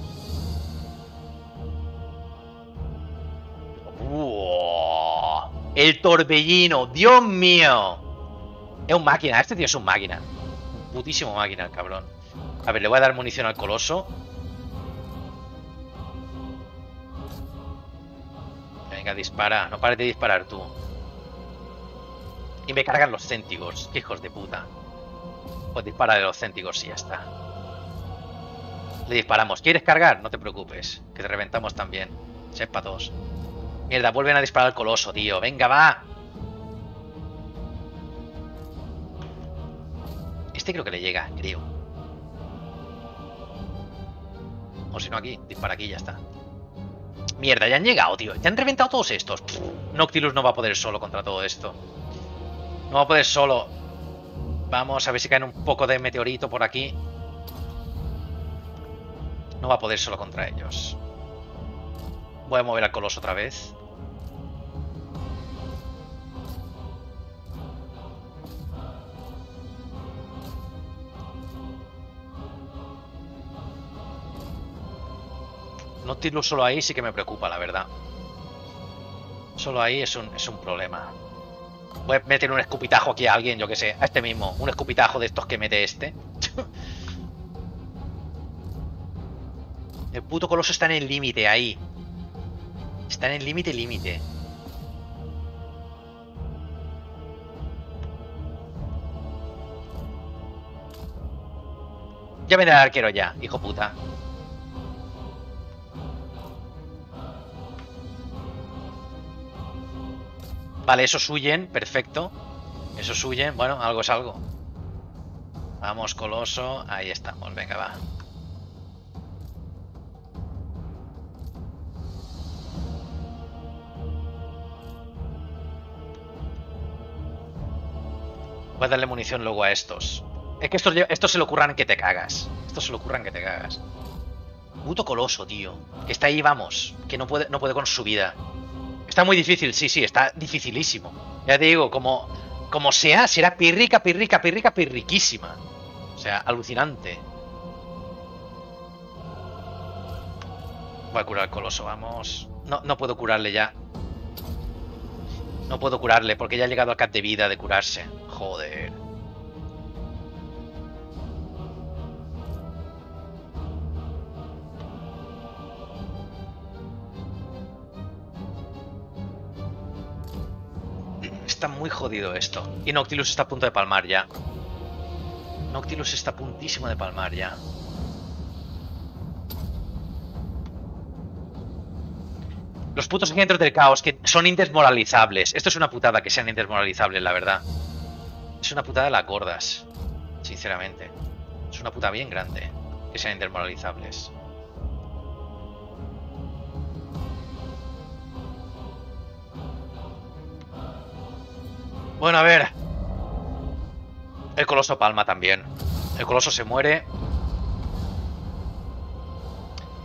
Uah, el torbellino, Dios mío. Es un máquina, este tío es un máquina. Un putísimo máquina, cabrón. A ver, le voy a dar munición al coloso. Venga, dispara. No pares de disparar tú. Y me cargan los céntigos. Qué hijos de puta. Pues dispara de los céntigos y ya está. Le disparamos. ¿Quieres cargar? No te preocupes. Que te reventamos también. Sepa dos. Mierda, vuelven a disparar al coloso, tío. Venga, va. Este creo que le llega, creo. O si no aquí, dispara aquí y ya está. Mierda, ya han llegado, tío. Ya han reventado todos estos. Noctilus no va a poder solo contra todo esto. No va a poder solo. Vamos a ver si caen un poco de meteorito por aquí. No va a poder solo contra ellos. Voy a mover al coloso otra vez. Nautilus solo ahí sí que me preocupa, la verdad. Solo ahí es un, es un problema. Voy a meter un escupitajo aquí a alguien, yo que sé, a este mismo. Un escupitajo de estos que mete este. El puto coloso está en el límite ahí. Está en el límite, límite. Ya vendrá el arquero ya, hijo puta. Vale, esos huyen, perfecto. Esos huyen, bueno, algo es algo. Vamos, coloso. Ahí estamos, venga, va. Voy a darle munición luego a estos. Es que estos, estos se le ocurran que te cagas. Estos se le ocurran que te cagas. Puto coloso, tío. Que está ahí, vamos. Que no puede, no puede con su vida. Está muy difícil, sí, sí, está dificilísimo. Ya te digo, como, como sea, será pirrica, pirrica, pirrica, pirriquísima. O sea, alucinante. Voy a curar al coloso, vamos. No, no puedo curarle ya. No puedo curarle porque ya ha llegado al cap de vida de curarse. Joder. Está muy jodido esto. Y Noctilus está a punto de palmar ya. Noctilus está a puntísimo de palmar ya. Los putos engendros del caos que son indesmoralizables. Esto es una putada que sean indesmoralizables, la verdad. Es una putada de las gordas. Sinceramente. Es una puta bien grande que sean indesmoralizables. Bueno, a ver. El coloso palma también. El coloso se muere.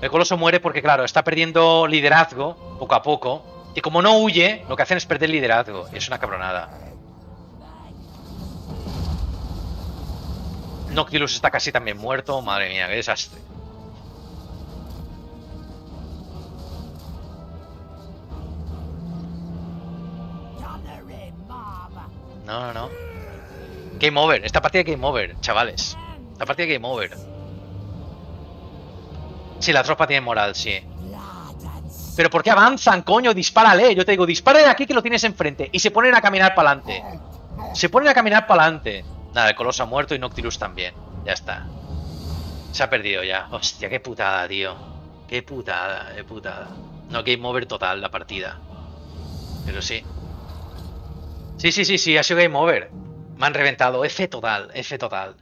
El coloso muere porque, claro, está perdiendo liderazgo poco a poco. Y como no huye, lo que hacen es perder liderazgo. Es una cabronada. Noctilus está casi también muerto. Madre mía, qué desastre. No, no, no. Game over. Esta partida game over, chavales. Esta partida game over. Sí, la tropa tiene moral, sí. Pero ¿por qué avanzan, coño? Dispárale. Yo te digo, dispara de aquí que lo tienes enfrente. Y se ponen a caminar para adelante. Se ponen a caminar para adelante. Nada, el Coloso ha muerto y Noctilus también. Ya está. Se ha perdido ya. Hostia, qué putada, tío. Qué putada, qué putada. No, game over total la partida. Pero sí. Sí, sí, sí, sí, ha sido game over. Me han reventado. F total, F total.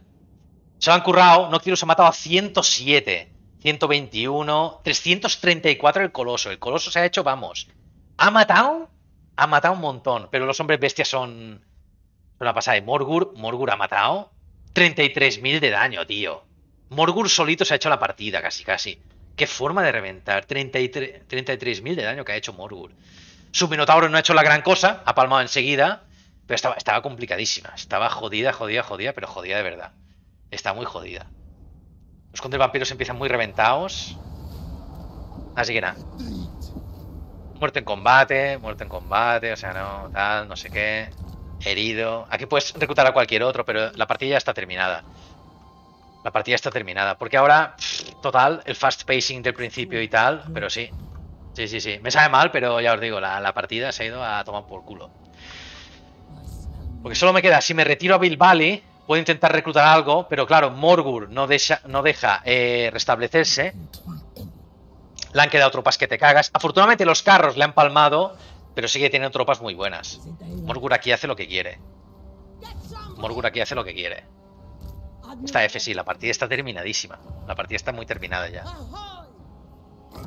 Se han currado. Noctilus ha matado a 107. 121. 334 el Coloso. El Coloso se ha hecho, vamos. Ha matado. Ha matado un montón. Pero los hombres bestias son. Son la pasada de Morgur. Morgur ha matado 33.000 de daño, tío. Morgur solito se ha hecho la partida, casi, casi. Qué forma de reventar. 33 33.000 de daño que ha hecho Morgur. Su Minotauro no ha hecho la gran cosa, ha palmado enseguida, pero estaba, complicadísima. Estaba jodida, jodida, jodida, pero jodida de verdad. Está muy jodida. Los contra vampiros empiezan muy reventados. Así que nada. Muerto en combate, muerto en combate, o sea, no, tal, no sé qué. Herido. Aquí puedes reclutar a cualquier otro, pero la partida ya está terminada. La partida está terminada. Porque ahora, total, el fast pacing del principio y tal, pero sí. Sí, sí, sí. Me sabe mal, pero ya os digo, la, la partida se ha ido a tomar por culo. Porque solo me queda, si me retiro a Bill Valley, puedo intentar reclutar algo, pero claro, Morgur no deja, eh, restablecerse. Le han quedado tropas que te cagas. Afortunadamente los carros le han palmado, pero sigue teniendo tropas muy buenas. Morgur aquí hace lo que quiere. Morgur aquí hace lo que quiere. Esta F sí, la partida está terminadísima. La partida está muy terminada ya.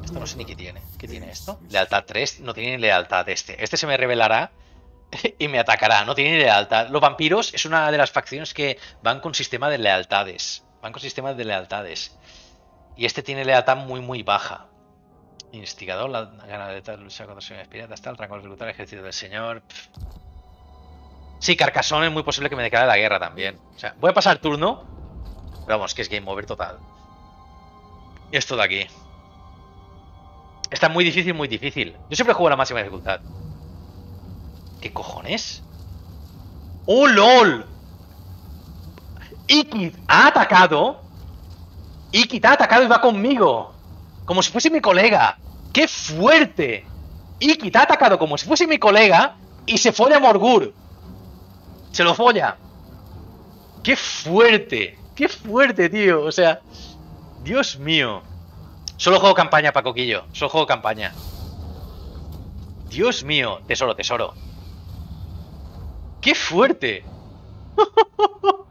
Esto no sé ni qué tiene. ¿Qué tiene esto? Lealtad 3. No tiene ni lealtad este. Este se me revelará y me atacará. No tiene lealtad. Los vampiros es una de las facciones que van con sistema de lealtades. Van con sistema de lealtades. Y este tiene lealtad muy, muy baja. Instigador, la gana de tal lucha contra los piratas, el rango reclutar ejército del señor. Sí, Carcassonne es muy posible que me declare la guerra también. O sea, voy a pasar turno. Pero vamos, que es game over total. Esto de aquí. Está muy difícil, muy difícil. Yo siempre juego la máxima dificultad. ¿Qué cojones? ¡Oh, lol! Ikit ha atacado. Ikit ha atacado y va conmigo. Como si fuese mi colega. ¡Qué fuerte! Ikit ha atacado como si fuese mi colega y se folla a Morgur. Se lo folla. ¡Qué fuerte! ¡Qué fuerte, tío! O sea, Dios mío. Solo juego campaña, Pacoquillo. Solo juego campaña. Dios mío. Tesoro, tesoro. ¡Qué fuerte!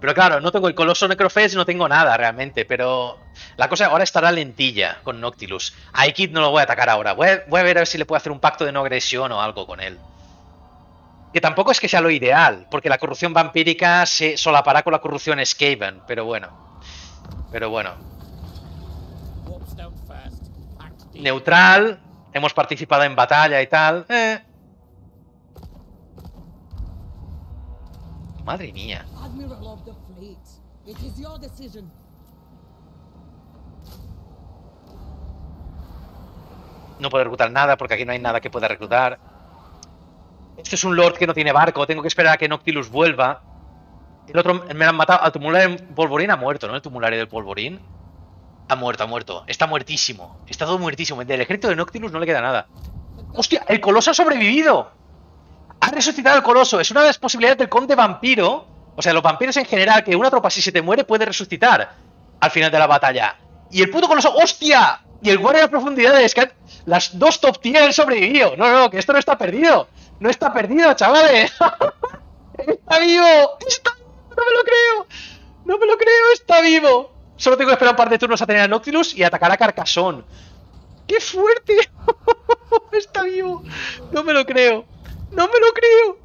Pero claro, no tengo el Coloso Necrofest, no tengo nada realmente, pero la cosa ahora estará lentilla con Noctilus. A no lo voy a atacar ahora, voy a, voy a, ver a ver si le puedo hacer un pacto de no agresión o algo con él. Que tampoco es que sea lo ideal, porque la corrupción vampírica se solapará con la corrupción Skaven, pero bueno. Pero bueno. Neutral, hemos participado en batalla y tal. Eh. Your decision. No puedo reclutar nada porque aquí no hay nada que pueda reclutar. Este es un lord que no tiene barco. Tengo que esperar a que Noctilus vuelva. El otro me lo han matado. Al tumulario del polvorín ha muerto, ¿no? El tumulario del polvorín. Ha muerto, ha muerto. Está muertísimo. Está todo muertísimo. Del ejército de Noctilus no le queda nada. ¡Hostia! ¡El coloso ha sobrevivido! Ha resucitado el coloso. Es una de las posibilidades del conde vampiro. O sea, los vampiros en general, que una tropa si se te muere puede resucitar al final de la batalla. Y el puto coloso, ¡hostia! Y el guardia de profundidades, que las dos top tier han sobrevivido. No, no, que esto no está perdido. No está perdido, chavales. está vivo. No me lo creo. No me lo creo, está vivo. Solo tengo que esperar un par de turnos a tener a Noctilus y atacar a Carcassonne. ¡Qué fuerte! está vivo. No me lo creo. No me lo creo.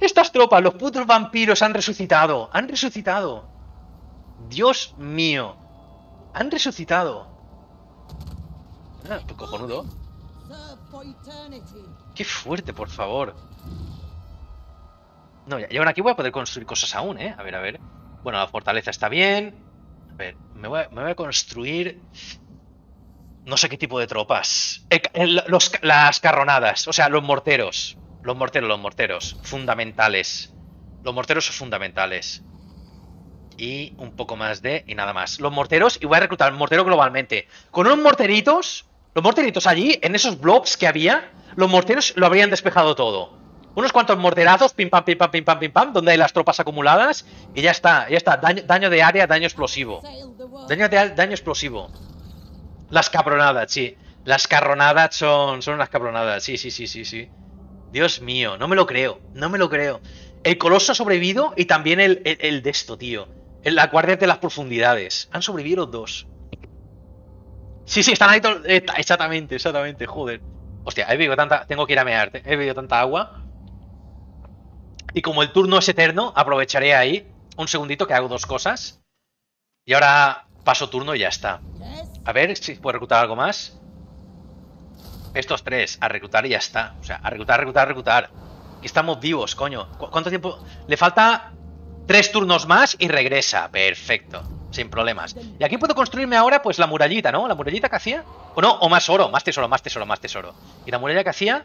Estas tropas, los putos vampiros han resucitado. Han resucitado. Dios mío. Han resucitado. Ah, pues cojonudo. Qué fuerte, por favor. No, ya, y ahora aquí voy a poder construir cosas aún, ¿eh? A ver, a ver. Bueno, la fortaleza está bien. A ver, me voy a, me voy a construir... No sé qué tipo de tropas. Eh, ca- las carronadas, o sea, los morteros. Los morteros, los morteros. Fundamentales. Los morteros son fundamentales. Y un poco más de... Y nada más. Los morteros, y voy a reclutar mortero globalmente. Con unos morteritos... Los morteritos allí, en esos blobs que había, los morteros lo habrían despejado todo. unos cuantos morterazos, pim pam, pim pam, pim pam, pim pam, donde hay las tropas acumuladas, y ya está, ya está. Daño, daño de área, daño explosivo. Daño, de, daño explosivo. Las cabronadas, sí. Las carronadas son, son unas cabronadas, sí, sí, sí, sí, sí. Dios mío, no me lo creo, no me lo creo. El coloso ha sobrevivido y también el, el, de esto, tío. El, la de las profundidades. Han sobrevivido los dos. Sí, sí, están ahí todos. eh, Exactamente, exactamente, joder. Hostia, he bebido tanta. Tengo que ir a mearte. He bebido tanta agua. Y como el turno es eterno, aprovecharé ahí un segundito que hago dos cosas. Y ahora paso turno y ya está. A ver si puedo reclutar algo más. Estos tres, a reclutar y ya está. O sea, a reclutar, reclutar, reclutar. Aquí estamos vivos, coño. ¿Cu- ¿Cuánto tiempo? Le falta tres turnos más y regresa. Perfecto. Sin problemas. Y aquí puedo construirme ahora, pues, la murallita, ¿no? La murallita que hacía. O no, o más oro, más tesoro, más tesoro, más tesoro. Y la muralla que hacía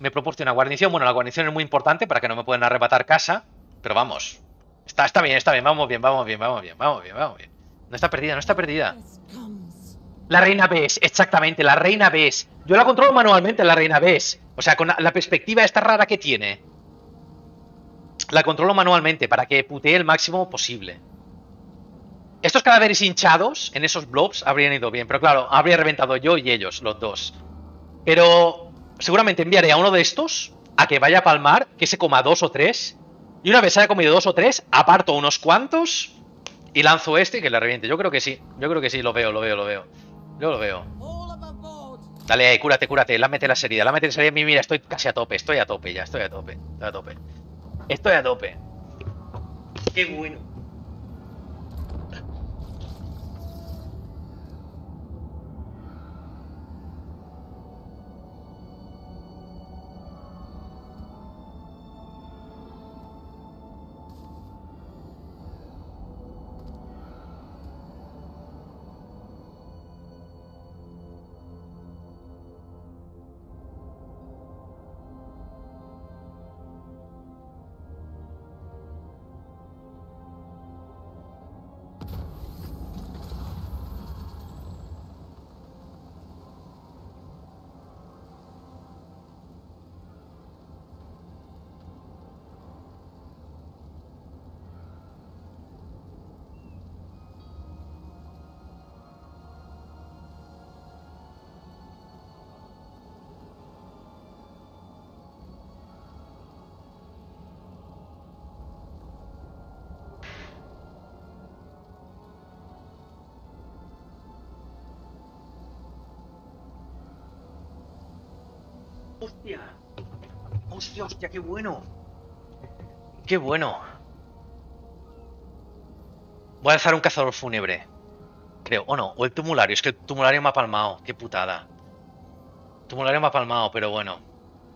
me proporciona guarnición. Bueno, la guarnición es muy importante para que no me puedan arrebatar casa. Pero vamos. Está, está bien, está bien. Vamos bien, vamos bien, vamos bien, vamos bien, vamos bien. No está perdida, no está perdida. La reina Bes, exactamente, la reina Bes. Yo la controlo manualmente, la reina Bes. O sea, con la, la perspectiva esta rara que tiene. La controlo manualmente para que putee el máximo posible. Estos cadáveres hinchados en esos blobs habrían ido bien, pero claro, habría reventado yo y ellos, los dos. Pero seguramente enviaré a uno de estos a que vaya a palmar, que se coma dos o tres. Y una vez haya comido dos o tres, aparto unos cuantos y lanzo este y que le reviente. Yo creo que sí, yo creo que sí, lo veo, lo veo, lo veo. Yo lo veo. Dale ahí, cúrate, cúrate. Lámete las heridas, lámete las heridas. Mira, estoy casi a tope, estoy a tope ya, estoy a tope. Estoy a tope. Estoy a tope. Qué bueno. Hostia, qué bueno. Qué bueno. Voy a alzar un cazador fúnebre. Creo. O no, o el tumulario. Es que el tumulario me ha palmado. Qué putada. Tumulario me ha palmado, pero bueno.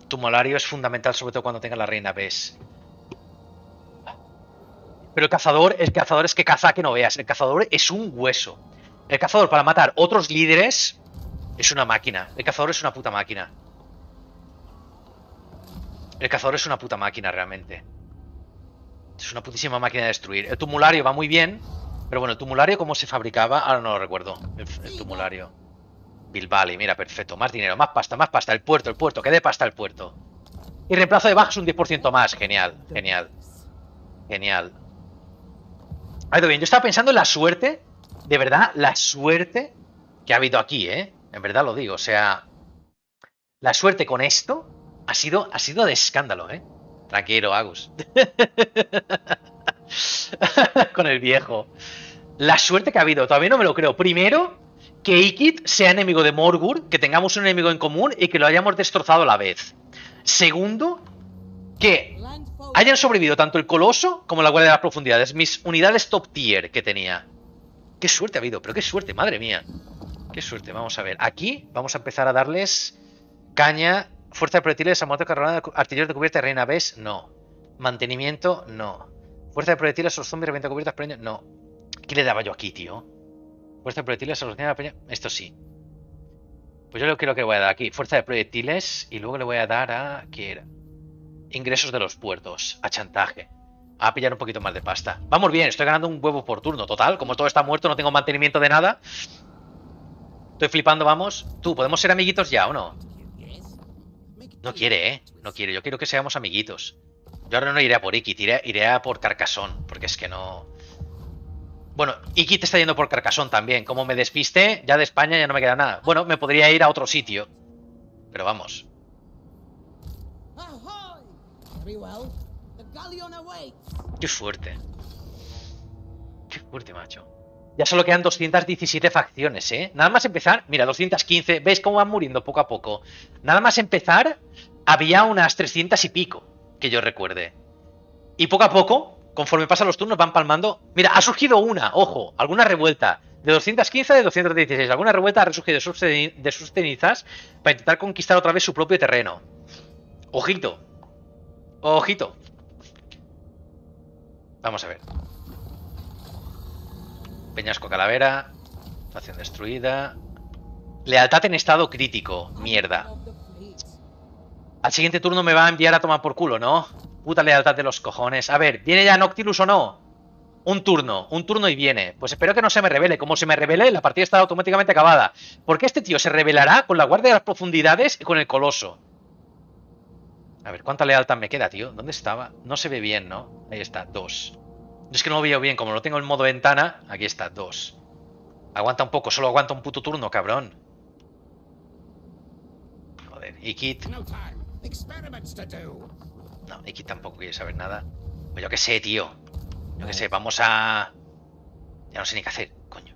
Tumulario es fundamental, sobre todo cuando tenga la reina Bes. Pero el cazador, el cazador es que caza que no veas. El cazador es un hueso. El cazador para matar otros líderes es una máquina. El cazador es una puta máquina. El cazador es una puta máquina realmente. Es una putísima máquina de destruir. El tumulario va muy bien. Pero bueno, el tumulario, ¿cómo se fabricaba? Ahora no lo recuerdo. El, el tumulario. Bilbali, mira, perfecto. Más dinero, más pasta, más pasta. El puerto, el puerto, que dé pasta el puerto. Y reemplazo de bajas un 10% más. Genial, genial. Genial. Ha ido bien. Yo estaba pensando en la suerte. De verdad, la suerte que ha habido aquí, ¿eh? En verdad lo digo. O sea, la suerte con esto ha sido, ha sido de escándalo, ¿eh? Tranquilo, Agus. Con el viejo. La suerte que ha habido, todavía no me lo creo. Primero, que Ikit sea enemigo de Morgur, que tengamos un enemigo en común y que lo hayamos destrozado a la vez. Segundo, que hayan sobrevivido tanto el Coloso como la Guardia de las Profundidades, mis unidades top tier que tenía. Qué suerte ha habido, pero qué suerte, madre mía. Qué suerte, vamos a ver. Aquí vamos a empezar a darles caña, fuerza de proyectiles, amoto carronada, artilleros de cubierta, reina ves, no. Mantenimiento, no. Fuerza de proyectiles, los zombies, revienta cubiertas, preño, no. ¿Qué le daba yo aquí, tío? Fuerza de proyectiles, los zombies, peña, esto sí. Pues yo creo que voy a dar aquí. Fuerza de proyectiles y luego le voy a dar a... ¿Qué era? Ingresos de los puertos, a chantaje. A pillar un poquito más de pasta. Vamos bien, estoy ganando un huevo por turno. Total, como todo está muerto, no tengo mantenimiento de nada. Estoy flipando, vamos. Tú, ¿podemos ser amiguitos ya o no? No quiere, ¿eh? No quiere. Yo quiero que seamos amiguitos. Yo ahora no iré a por Ikit, iré, iré a por Carcasón, porque es que no... Bueno, Ikit está yendo por Carcasón también. Como me despiste, ya de España ya no me queda nada. Bueno, me podría ir a otro sitio. Pero vamos. Qué fuerte. Qué fuerte, macho. Ya solo quedan 217 facciones, ¿eh? Nada más empezar, mira, 215. ¿Veis cómo van muriendo poco a poco? Nada más empezar, había unas 300 y pico, que yo recuerde. Y poco a poco, conforme pasan los turnos, van palmando. Mira, ha surgido una, ojo, alguna revuelta. De 215 a de 216. Alguna revuelta ha resurgido de sus cenizas para intentar conquistar otra vez su propio terreno. Ojito. Ojito. Vamos a ver. Peñasco Calavera. Facción destruida. Lealtad en estado crítico. Mierda. Al siguiente turno me va a enviar a tomar por culo, ¿no? Puta lealtad de los cojones. A ver, ¿viene ya Noctilus o no? Un turno, un turno y viene. Pues espero que no se me revele. Como se me revele, la partida está automáticamente acabada. Porque este tío se revelará con la Guardia de las Profundidades y con el Coloso. A ver, ¿cuánta lealtad me queda, tío? ¿Dónde estaba? No se ve bien, ¿no? Ahí está, dos. Es que no lo veo bien, como lo tengo en modo ventana. Aquí está, dos. Aguanta un poco, solo aguanta un puto turno, cabrón. Joder, y Kit. No. No, Iki tampoco quiere saber nada. Pues yo qué sé, tío. Yo qué sé, vamos a... Ya no sé ni qué hacer, coño.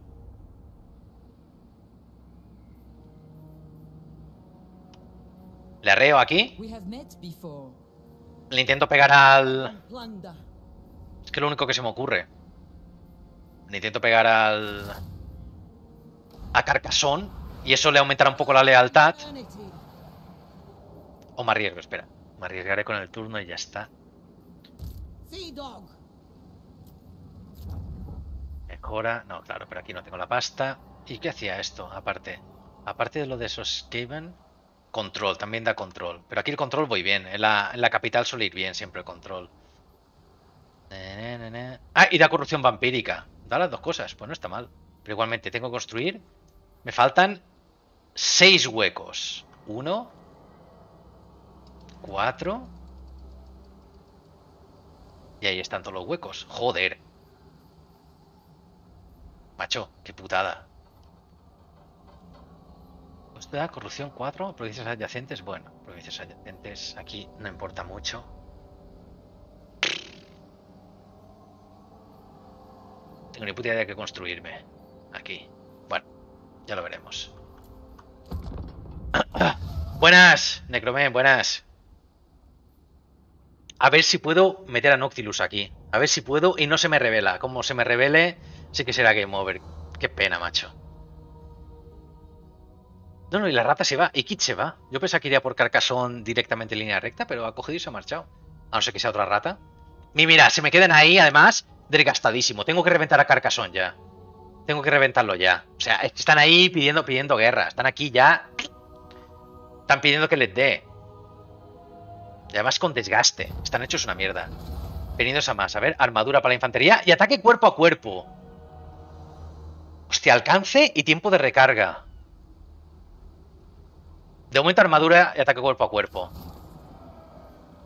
Le arreo aquí. Le intento pegar al... Es que lo único que se me ocurre. Le intento pegar al... A Carcasón. Y eso le aumentará un poco la lealtad. O me arriesgo, espera. Me arriesgaré con el turno y ya está. Mejora. No, claro, pero aquí no tengo la pasta. ¿Y qué hacía esto? Aparte. Aparte de lo de esos Skaven. Control, también da control. Pero aquí el control voy bien. En la, en la capital suele ir bien siempre el control. Ah, y da corrupción vampírica. Da las dos cosas, pues no está mal. Pero igualmente tengo que construir. Me faltan seis huecos. Uno. Cuatro. Y ahí están todos los huecos. Joder. Macho, qué putada. Da corrupción 4, provincias adyacentes. Bueno, provincias adyacentes aquí no importa mucho. Tengo ni puta idea de qué construirme. Aquí. Bueno, ya lo veremos. buenas, Necromen, buenas. A ver si puedo meter a Noctilus aquí. A ver si puedo y no se me revela. Como se me revele, sí que será Game Over. Qué pena, macho. No, no, y la rata se va. Y Kit se va. Yo pensaba que iría por Carcasón directamente en línea recta, pero ha cogido y se ha marchado. A no ser que sea otra rata. Y mira, se me quedan ahí, además, desgastadísimo. Tengo que reventar a Carcasón ya. Tengo que reventarlo ya. O sea, están ahí pidiendo, pidiendo guerra. Están aquí ya. Están pidiendo que les dé. Y además con desgaste. Están hechos una mierda. Venidos a más. A ver, armadura para la infantería y ataque cuerpo a cuerpo. Hostia, alcance y tiempo de recarga. De momento armadura y ataque cuerpo a cuerpo.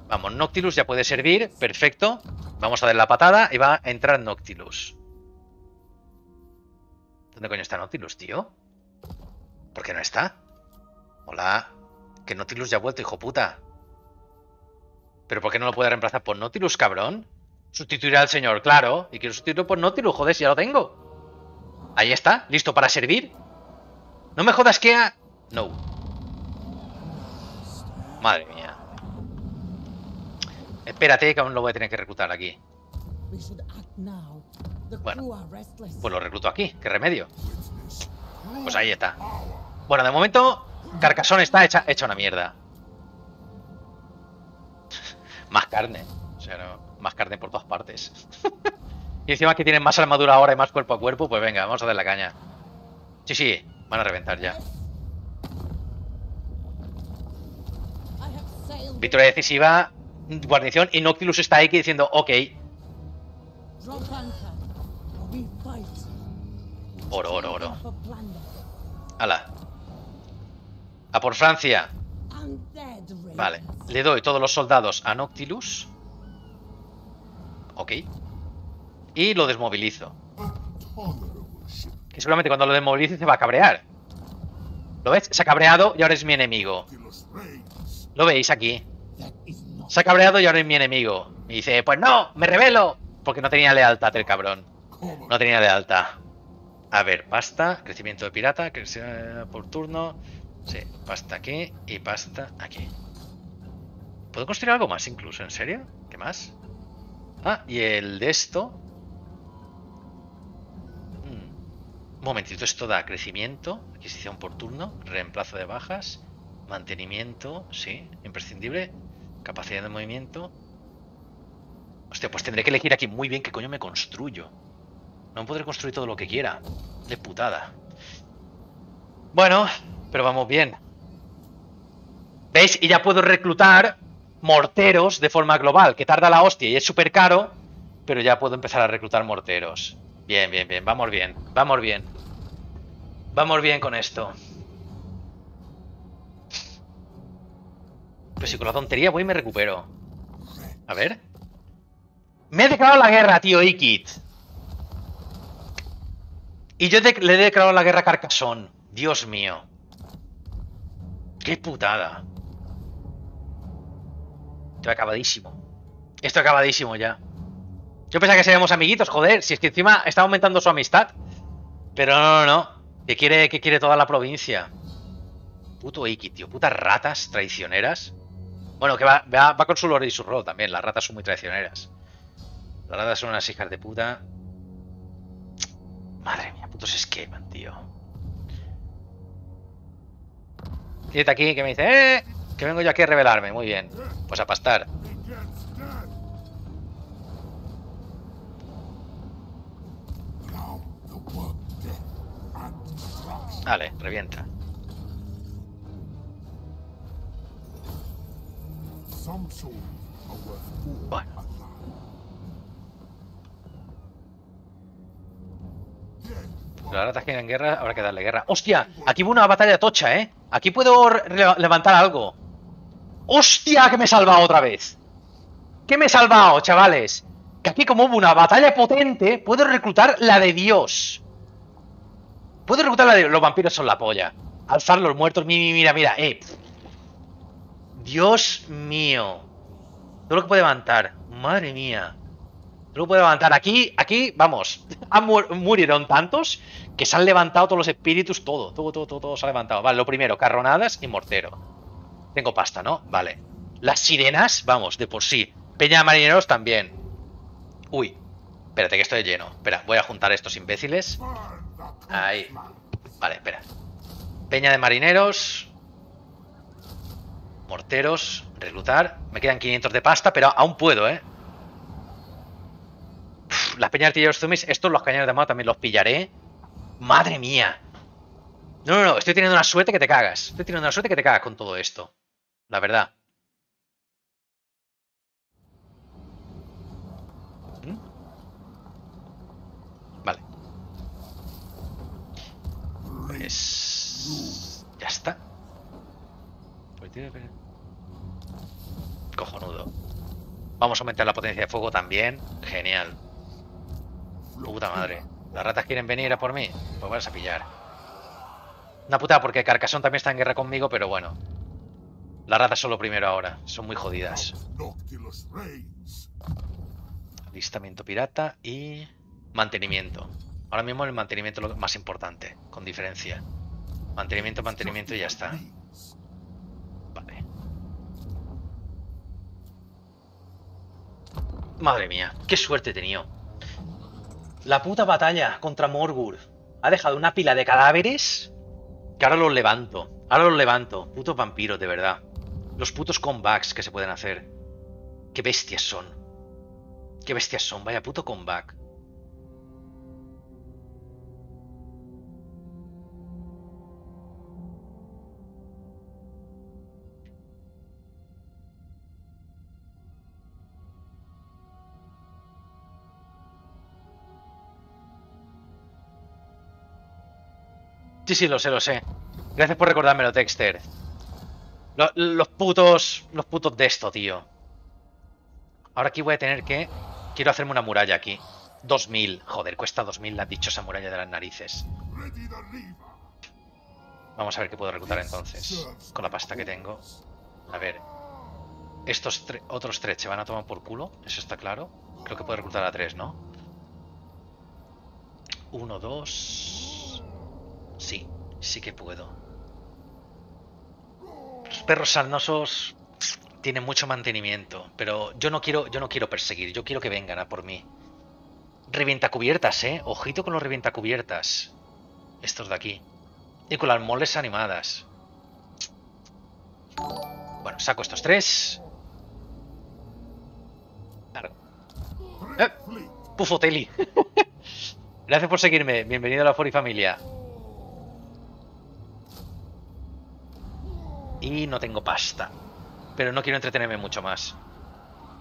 Vamos, Noctilus ya puede servir. Perfecto. Vamos a dar la patada y va a entrar Noctilus. ¿Dónde coño está Noctilus, tío? ¿Por qué no está? Hola. Que Noctilus ya ha vuelto, hijo puta. ¿Pero por qué no lo puede reemplazar por Nautilus, cabrón? Sustituirá al señor, claro. Y quiero sustituirlo por Nautilus, joder, si ya lo tengo. Ahí está, listo para servir. No me jodas que a... No. Madre mía. Espérate, que aún lo voy a tener que reclutar aquí. Bueno. Pues lo recluto aquí, qué remedio. Pues ahí está. Bueno, de momento, Carcasón está hecha, hecha una mierda. más carne. O sea, no, más carne por todas partes. y encima que tienen más armadura ahora y más cuerpo a cuerpo, pues venga, vamos a dar la caña. Sí, sí, van a reventar ya. Victoria decisiva, guarnición, y Noctilus está ahí que diciendo, ok, oro, oro, oro. Ala. A por Francia. Vale, le doy todos los soldados a Noctilus. Ok. Y lo desmovilizo. Que seguramente cuando lo desmovilice se va a cabrear. ¿Lo ves? Se ha cabreado y ahora es mi enemigo. Lo veis aquí. Se ha cabreado y ahora es mi enemigo. Me dice, pues no, me revelo. Porque no tenía lealtad el cabrón. No tenía lealtad. A ver, pasta, crecimiento de pirata, crecimiento por turno. Sí, pasta aquí y pasta aquí. ¿Puedo construir algo más incluso? ¿En serio? ¿Qué más? Ah, y el de esto. Mm. Un momentito, esto da crecimiento, adquisición por turno, reemplazo de bajas, mantenimiento, sí, imprescindible, capacidad de movimiento. Hostia, pues tendré que elegir aquí muy bien qué coño me construyo. No podré construir todo lo que quiera. De putada. Bueno, pero vamos bien. ¿Veis? Y ya puedo reclutar morteros de forma global, que tarda la hostia y es súper caro, pero ya puedo empezar a reclutar morteros. Bien, bien, bien, vamos bien, vamos bien. Vamos bien con esto. Pero si con la tontería voy y me recupero. A ver. Me he declarado la guerra, tío Ikit. Y yo le he declarado la guerra a Carcassonne. Dios mío. Qué putada. Estoy acabadísimo. Estoy acabadísimo ya. Yo pensaba que seríamos amiguitos, joder. Si es que encima está aumentando su amistad. Pero no, no, no. Que quiere, que quiere toda la provincia. Puto Iki, tío. Putas ratas traicioneras. Bueno, que va, va, va con su lore y su rol también. Las ratas son muy traicioneras. Las ratas son unas hijas de puta. Madre mía, putos esqueman, tío. Fíjate aquí que me dice, ¡eh! Que vengo yo aquí a revelarme. Muy bien. Pues a pastar. Against death. Some souls are worth ratas quieren guerra, habrá que darle guerra. ¡Hostia! Aquí hubo una batalla tocha, ¿eh? Aquí puedo levantar algo. ¡Hostia! Que me he salvado otra vez. ¿Qué me he salvado, chavales? Que aquí como hubo una batalla potente, puedo reclutar la de Dios. Puedo reclutar la de... Los vampiros son la polla. Alzar los muertos. mi- mi- Mira, mira, eh. Dios mío. Todo lo que puede levantar. Madre mía. Todo lo que puede levantar. Aquí, aquí, vamos. Murieron tantos que se han levantado todos los espíritus. Todo, todo, todo, todo, todo se ha levantado. Vale, lo primero, carronadas y mortero. Tengo pasta, ¿no? Vale. Las sirenas, vamos, de por sí. Peña de marineros también. Uy. Espérate que estoy lleno. Espera, voy a juntar estos imbéciles. Ahí. Vale, espera. Peña de marineros. Morteros. Reclutar. Me quedan 500 de pasta, pero aún puedo, ¿eh? Las peñas de artilleros zombies, estos los cañones de mano también los pillaré. Madre mía. No, no, no, estoy teniendo una suerte que te cagas. Estoy teniendo una suerte que te cagas con todo esto. La verdad. ¿Mm? Vale. Pues... Ya está. Cojonudo. Vamos a aumentar la potencia de fuego también. Genial. Puta madre. ¿Las ratas quieren venir a por mí? Pues vas a pillar. Una puta porque Carcassonne también está en guerra conmigo, pero bueno. Las ratas son lo primero ahora. Son muy jodidas. Listamiento pirata y mantenimiento. Ahora mismo el mantenimiento es lo más importante, con diferencia. Mantenimiento, mantenimiento y ya está. Reigns. Vale. Madre mía, qué suerte he tenido. La puta batalla contra Morgur ha dejado una pila de cadáveres que ahora los levanto. Ahora los levanto. Putos vampiros, de verdad. Los putos comebacks que se pueden hacer. Qué bestias son. Qué bestias son. Vaya puto comeback. Sí, sí, lo sé, lo sé. Gracias por recordármelo, Dexter. Lo- Los, putos. Los putos de esto, tío. Ahora aquí voy a tener que. Quiero hacerme una muralla aquí. 2000. Joder, cuesta 2000 la dichosa muralla de las narices. Vamos a ver qué puedo reclutar entonces. Con la pasta que tengo. A ver. Estos tre- otros tres se van a tomar por culo. Eso está claro. Creo que puedo reclutar a tres, ¿no? Uno, dos. Sí, sí que puedo. Los perros sarnosos tienen mucho mantenimiento. Pero yo no quiero. Yo no quiero perseguir. Yo quiero que vengan a por mí. Revientacubiertas, eh. Ojito con los revientacubiertas. Estos de aquí. Y con las moles animadas. Bueno, saco estos tres. Eh. Pufoteli. Gracias por seguirme. Bienvenido a la Fori familia. Y no tengo pasta. Pero no quiero entretenerme mucho más.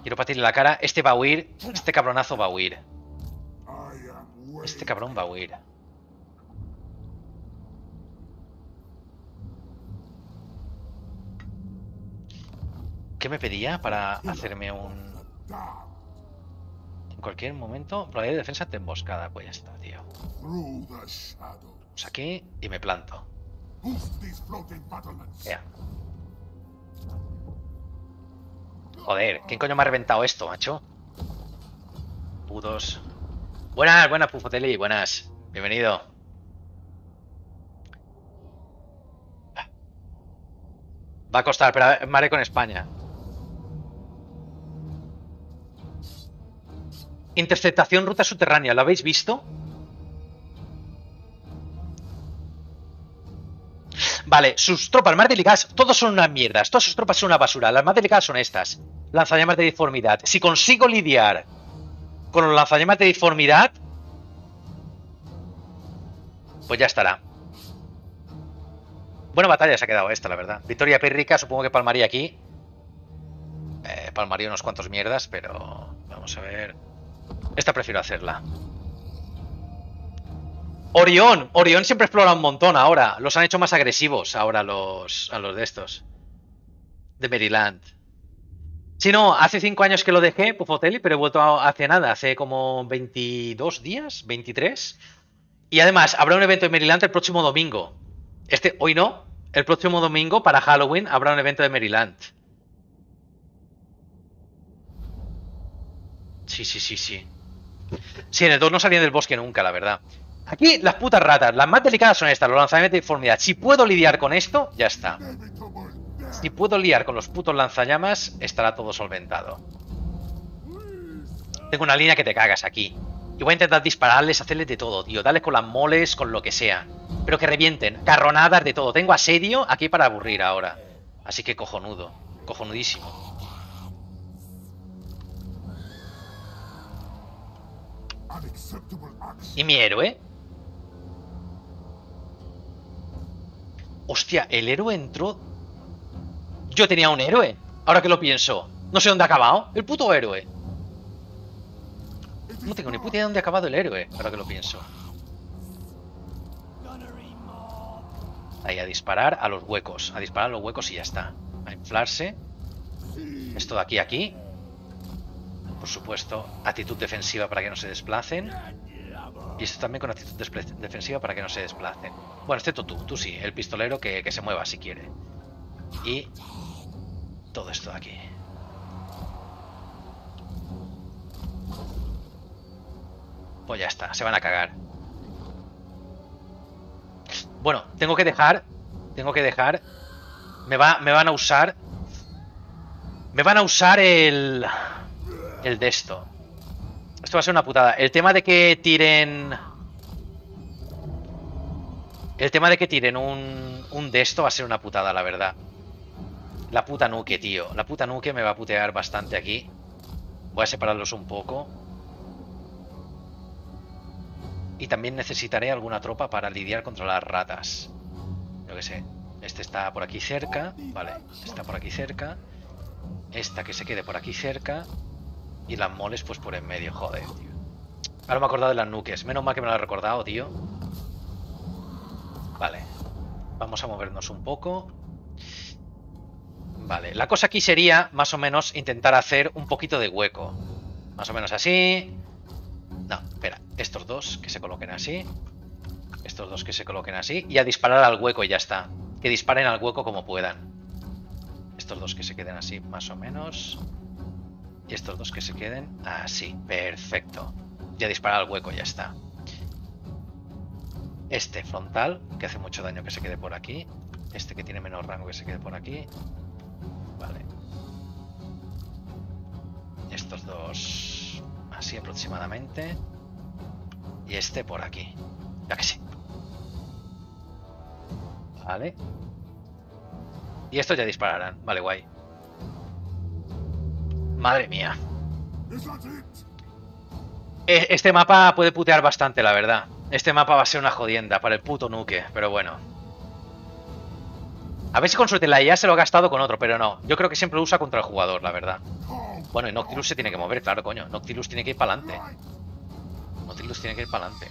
Quiero partirle la cara. Este va a huir. Este cabronazo va a huir. Este cabrón va a huir. ¿Qué me pedía para hacerme un... En cualquier momento, probabilidad de defensa ante emboscada. Pues ya está, tío. Pues aquí y me planto. Ya. Joder, ¿quién coño me ha reventado esto, macho? Putos. Buenas, buenas, Pufoteli, buenas. Bienvenido. Va a costar, pero me haré con España. Interceptación ruta subterránea, ¿lo habéis visto? Vale, sus tropas más delicadas, todos son unas mierdas, todas sus tropas son una basura. Las más delicadas son estas, lanzallamas de deformidad. Si consigo lidiar con los lanzallamas de deformidad, pues ya estará. Buena batalla se ha quedado esta, la verdad. Victoria pírrica, supongo que palmaría aquí. Eh, palmaría unos cuantos mierdas, pero vamos a ver. Esta prefiero hacerla. Orión, Orión siempre explora un montón ahora. Los han hecho más agresivos ahora los, a los de estos. De Maryland. Si no, hace 5 años que lo dejé, Pufotelli, pero he vuelto hace nada, hace como 22 días, 23. Y además, habrá un evento en Maryland el próximo domingo. Este, hoy no. El próximo domingo, para Halloween, habrá un evento de Maryland. Sí, sí, sí, sí. Sí, en el 2 no salían del bosque nunca, la verdad. Aquí las putas ratas, las más delicadas son estas, los lanzamientos de deformidad. Si puedo lidiar con esto, ya está. Si puedo lidiar con los putos lanzallamas, estará todo solventado. Tengo una línea que te cagas aquí. Y voy a intentar dispararles, hacerles de todo, tío. Darles con las moles, con lo que sea. Pero que revienten. Carronadas de todo. Tengo asedio aquí para aburrir ahora. Así que cojonudo. Cojonudísimo. ¿Y mi héroe? Hostia, el héroe entró. Yo tenía un héroe. Ahora que lo pienso. No sé dónde ha acabado. El puto héroe. No tengo ni puta idea de dónde ha acabado el héroe. Ahora que lo pienso. Ahí, a disparar a los huecos. A disparar a los huecos y ya está. A inflarse. Esto de aquí a aquí. Por supuesto, actitud defensiva para que no se desplacen. Y esto también con actitud defensiva para que no se desplacen. Bueno, excepto tú, tú sí, el pistolero que, que se mueva si quiere. Y todo esto de aquí. Pues ya está, se van a cagar. Bueno, tengo que dejar. Tengo que dejar. Me, va, me van a usar. Me van a usar el. El de esto. Esto va a ser una putada. El tema de que tiren. El tema de que tiren un, un de esto va a ser una putada, la verdad. La puta nuke, tío. La puta nuke me va a putear bastante aquí. Voy a separarlos un poco. Y también necesitaré alguna tropa para lidiar contra las ratas. Yo que sé. Este está por aquí cerca. Vale, está por aquí cerca. Esta que se quede por aquí cerca. Y las moles pues por en medio, joder, tío. Ahora me he acordado de las nuques. Menos mal que me lo he recordado, tío. Vale. Vamos a movernos un poco. Vale, la cosa aquí sería más o menos intentar hacer un poquito de hueco. Más o menos así. No, espera, estos dos que se coloquen así. Estos dos que se coloquen así. Y a disparar al hueco y ya está. Que disparen al hueco como puedan. Estos dos que se queden así, más o menos. Y estos dos que se queden así. Perfecto. Ya disparar al hueco, ya está. Este frontal, que hace mucho daño que se quede por aquí. Este que tiene menos rango que se quede por aquí. Vale. Estos dos así aproximadamente. Y este por aquí. Ya que sí. Vale. Y estos ya dispararán. Vale, guay. Madre mía. E- Este mapa puede putear bastante, la verdad. Este mapa va a ser una jodienda para el puto nuque, pero bueno. A ver si con suerte la IA se lo ha gastado con otro, pero no. Yo creo que siempre lo usa contra el jugador, la verdad. Bueno, y Noctilus se tiene que mover, claro, coño. Noctilus tiene que ir para adelante. Noctilus tiene que ir para adelante.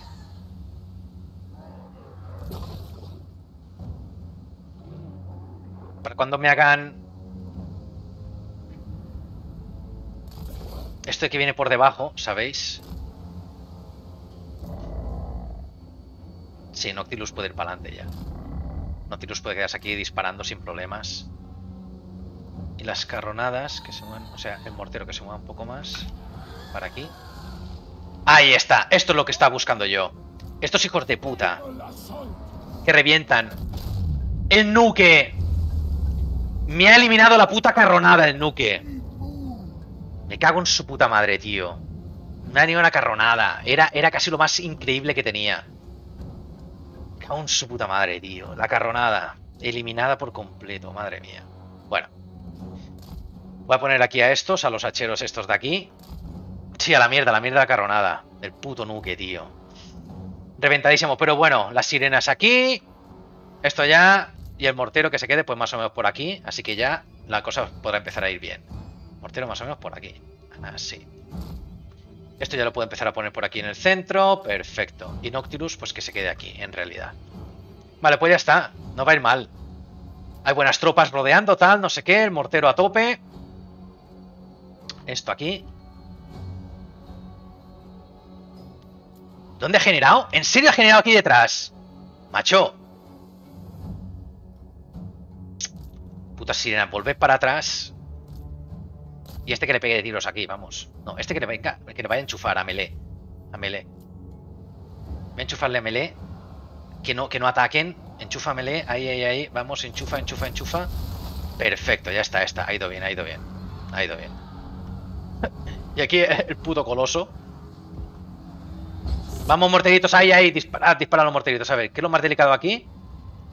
Para cuando me hagan... Esto que viene por debajo, ¿sabéis? Sí, Noctilus puede ir para adelante ya. Noctilus puede quedarse aquí disparando sin problemas. Y las carronadas que se muevan, o sea, el mortero que se mueva un poco más. Para aquí. Ahí está, esto es lo que estaba buscando yo. Estos hijos de puta. Que revientan. El nuque. Me ha eliminado la puta carronada el nuque. Me cago en su puta madre, tío. Ha eliminado una carronada. Era, era casi lo más increíble que tenía. Me cago en su puta madre, tío. La carronada. Eliminada por completo, madre mía. Bueno. Voy a poner aquí a estos, a los hacheros estos de aquí. Sí, a la mierda, a la mierda la carronada. Del puto nuque, tío. Reventadísimo, pero bueno, las sirenas aquí. Esto ya. Y el mortero que se quede, pues más o menos por aquí. Así que ya la cosa podrá empezar a ir bien. Mortero más o menos por aquí. Así. Esto ya lo puedo empezar a poner por aquí en el centro. Perfecto. Y Noctilus, pues que se quede aquí, en realidad. Vale, pues ya está. No va a ir mal. Hay buenas tropas rodeando, tal, no sé qué. El mortero a tope. Esto aquí. ¿Dónde ha generado? ¿En serio ha generado aquí detrás? Macho. Puta sirena, volved para atrás. Y este que le pegue de tiros aquí, vamos. No, este que le venga, que le vaya a enchufar a melee. A melee. Voy a enchufarle a melee. Que no, que no ataquen. Enchufa melee. Ahí, ahí, ahí. Vamos, enchufa, enchufa, enchufa. Perfecto, ya está, está. Ha ido bien, ha ido bien. Ha ido bien. y aquí el puto coloso. Vamos, morteritos, ahí, ahí. Disparad, disparad los morteritos. A ver, ¿qué es lo más delicado aquí?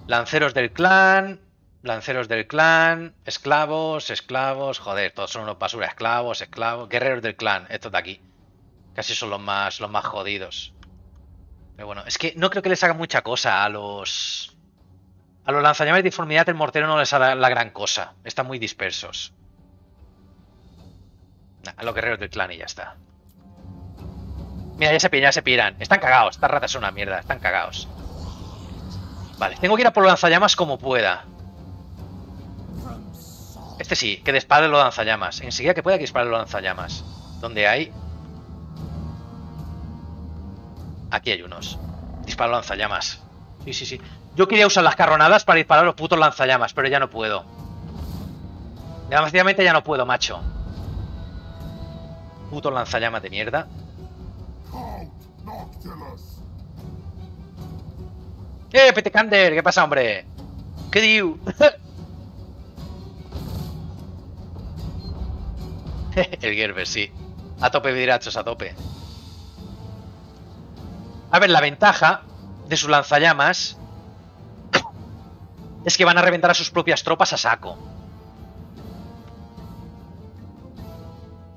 Lanceros del clan. Lanceros del clan. Esclavos, esclavos. Joder, todos son unos basura. Esclavos, esclavos. Guerreros del clan. Estos de aquí. Casi son los más, los más jodidos. Pero bueno, es que no creo que les haga mucha cosa a los. A los lanzallamas de informidad el mortero no les hará la gran cosa. Están muy dispersos. A los guerreros del clan y ya está. Mira, ya se pillan, ya se piran. Están cagados. Estas ratas son una mierda. Están cagados. Vale, tengo que ir a por los lanzallamas como pueda. Este sí, que dispare los lanzallamas. Enseguida que pueda que dispare los lanzallamas. ¿Dónde hay? Aquí hay unos. Disparo lanzallamas. Sí, sí, sí. Yo quería usar las carronadas para disparar los putos lanzallamas, pero ya no puedo. Desgraciadamente ya no puedo, macho. Putos lanzallamas de mierda. ¡Eh, Petecander! ¿Qué pasa, hombre? ¿Qué diu? El Gerber, sí. A tope, vidrachos, a tope. A ver, la ventaja de sus lanzallamas es que van a reventar a sus propias tropas a saco.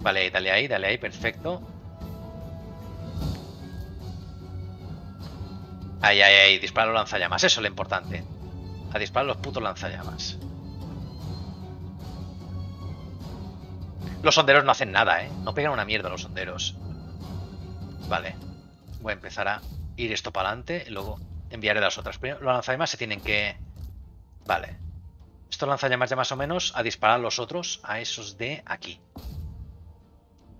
Vale, dale ahí, dale ahí, perfecto. Ahí, ahí, ahí, dispara los lanzallamas, eso es lo importante. A disparar los putos lanzallamas. Los sonderos no hacen nada, ¿eh? No pegan una mierda los sonderos. Vale. Voy a empezar a ir esto para adelante y luego enviaré las otras. Primero, los lanzallamas se tienen que... Vale. Esto lanza llamas ya más o menos a disparar los otros, a esos de aquí.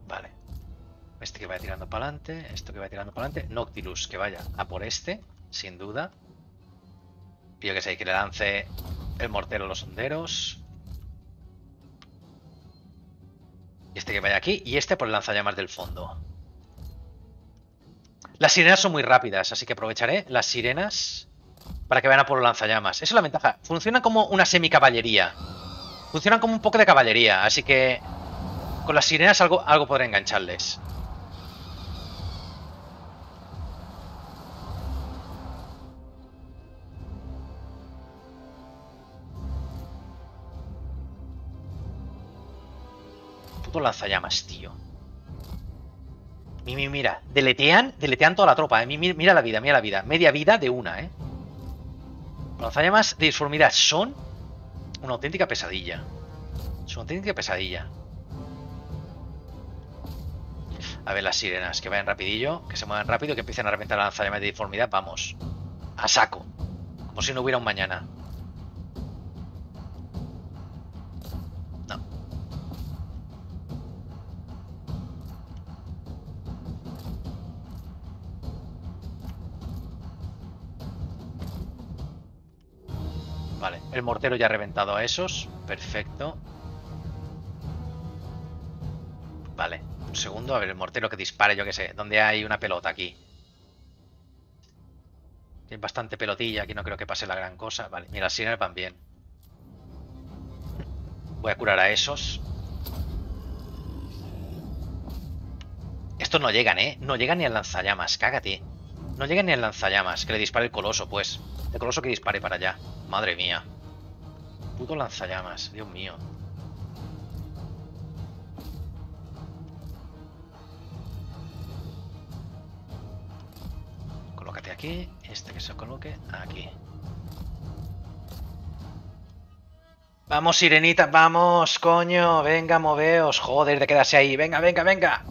Vale. Este que vaya tirando para adelante, esto que vaya tirando para adelante. Noctilus que vaya a por este, sin duda. Y yo que sé, que le lance el mortero a los honderos. Este que vaya aquí. Y este por el lanzallamas del fondo. Las sirenas son muy rápidas, así que aprovecharé las sirenas para que vayan a por los lanzallamas. Esa es la ventaja. Funcionan como una semi-caballería. Funcionan como un poco de caballería, así que con las sirenas algo, algo podré engancharles. Lanzallamas, tío. Mi- mi- Mira, deletean, deletean toda la tropa, eh. Mi- mi- Mira la vida, mira la vida. Media vida de una, eh. Lanzallamas de disformidad son una auténtica pesadilla. Es una auténtica pesadilla. A ver las sirenas, que vayan rapidillo, que se muevan rápido, que empiecen a reventar la lanzallamas de disformidad. Vamos. A saco. Como si no hubiera un mañana. El mortero ya ha reventado a esos. Perfecto. Vale, un segundo. A ver, el mortero que dispare, yo que sé. ¿Dónde hay una pelota aquí? Hay bastante pelotilla. Aquí no creo que pase la gran cosa. Vale, mira, las sirenas van bien. Voy a curar a esos. Estos no llegan, ¿eh? No llegan ni al lanzallamas. Cágate. No llegan ni al lanzallamas. Que le dispare el coloso, pues. El coloso que dispare para allá. Madre mía. Puto lanzallamas. Dios mío. Colócate aquí. Este que se coloque aquí. Vamos, sirenita, vamos, coño. Venga, moveos. Joder, de quedarse ahí. Venga, venga, venga.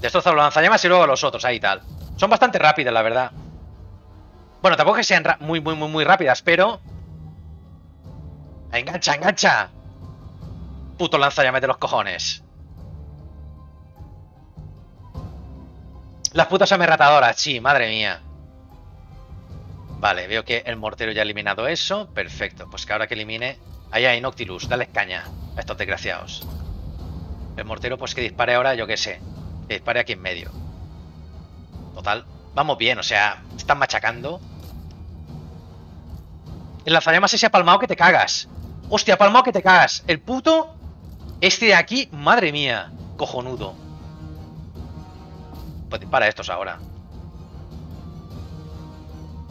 Destroza los lanzallamas y luego los otros, ahí tal. Son bastante rápidas, la verdad. Bueno, tampoco que sean muy, muy, muy, muy rápidas, pero... ¡Engancha, engancha! Puto lanzallamas de los cojones. Las putas amerratadoras, sí, madre mía. Vale, veo que el mortero ya ha eliminado eso. Perfecto, pues que ahora que elimine... Ahí hay Noctilus, dale caña a estos desgraciados. El mortero, pues que dispare ahora, yo qué sé. Que dispare aquí en medio. Total, vamos bien, o sea, están machacando. El lanzallamas ese ha palmado que te cagas. Hostia, ha palmado que te cagas. El puto... Este de aquí, madre mía. Cojonudo. Pues dispara a estos ahora.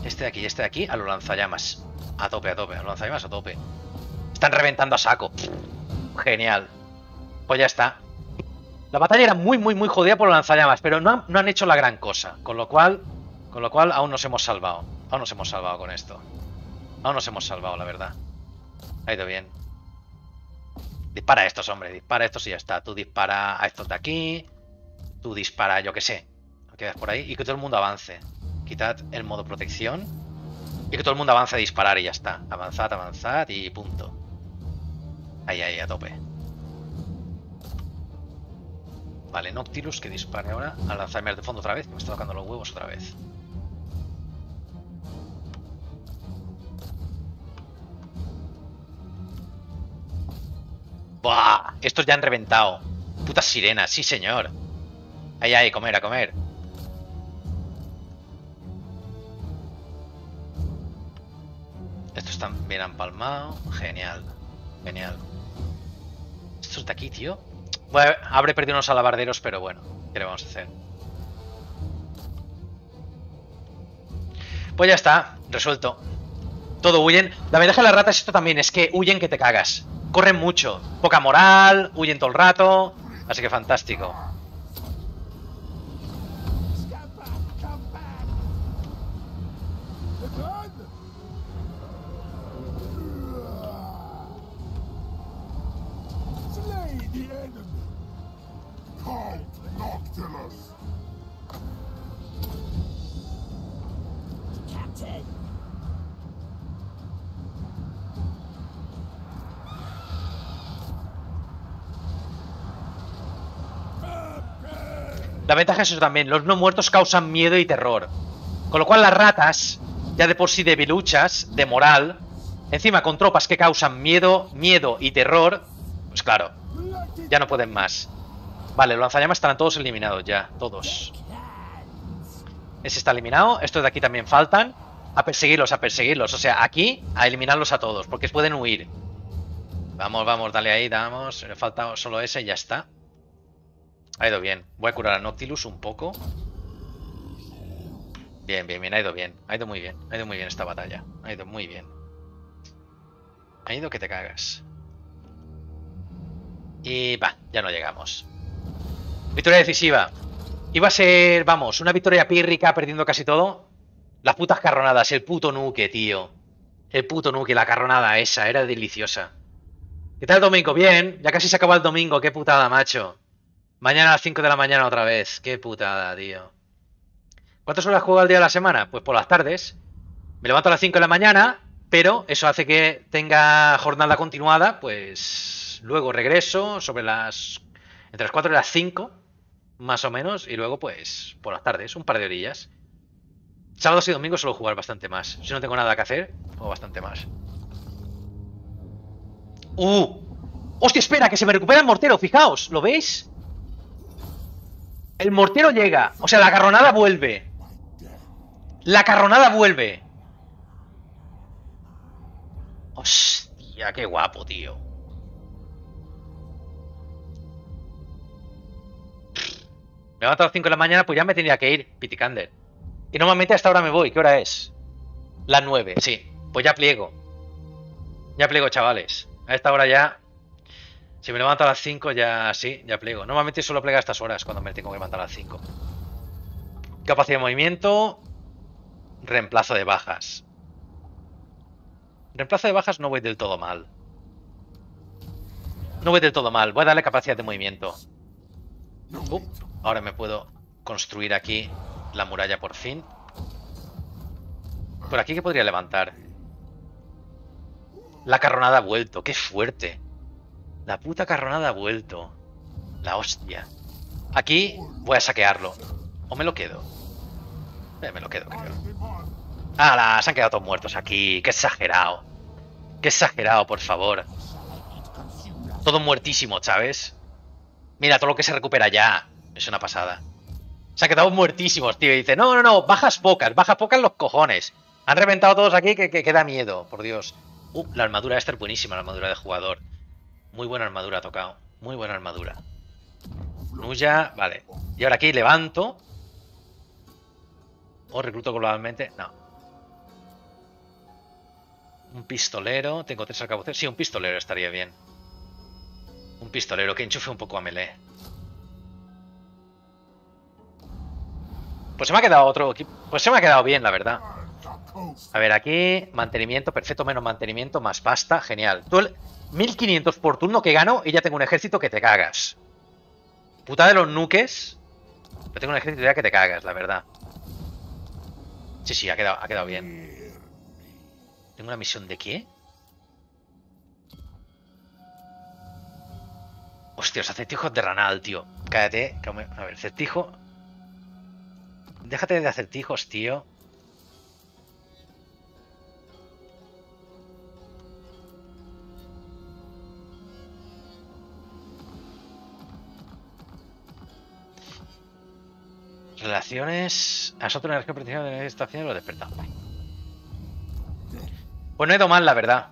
Este de aquí, este de aquí, a los lanzallamas. A tope, a tope, a los lanzallamas a tope. Están reventando a saco. Genial. Pues ya está. La batalla era muy, muy, muy jodida por los lanzallamas, pero no han, no han hecho la gran cosa. Con lo cual, con lo cual aún nos hemos salvado. Aún nos hemos salvado con esto. Aún nos hemos salvado, la verdad. Ha ido bien. Dispara a estos, hombre. Dispara a estos y ya está. Tú dispara a estos de aquí. Tú dispara, yo que sé. Quedas por ahí. Y que todo el mundo avance. Quitad el modo protección. Y que todo el mundo avance a disparar y ya está. Avanzad, avanzad y punto. Ahí, ahí, a tope. Vale, Noctilus que dispare ahora al Alzheimer de fondo otra vez. Me está tocando los huevos otra vez. ¡Buah! Estos ya han reventado. Putas sirenas, sí señor. Ahí, ahí, comer, a comer. Estos también han palmado. Genial. Genial. Estos de aquí, tío. Bueno, habré perdido unos alabarderos, pero bueno. ¿Qué le vamos a hacer? Pues ya está. Resuelto. Todo huyen. La ventaja de las ratas esto también es que huyen que te cagas. Corren mucho. Poca moral, huyen todo el rato. Así que fantástico. La ventaja es eso también. Los no muertos causan miedo y terror. Con lo cual las ratas, ya de por sí debiluchas, de moral, encima con tropas que causan miedo, miedo y terror, pues claro, ya no pueden más. Vale, los lanzallamas estarán todos eliminados ya, todos. Ese está eliminado, estos de aquí también faltan. A perseguirlos, a perseguirlos. O sea, aquí a eliminarlos a todos, porque pueden huir. Vamos, vamos, dale ahí, damos. Falta solo ese y ya está. Ha ido bien. Voy a curar a Noctilus un poco. Bien, bien, bien, ha ido bien. Ha ido muy bien. Ha ido muy bien esta batalla. Ha ido muy bien. Ha ido que te cagas. Y va, ya no llegamos. Victoria decisiva. Iba a ser, vamos, una victoria pírrica perdiendo casi todo. Las putas carronadas, el puto nuque, tío. El puto nuque, la carronada esa, era deliciosa. ¿Qué tal el domingo? Bien, ya casi se acabó el domingo, qué putada, macho. Mañana a las 5 de la mañana otra vez, qué putada, tío. ¿Cuántas horas juego al día de la semana? Pues por las tardes. Me levanto a las 5 de la mañana, pero eso hace que tenga jornada continuada, pues luego regreso sobre las... entre las 4 y las 5, más o menos, y luego pues por las tardes, un par de orillas. Sábados y domingos suelo jugar bastante más. Si no tengo nada que hacer, juego bastante más. ¡Uh! ¡Hostia, espera! Que se me recupera el mortero, fijaos, ¿lo veis? El mortero llega, o sea, la carronada vuelve. La carronada vuelve. Hostia, qué guapo, tío. Me levanto a las 5 de la mañana, pues ya me tendría que ir, Piticander. Y normalmente hasta ahora me voy. ¿Qué hora es? Las 9, sí. Pues ya pliego. Ya pliego, chavales. A esta hora ya. Si me levanto a las 5, ya sí, ya pliego. Normalmente solo plega a estas horas cuando me tengo que levantar a las 5. Capacidad de movimiento. Reemplazo de bajas. Reemplazo de bajas no voy del todo mal. No voy del todo mal. Voy a darle capacidad de movimiento. Uh, ahora me puedo construir aquí la muralla por fin. Por aquí que podría levantar. La carronada ha vuelto. ¡Qué fuerte! La puta carronada ha vuelto. La hostia. Aquí voy a saquearlo. ¿O me lo quedo? Eh, me lo quedo, creo. ¡Ah, se han quedado todos muertos aquí! ¡Qué exagerado! ¡Qué exagerado, por favor! Todo muertísimo, ¿sabes? Mira, todo lo que se recupera ya. Es una pasada. Se han quedado muertísimos, tío. Y dice, no, no, no, bajas pocas, bajas pocas los cojones. Han reventado todos aquí que, que, da miedo, por Dios. Uh, la armadura esta es buenísima, la armadura de jugador. Muy buena armadura ha tocado. Muy buena armadura. Nuya, vale. Y ahora aquí levanto. O recluto globalmente. No. Un pistolero. Tengo tres arcabuceros. Sí, un pistolero estaría bien. Un pistolero que enchufe un poco a melee. Pues se me ha quedado otro equipo. Pues se me ha quedado bien, la verdad. A ver, aquí, mantenimiento, perfecto, menos mantenimiento, más pasta, genial. Tú el 1500 por turno que gano y ya tengo un ejército que te cagas. Puta de los nuques. Pero tengo un ejército ya que te cagas, la verdad. Sí, sí, ha quedado, ha quedado bien. ¿Tengo una misión de qué? Hostia, los acertijos de Ranal, tío. Cállate. A ver, acertijo. Déjate de acertijos, tío. Relaciones. Asunto una región principal de la estación lo despertado. Pues no he ido mal, la verdad.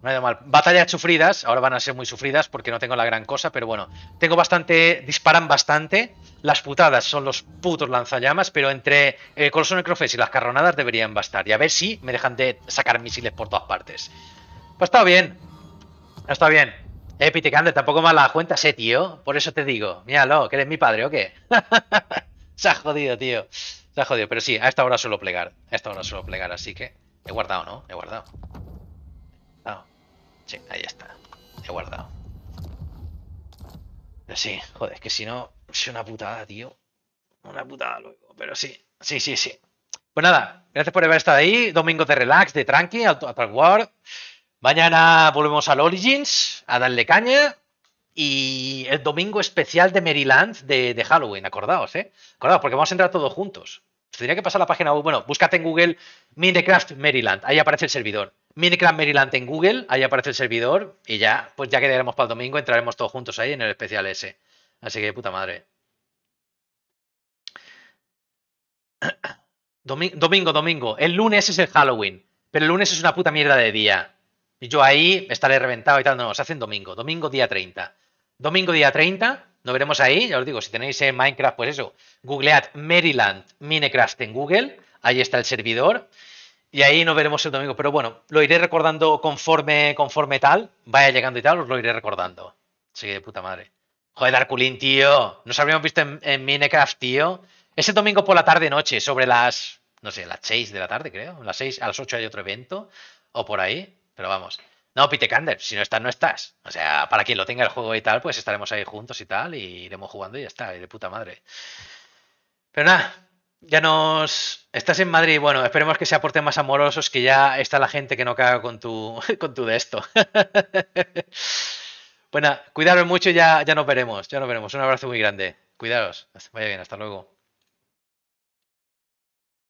No ha ido mal. Batallas sufridas, ahora van a ser muy sufridas porque no tengo la gran cosa, pero bueno, tengo bastante, disparan bastante. Las putadas son los putos lanzallamas, pero entre el Coloso Necrofes y las carronadas deberían bastar. Y a ver si me dejan de sacar misiles por todas partes. Pues estado bien. Estado bien. Eh, tampoco me la cuenta tío. Por eso te digo. Míralo, que eres mi padre, ¿o qué? Se ha jodido, tío. Se ha jodido. Pero sí, a esta hora suelo plegar. A esta hora suelo plegar, así que... He guardado, ¿no? He guardado. Sí, ahí está. He guardado. Pero sí, joder, es que si no, es una putada, tío. Una putada luego. Pero sí, sí, sí, sí. Pues nada, gracias por haber estado ahí. Domingo de relax, de tranqui, al War. Mañana volvemos al Origins a darle caña. Y el domingo especial de Maryland de, Halloween, acordaos, ¿eh? Acordaos, porque vamos a entrar todos juntos. Tendría que pasar la página web. Bueno, búscate en Google Minecraft Maryland. Ahí aparece el servidor. Minecraft Maryland en Google. Ahí aparece el servidor. Y ya, pues ya quedaremos para el domingo. Entraremos todos juntos ahí en el especial ese. Así que puta madre. Domi- Domingo, domingo. El lunes es el Halloween. Pero el lunes es una puta mierda de día. Y yo ahí estaré reventado y tal. No, se hace en domingo. Domingo día 30. Domingo día 30. Nos veremos ahí. Ya os digo, si tenéis en Minecraft, pues eso. Googlead Maryland Minecraft en Google. Ahí está el servidor. Y ahí nos veremos el domingo. Pero bueno, lo iré recordando conforme, conforme tal. Vaya llegando y tal, os lo iré recordando. Que de puta madre. Joder, Darkulin, tío. Nos habríamos visto en, Minecraft, tío. Es el domingo por la tarde noche, sobre las. No sé, las 6 de la tarde, creo. Las 6, a las 8 hay otro evento. O por ahí. Pero vamos. No, Pitekander, si no estás, no estás. O sea, para quien lo tenga el juego y tal, pues estaremos ahí juntos y tal. Y iremos jugando y ya está. Y de puta madre. Pero nada, ya nos. Estás en Madrid, bueno, esperemos que se aporten más amorosos, que ya está la gente que no caga con tu, con tu de esto. bueno, cuidaros mucho ya, ya nos veremos, ya nos veremos. Un abrazo muy grande. Cuidaros. Vaya bien, hasta luego.